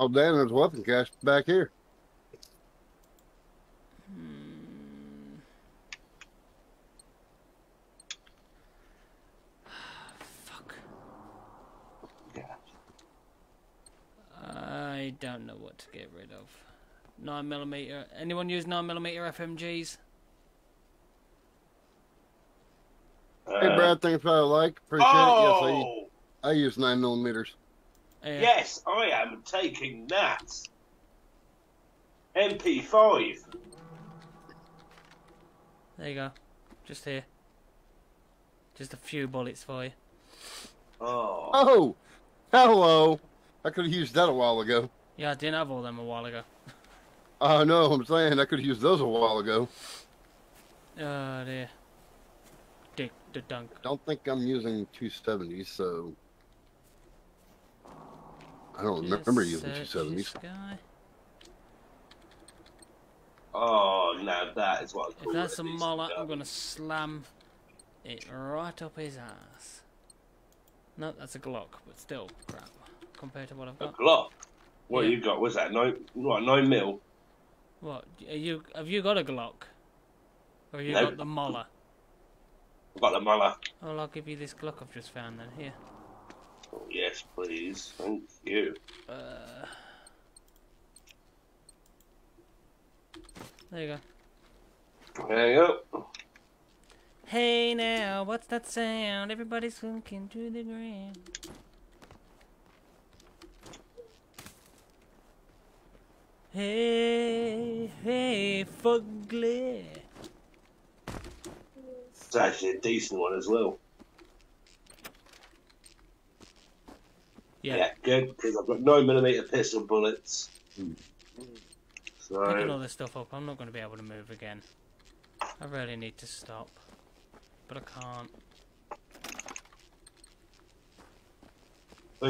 Oh, damn, there's a weapon cache back here. Fuck. Yeah. I don't know what to get rid of. 9mm. Anyone use 9mm SMGs? Hey, Uh, Brad, thanks for the like. Appreciate it. Oh! Yes, I, I use 9 millimeters. Yeah. Yes, I am taking that. MP5. There you go. Just here. Just a few bullets for you. Oh. Oh, hello. I could have used that a while ago. Yeah, I didn't have all them a while ago. I know, I'm saying I could have used those a while ago. Oh dear. Dick the dunk. Don't think I'm using 270s, so. I don't remember Just using search 270s. guy. Oh, now that is what I If that's a These mullet, I'm gonna slam it right up his ass. No, that's a Glock, but still crap compared to what I've got. A. Glock. What Yeah. you got? Was that nine? What nine mil? What? Are you have you got a Glock? Or have you No. got the Moller? I've got the Muller. Well, I'll give you this Glock I've just found then. Here. Oh, yes, please. Thank you. Uh, there you go. There you go. Hey now, what's that sound? Everybody's looking to the ground. Hey, hey, fugly. It's actually a decent one as well. Yeah, Yeah, good because I've got nine millimeter pistol bullets. Hmm. picking all this stuff up, I'm not going to be able to move again. I really need to stop, but I can't.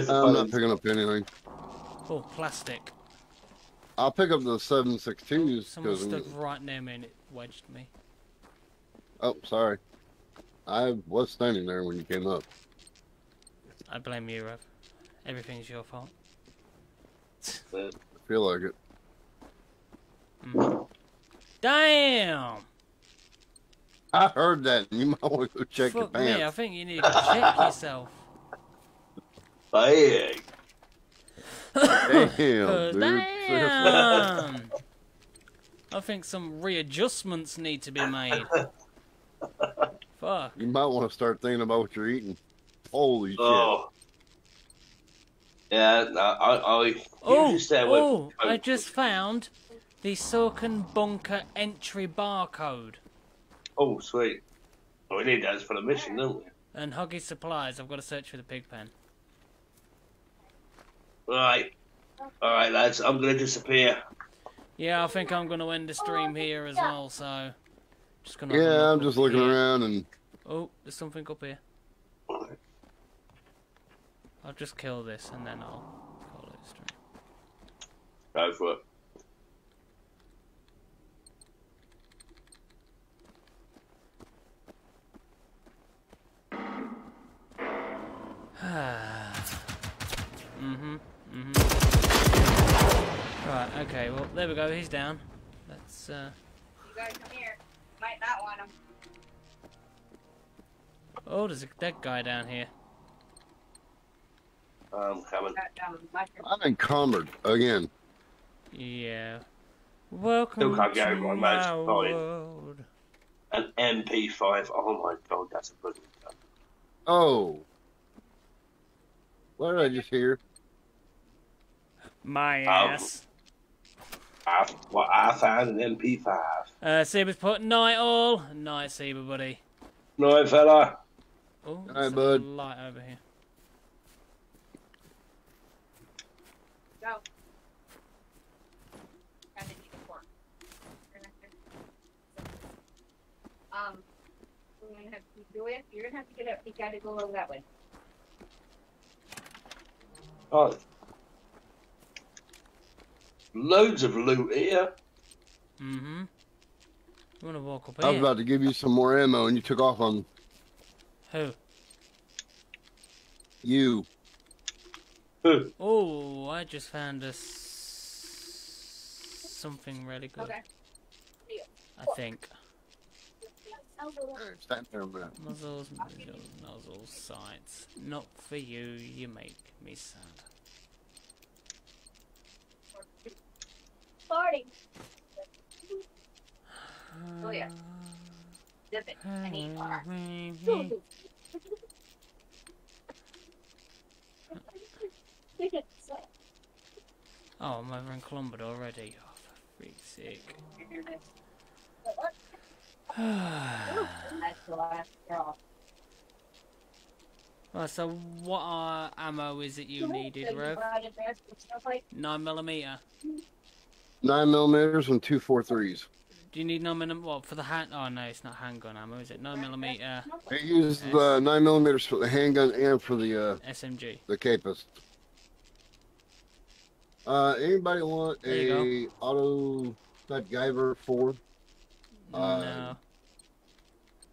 I'm not picking up anything. Oh, plastic. I'll pick up the 762s Someone because. stood right near me and it wedged me. Oh, sorry. I was standing there when you came up. I blame you, Rev. Everything's your fault. I feel like it. Mm. Damn! I heard that. You might want to go check your Fuck me, I think you need to check yourself. Bang. Damn, 'Cause dude. Damn! I think some readjustments need to be made. Fuck. You might want to start thinking about what you're eating. Holy shit. Oh. Yeah, no, I, I Oh, stay away oh, from I just found the Sorkin Bunker entry barcode. Oh, sweet. Oh, we need those for the mission, don't we? And Huggy Supplies, I've got to search for the pig pen. Right. Alright, lads, I'm going to disappear. Yeah, I think I'm going to end the stream here as well, so... Just gonna Yeah, I'm just looking here. around and Oh, there's something up here. I'll just kill this and then I'll call it a stream. Go for it. mm-hmm. Mm-hmm. Right, okay, well there we go, he's down. Let's uh You guys come here. Might not want them. oh there's a dead guy down here. I'm coming. Got um. I'm encumbered again. Yeah. Welcome Still can't get to over my my magic point. world. An MP5. Oh my god, that's a brilliant gun. Oh. What did I just hear? My Oh. ass. I, well, I found an MP5. Uh Saber's put night all. Night Saber buddy. Night, fella. Oh, Night, there's a bud. light over here. Go. Kind of need a fork. Um, we're gonna have to do it. You're gonna have to get up. You gotta go over that way. Oh. Loads of loot here. Mm-hmm. You wanna walk up I was here? about to give you some more ammo and you took off on Who? you. Who? Oh, I just found a s- something really good. Okay. I think. Stand there a minute. Muzzles, muzzles, nozzles, sights. Not for you, you make me sad. Forty. Oh, yeah. Zip it. I need more. Oh, I'm over in Columbia already. Oh, for freak's sake. That's the last girl. So what uh, ammo is it you needed, Rev? brought it back and stuff like- 9mm. Nine millimeters and two four threes. Do you need nine millimeter? What, for the hand? Oh, no, it's not handgun ammo, is it? 9mm I use the nine millimeters for the handgun and for the uh, SMG. the capus. Uh, anybody want There a auto that Guyver four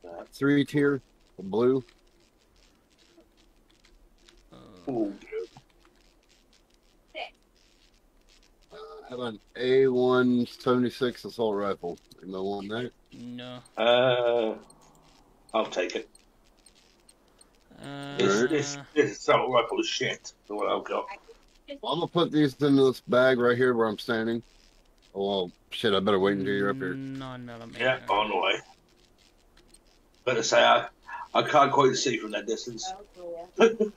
Uh, three tier blue? Uh, Ooh, Uh, have an A one seventy six assault rifle. Anybody want that? no. Uh, I'll take it. Uh, This, this, this assault rifle is shit. The one I've got. Well, I'm gonna put these in this bag right here where I'm standing. Oh well, shit! I better wait until you're up here. 9mm. Yeah, on the way. Better say I, I can't quite see from that distance. Oh.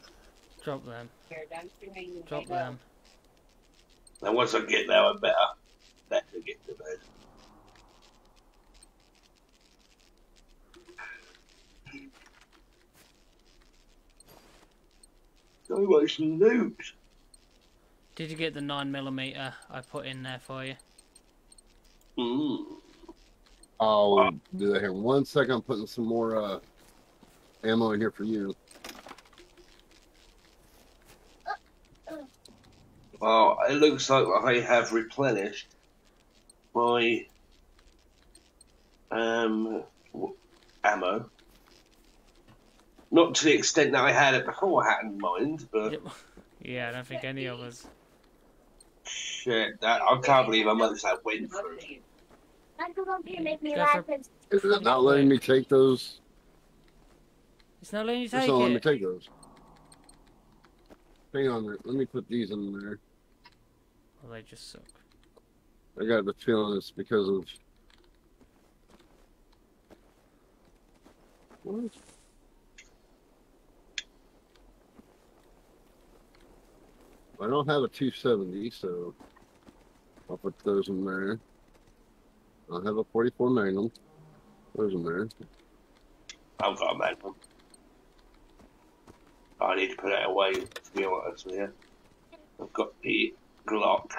Drop them. You're done doing Drop them. And once I get there, I'm better, better get to bed. So much loot. Did you get the 9mm I put in there for you? Mm. I'll do that here. in One second. I'm putting some more uh, ammo in here for you. Well, it looks like I have replenished my um, ammo. Not to the extent that I had it before, I had in mind, but Yeah, I don't think any of us. shit, that I can't believe how much that went through. Uncle, don't you make me laugh Is it not letting me take those? It's not letting you It's take not letting me take those. Hang on, there. let me put these in there. Well, they just suck. I got the feeling it's because of. What? I don't have a 270, so I'll put those in there. I have a 44 Magnum. There's a man. I've got a Magnum. I need to put it away, to be honest with you. I've got the Glock.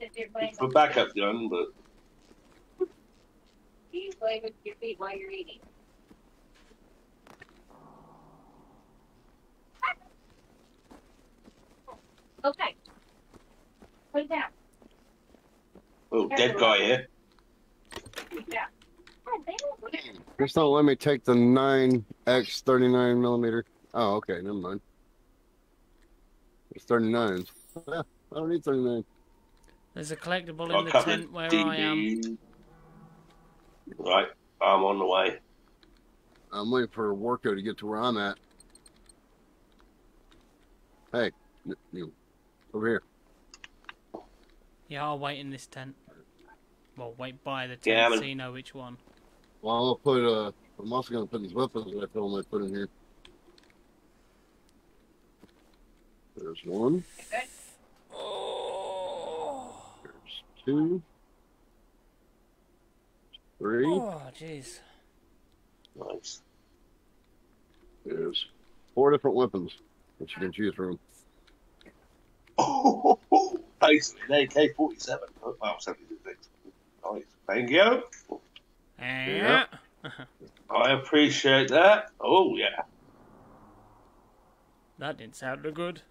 It's a backup gun, but... Please play with your feet while you're eating. Okay. Put it down. Oh, dead guy here. Put it down. God, they don't put it- Just don't let me take the 9x 39 millimeter. Oh, okay, never mind. It's 39s. Yeah, I don't need 39. There's a collectible Got in a the tent where I am. Right, I'm on the way. I'm waiting for a Worco to get to where I'm at. Hey, n- you over here. Yeah, I'll wait in this tent. Well, wait by the tent Yeah, so you know which one. Well, I'll put uh, I'm also gonna put these weapons that I told him I put in here. There's one. Good. Oh, There's two. Three. oh, jeez. Nice. There's four different weapons that you can choose from. Oh, nice. An AK 47. Oh, wow, 76. Nice. Thank you. Yeah. I appreciate that. Oh, yeah. That didn't sound good.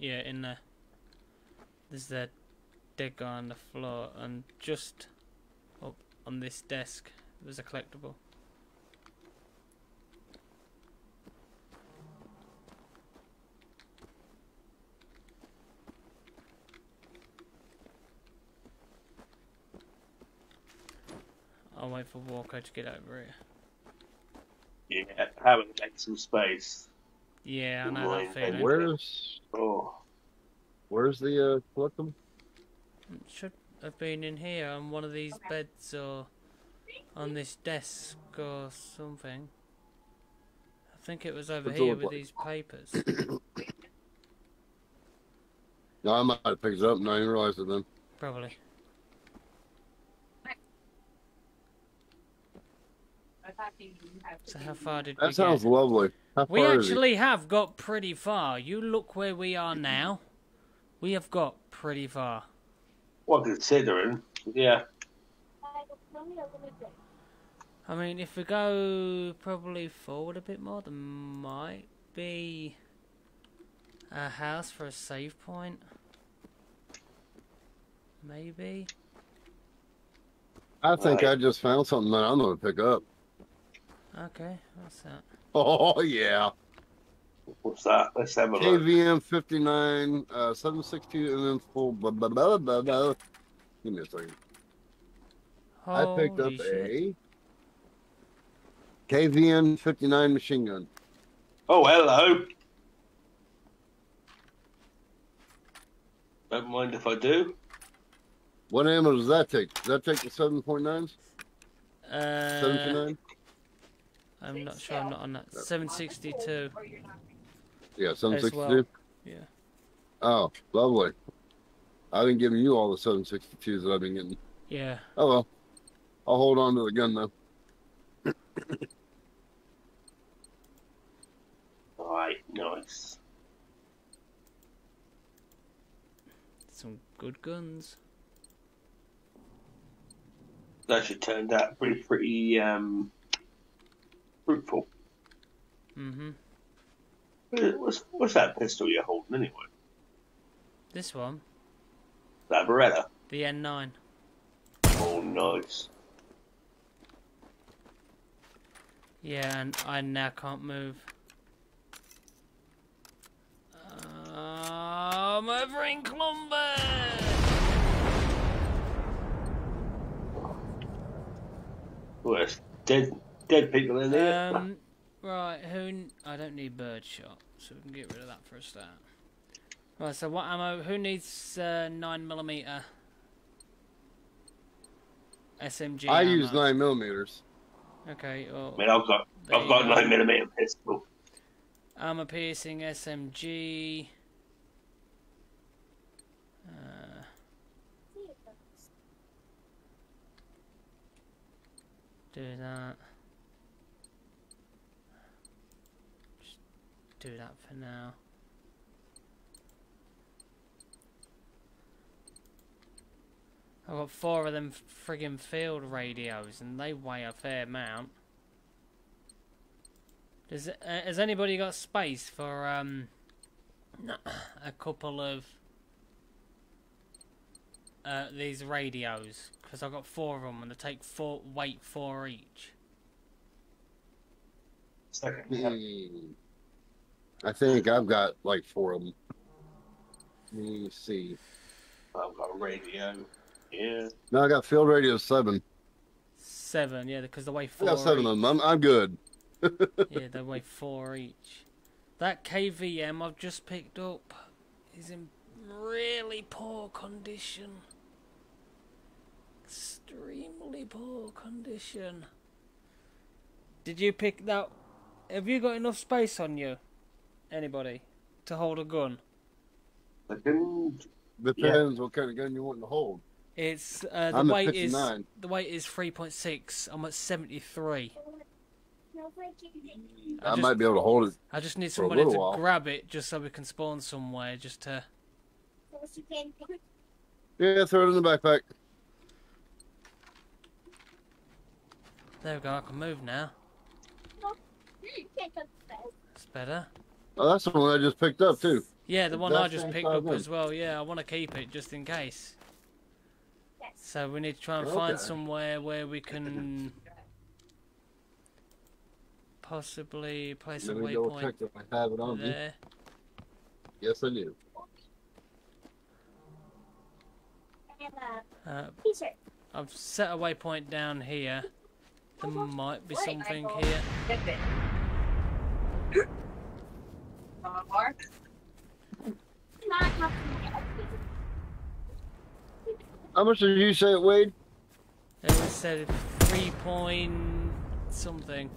Yeah, in there. There's that dead guy on the floor, and just up on this desk, there's a collectible. I'll wait for Worco to get over here. Yeah, having to make some space. Yeah, I know Right, that feeling. Where's Oh, where's the uh, collectible? It should have been in here on one of these beds or on this desk or something. I think it was over What's here with the- these papers. No, I might have picked it up and I didn't realize it then. Probably. I thought you had to So how far did we That sounds get? lovely. How We far is actually have got pretty far. You look where we are now. We have got pretty far. well, considering. Yeah. I mean, if we go probably forward a bit more, there might be a house for a save point. Maybe. I think Right. I just found something that I'm gonna pick up. Okay, what's that? Oh yeah. What's that? Let's have a look. KVM 59, uh, 762 and then full. Blah, blah, blah, blah, blah. Give me a second. I picked up Holy shit. a KVM 59 machine gun. Oh, hello. Don't mind if I do. What ammo does that take? Does that take the 7.9s? Uh, 79? I'm not sure. I'm not on that. 762. Or you're not. Yeah, 762. well. Yeah. Oh, lovely. I've been giving you all the 762s that I've been getting. Yeah. Oh well. I'll hold on to the gun though. Right, nice. Some good guns. That should turned out pretty, pretty um, fruitful. Mm-hmm. What's, what's that pistol you're holding anyway? This one, That Beretta. the N9. Oh, nice. Yeah, and I now can't move. I'm over in Columbus! Oh, there's dead, dead people in there. Um, right, who? n- I don't need birdshot, so we can get rid of that for a start. Right, so what ammo? Who needs uh, nine millimeter SMG? I ammo? use nine millimeters. Okay, well, I mean, I've got, there I've you got go. a nine millimeter pistol. Armor piercing SMG. Uh, do that. Do that for now. I've got four of them friggin' field radios and they weigh a fair amount. Does uh, has anybody got space for um a couple of uh, these radios? Because I've got four of them and they take four weight four each. Second. I think I've got like four of them. Let me see. I've got a radio. Yeah. No, I got field radio seven. Seven, yeah, because they weigh I four. got seven each. of them. I'm, I'm good. Yeah, they weigh four each. That KVM I've just picked up is in really poor condition. Extremely poor condition. Did you pick that? Have you got enough space on you? Anybody? To hold a gun? Second. Depends what kind of gun you want to hold. It's uh, the I'm weight is the weight is three point six. I'm at seventy three. No, thank you. I, just- might be able to hold it. I just need somebody to while. grab it just so we can spawn somewhere. Just to So you can Yeah, throw it in the backpack. there we go. I can move now. you can't touch the bed. It's better. Oh, that's the one I just picked up too. Yeah, the one I just picked up one. as well. Yeah, I want to keep it just in case. Yes. So we need to try and find somewhere where we can possibly place a Let me waypoint check if I have it on me. there. Yes, I do. I have a Uh, t-shirt. I've set a waypoint down here. There might be Wait, something Michael. here. How much did you say it weighed? It said three point something.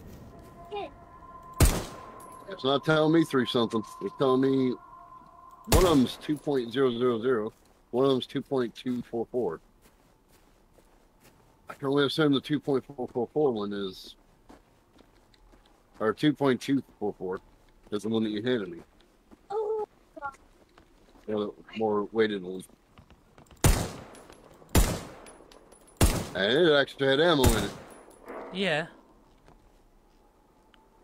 It's not telling me three something. It's telling me one of them's 2.000, one of them's 2.244. I can only assume the two point four four four one one is, or 2.244. There's the one that you handed me. Oh. The other, more weighted one. And it actually had ammo in it. Yeah.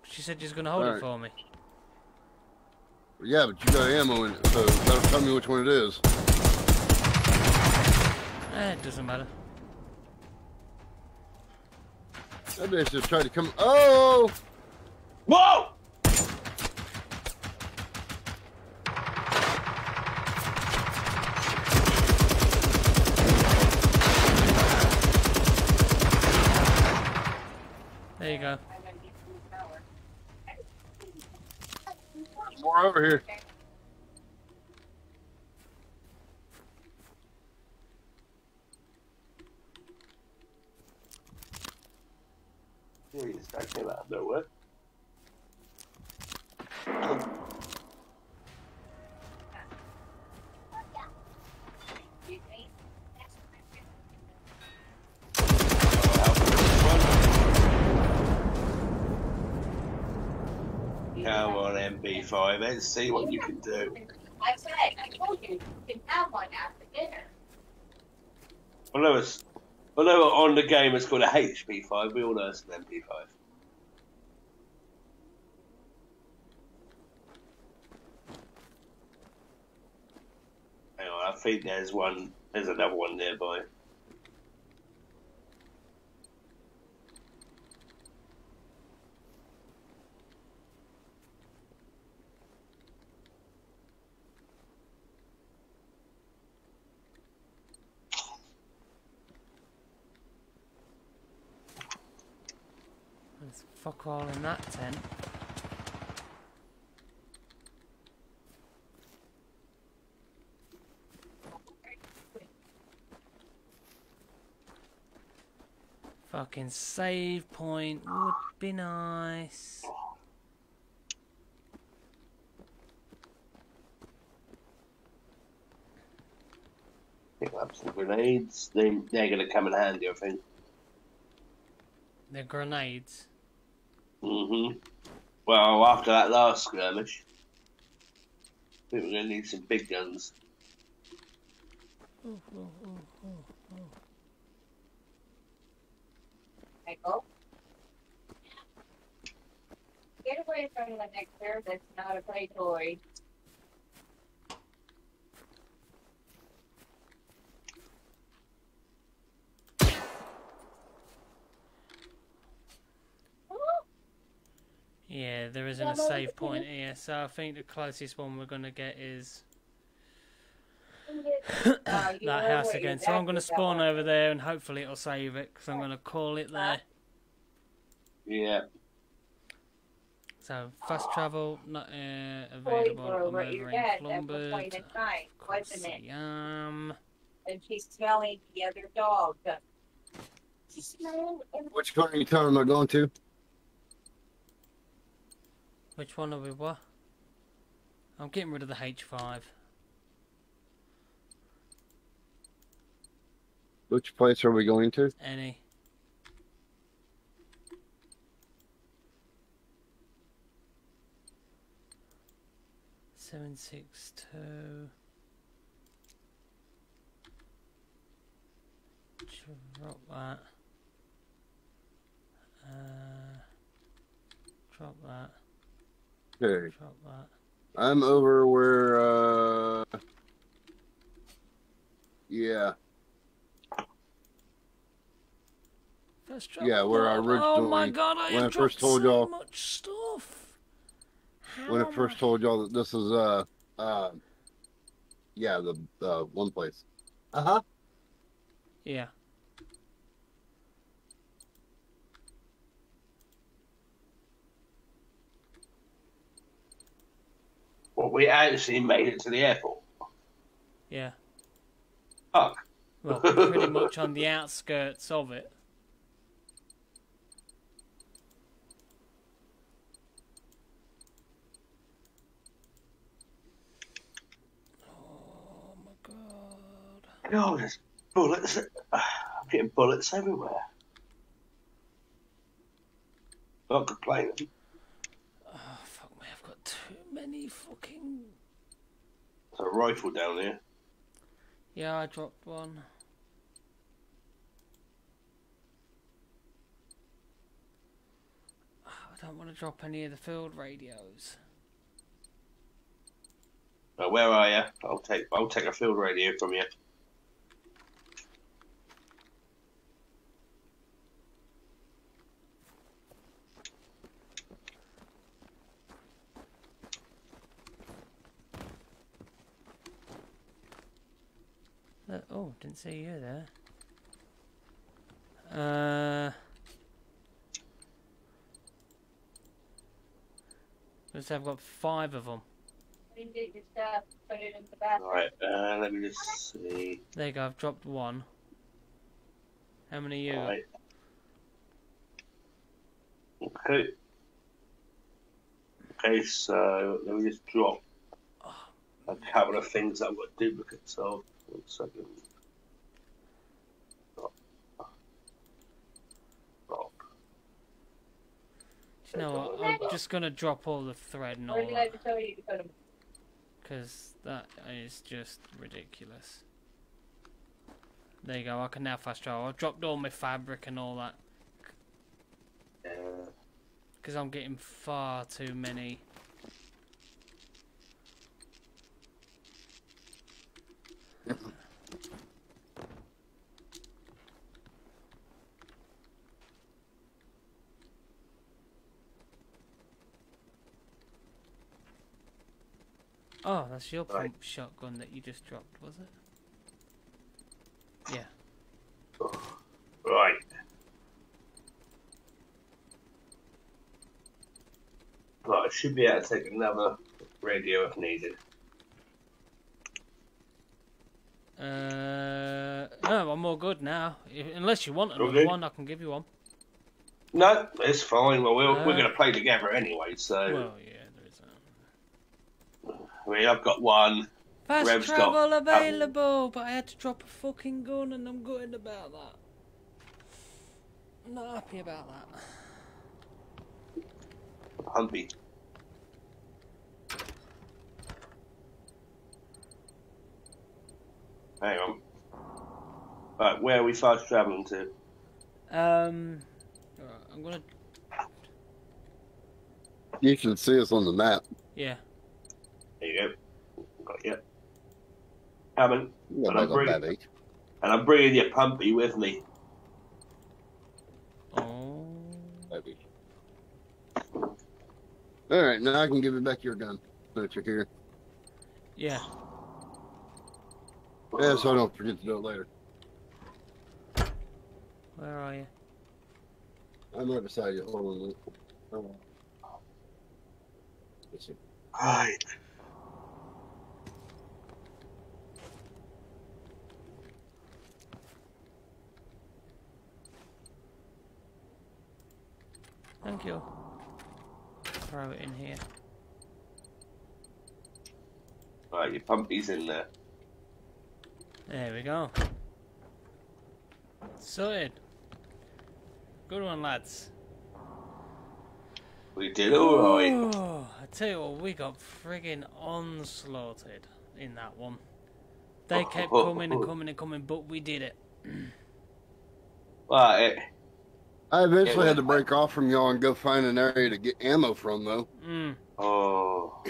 She said she's gonna hold right. it for me. Yeah, but you got ammo in it, so you better tell me which one it is. Eh, it doesn't matter. That bitch just tried to come. Oh! Whoa! More over here. Jeez, that came out of nowhere. Come on, MB5, let's see what you can do. I said, I told you, you can have one after dinner. Although it's, although on the game it's called a HP5, we all know it's an MP5. Hang on, I think there's one, there's another one nearby. There's fuck all in that tent. Fucking save point would be nice. Pick up some grenades. They, they're going to come in handy, I think. The grenades. hmm Well, after that last skirmish, I think we're going to need some big guns. I go. get away from the nectar. That's not a play toy. Yeah, there isn't a save point here, so I think the closest one we're gonna get is that house again. So I'm gonna spawn over there and hopefully it'll save it because I'm gonna call it there. Yeah. So fast travel not uh, available. were I'm over over at in dad at one Columbus. point in time, wasn't it? And she's smelling the other dog. She's smelling are you country town am I going to? Which one are we? What? I'm getting rid of the H5. Which place are we going to? Any. Seven six two. Drop that. Uh, drop that. Okay. Drop that. I'm over where, uh, yeah. First Yeah, where I Oh my originally- god! I when I first told so y'all- much stuff. When I am first told y'all that this is, uh, uh, yeah, the, uh, one place. Uh huh. Yeah. Well, we actually made it to the airport. Yeah. Fuck. Well, pretty much on the outskirts of it. Oh my god. There's bullets. I'm getting bullets everywhere. Not complaining. Oh fuck me, I've got too many fucking. There's a rifle down there. Yeah, I dropped one. Ah, I don't want to drop any of the field radios. Where are you? I'll take. I'll take a field radio from you. Uh, oh, didn't see you there. Uh. Let's say I've got five of them. you get your stuff, put it in the bathroom. Right. Uh, let me just see. There you go, I've dropped one. How many you? Right. Okay. Okay, so let me just drop a couple of things that I've got duplicates of. One second. You know what? I'm just gonna drop all the thread and all that I tell you to put them? because that is just ridiculous. There you go. I can now fast travel. I've dropped all my fabric and all that because I'm getting far too many. Oh, that's your Right. pump shotgun that you just dropped, was it? Yeah. right. Right, I should be able to take another radio if needed. Uh, no, I'm all good now. Unless you want another one, I can give you one. No, it's fine. Well, we're, Uh, we're going to play together anyway, so. Well, yeah, there is that. I mean, I've got one. Fast Rev's got- travel available, but I had to drop a fucking gun, and I'm gutted about that. I'm not happy about that. Humpy. Hang on. Right, where are we fast travelling to? Um, alright, I'm gonna. You can see us on the map. Yeah. There you go. Got you. Haven't. You got And I'm like bringing- And I'm bringing your pumpy with me. Oh. Maybe. All right, now I can give you back your gun. So that you're here. Yeah. Yeah, so I don't forget to do it later. Where are you? I'm right beside you. Hold on. a minute. Hold on. Let's see. Right. Thank you. Throw it in here. Right, your pumpy's in there. There we go. Sorted. Good one, lads. We did alright. Oh, I tell you what, we got friggin' onslaughted in that one. They kept coming and coming and coming, but we did it. Right. I eventually Yeah, had to break off from y'all and go find an area to get ammo from, though. Mm. Oh.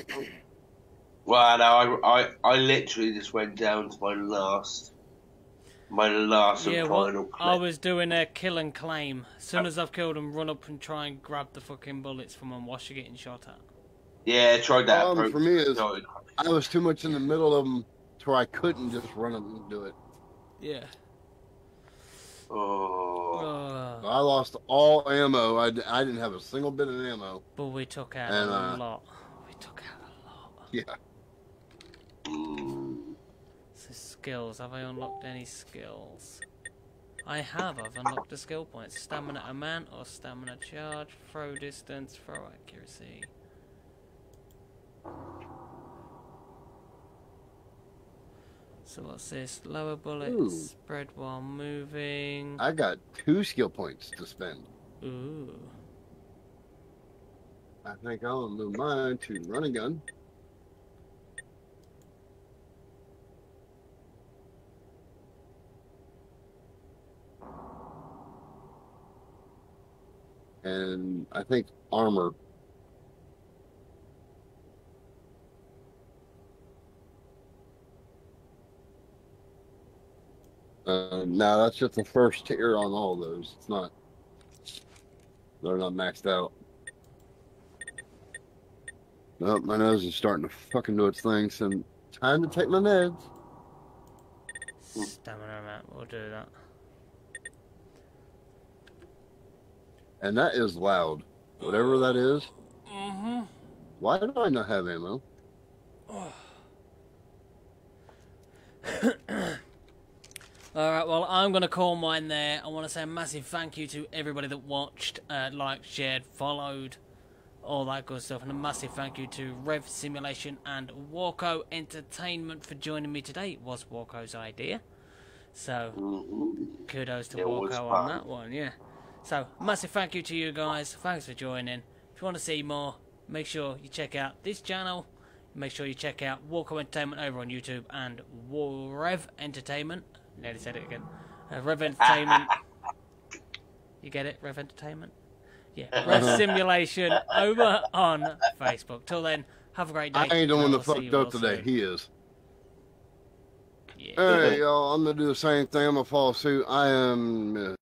Well, no, I, I, I literally just went down to my last, my last Yeah, and what? final I clip. was doing a kill and claim. As soon as I've killed them, run up and try and grab the fucking bullets from them while you're getting shot at. Yeah, tried that Problem for me is I was too much in the middle of them to where I couldn't just run up and do it. Yeah. Oh. Ugh. I lost all ammo. I, d- I didn't have a single bit of ammo. but we took out And, a uh, lot. We took out a lot. Yeah. So skills. Have I unlocked any skills? I have. I've unlocked the skill points. Stamina a man or stamina charge. Throw distance. Throw accuracy. So what's this? Lower bullets. Ooh. Spread while moving. I got two skill points to spend. Ooh. I think I'll move mine to run a gun. And I think armor. Uh, no, that's just the first tier on all those. It's not. They're not maxed out. Nope, my nose is starting to fucking do its thing, so time to take my meds. Stamina amount. We'll do that. And that is loud. Whatever that is. Mm-hmm. Why do I not have ammo? Alright, well, I'm going to call mine there. I want to say a massive thank you to everybody that watched, uh, liked, shared, followed, all that good stuff. And a massive thank you to Rev Simulation and Worco Entertainment for joining me today. It was Worco's idea. So, kudos to It Worco on that one, yeah. So, massive thank you to you guys. Thanks for joining. If you want to see more, make sure you check out this channel. Make sure you check out Worco Entertainment over on YouTube and Rev Entertainment. Nearly said it again. Uh, Rev Entertainment. you get it? Rev Entertainment? Yeah. Rev Simulation over on Facebook. Till then, have a great day. I ain't the and one that fucked up today. soon. He is. Yeah. Hey, y'all, I'm gonna do the same thing. I'm gonna follow suit. I am uh,